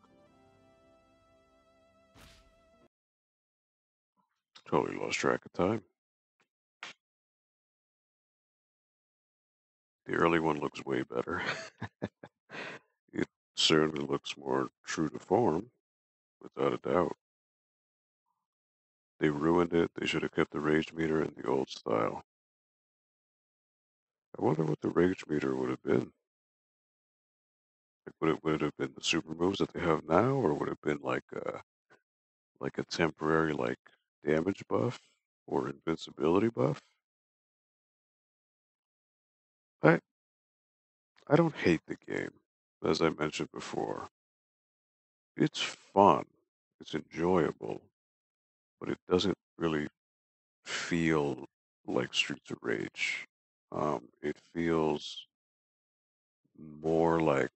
Totally lost track of time. The early one looks way better. it certainly looks more true to form, without a doubt. They ruined it. They should have kept the rage meter in the old style. I wonder what the rage meter would have been. Like, would it would it have been the super moves that they have now, or would it have been like a like a temporary like damage buff or invincibility buff? I I don't hate the game, as I mentioned before. It's fun, it's enjoyable, but it doesn't really feel like Streets of Rage. Um, it feels more like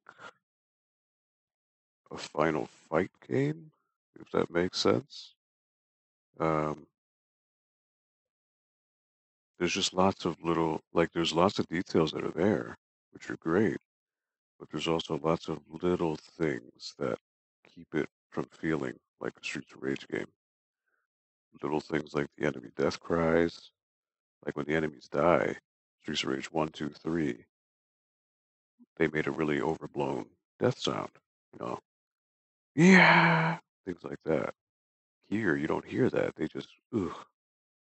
a Final Fight game, if that makes sense. Um, there's just lots of little, like, there's lots of details that are there, which are great, but there's also lots of little things that keep it from feeling like a Streets of Rage game. Little things like the enemy death cries, like when the enemies die, Streets of Rage 1, 2, 3, they made a really overblown death sound, you know, yeah, things like that. Here, you don't hear that. They just, ugh,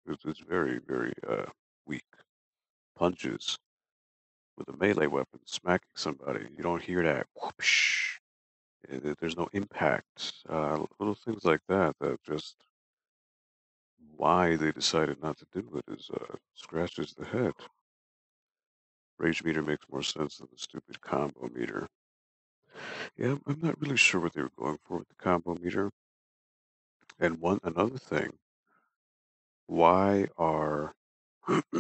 it's, it's very, very uh, weak. Punches with a melee weapon smacking somebody, you don't hear that There's no impact. Uh, little things like that that just why they decided not to do it is uh, scratches the head. Rage meter makes more sense than the stupid combo meter. Yeah, I'm not really sure what they were going for with the combo meter. And one another thing, why are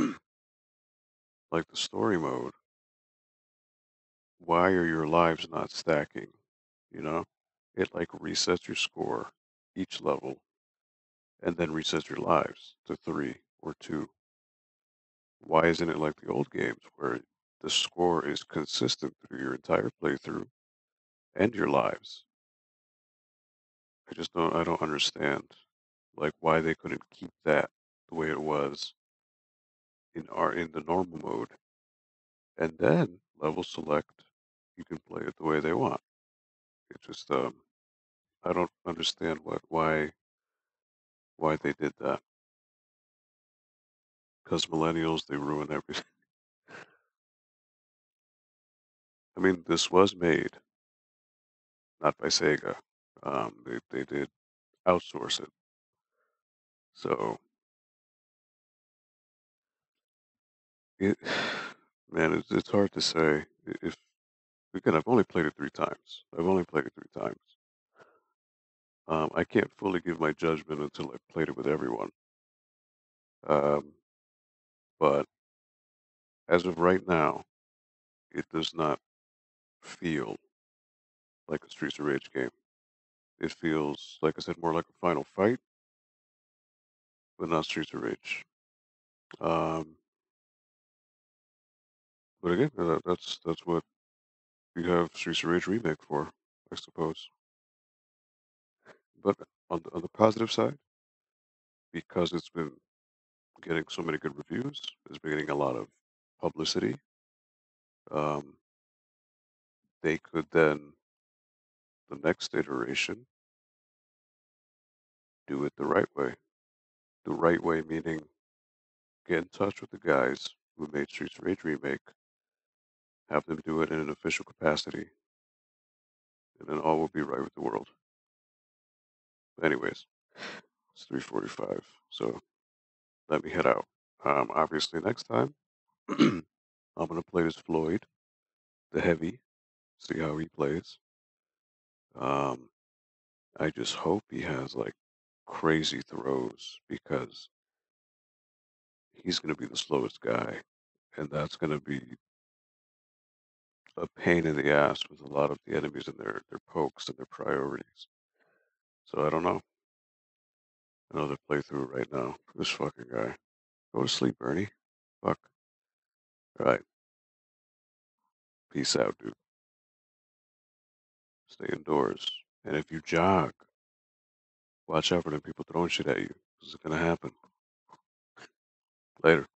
like the story mode, why are your lives not stacking? You know, it like resets your score each level and then resets your lives to three or two. Why isn't it like the old games where the score is consistent through your entire playthrough and your lives? I just don't I don't understand like why they couldn't keep that the way it was in in the normal mode and then level select you can play it the way they want. It just um I don't understand what why why they did that. Because millennials they ruin everything. I mean this was made not by Sega. Um they they did outsource it. So it Man, it's it's hard to say. If again, I've only played it three times. I've only played it three times. Um, I can't fully give my judgment until I've played it with everyone. Um, but as of right now, it does not feel like a Streets of Rage game. It feels, like I said, more like a Final Fight, but not Streets of Rage. Um, but again, that, that's that's what you have Streets of Rage remake for, I suppose. But on the, on the positive side, because it's been getting so many good reviews, it's been getting a lot of publicity. Um, they could then, the next iteration, do it the right way. The right way meaning get in touch with the guys who made Streets of Rage remake, have them do it in an official capacity, and then all will be right with the world. Anyways, it's 3:45, so let me head out. Um, obviously, next time I'm gonna play as Floyd, the heavy, see how he plays. Um, I just hope he has like crazy throws because he's gonna be the slowest guy, and that's gonna be a pain in the ass with a lot of the enemies and their their pokes and their priorities. So I don't know. Another playthrough right now. This fucking guy. Go to sleep, Bernie. Fuck. All right. Peace out, dude. Stay indoors. And if you jog, watch out for them people throwing shit at you. This is gonna happen. Later.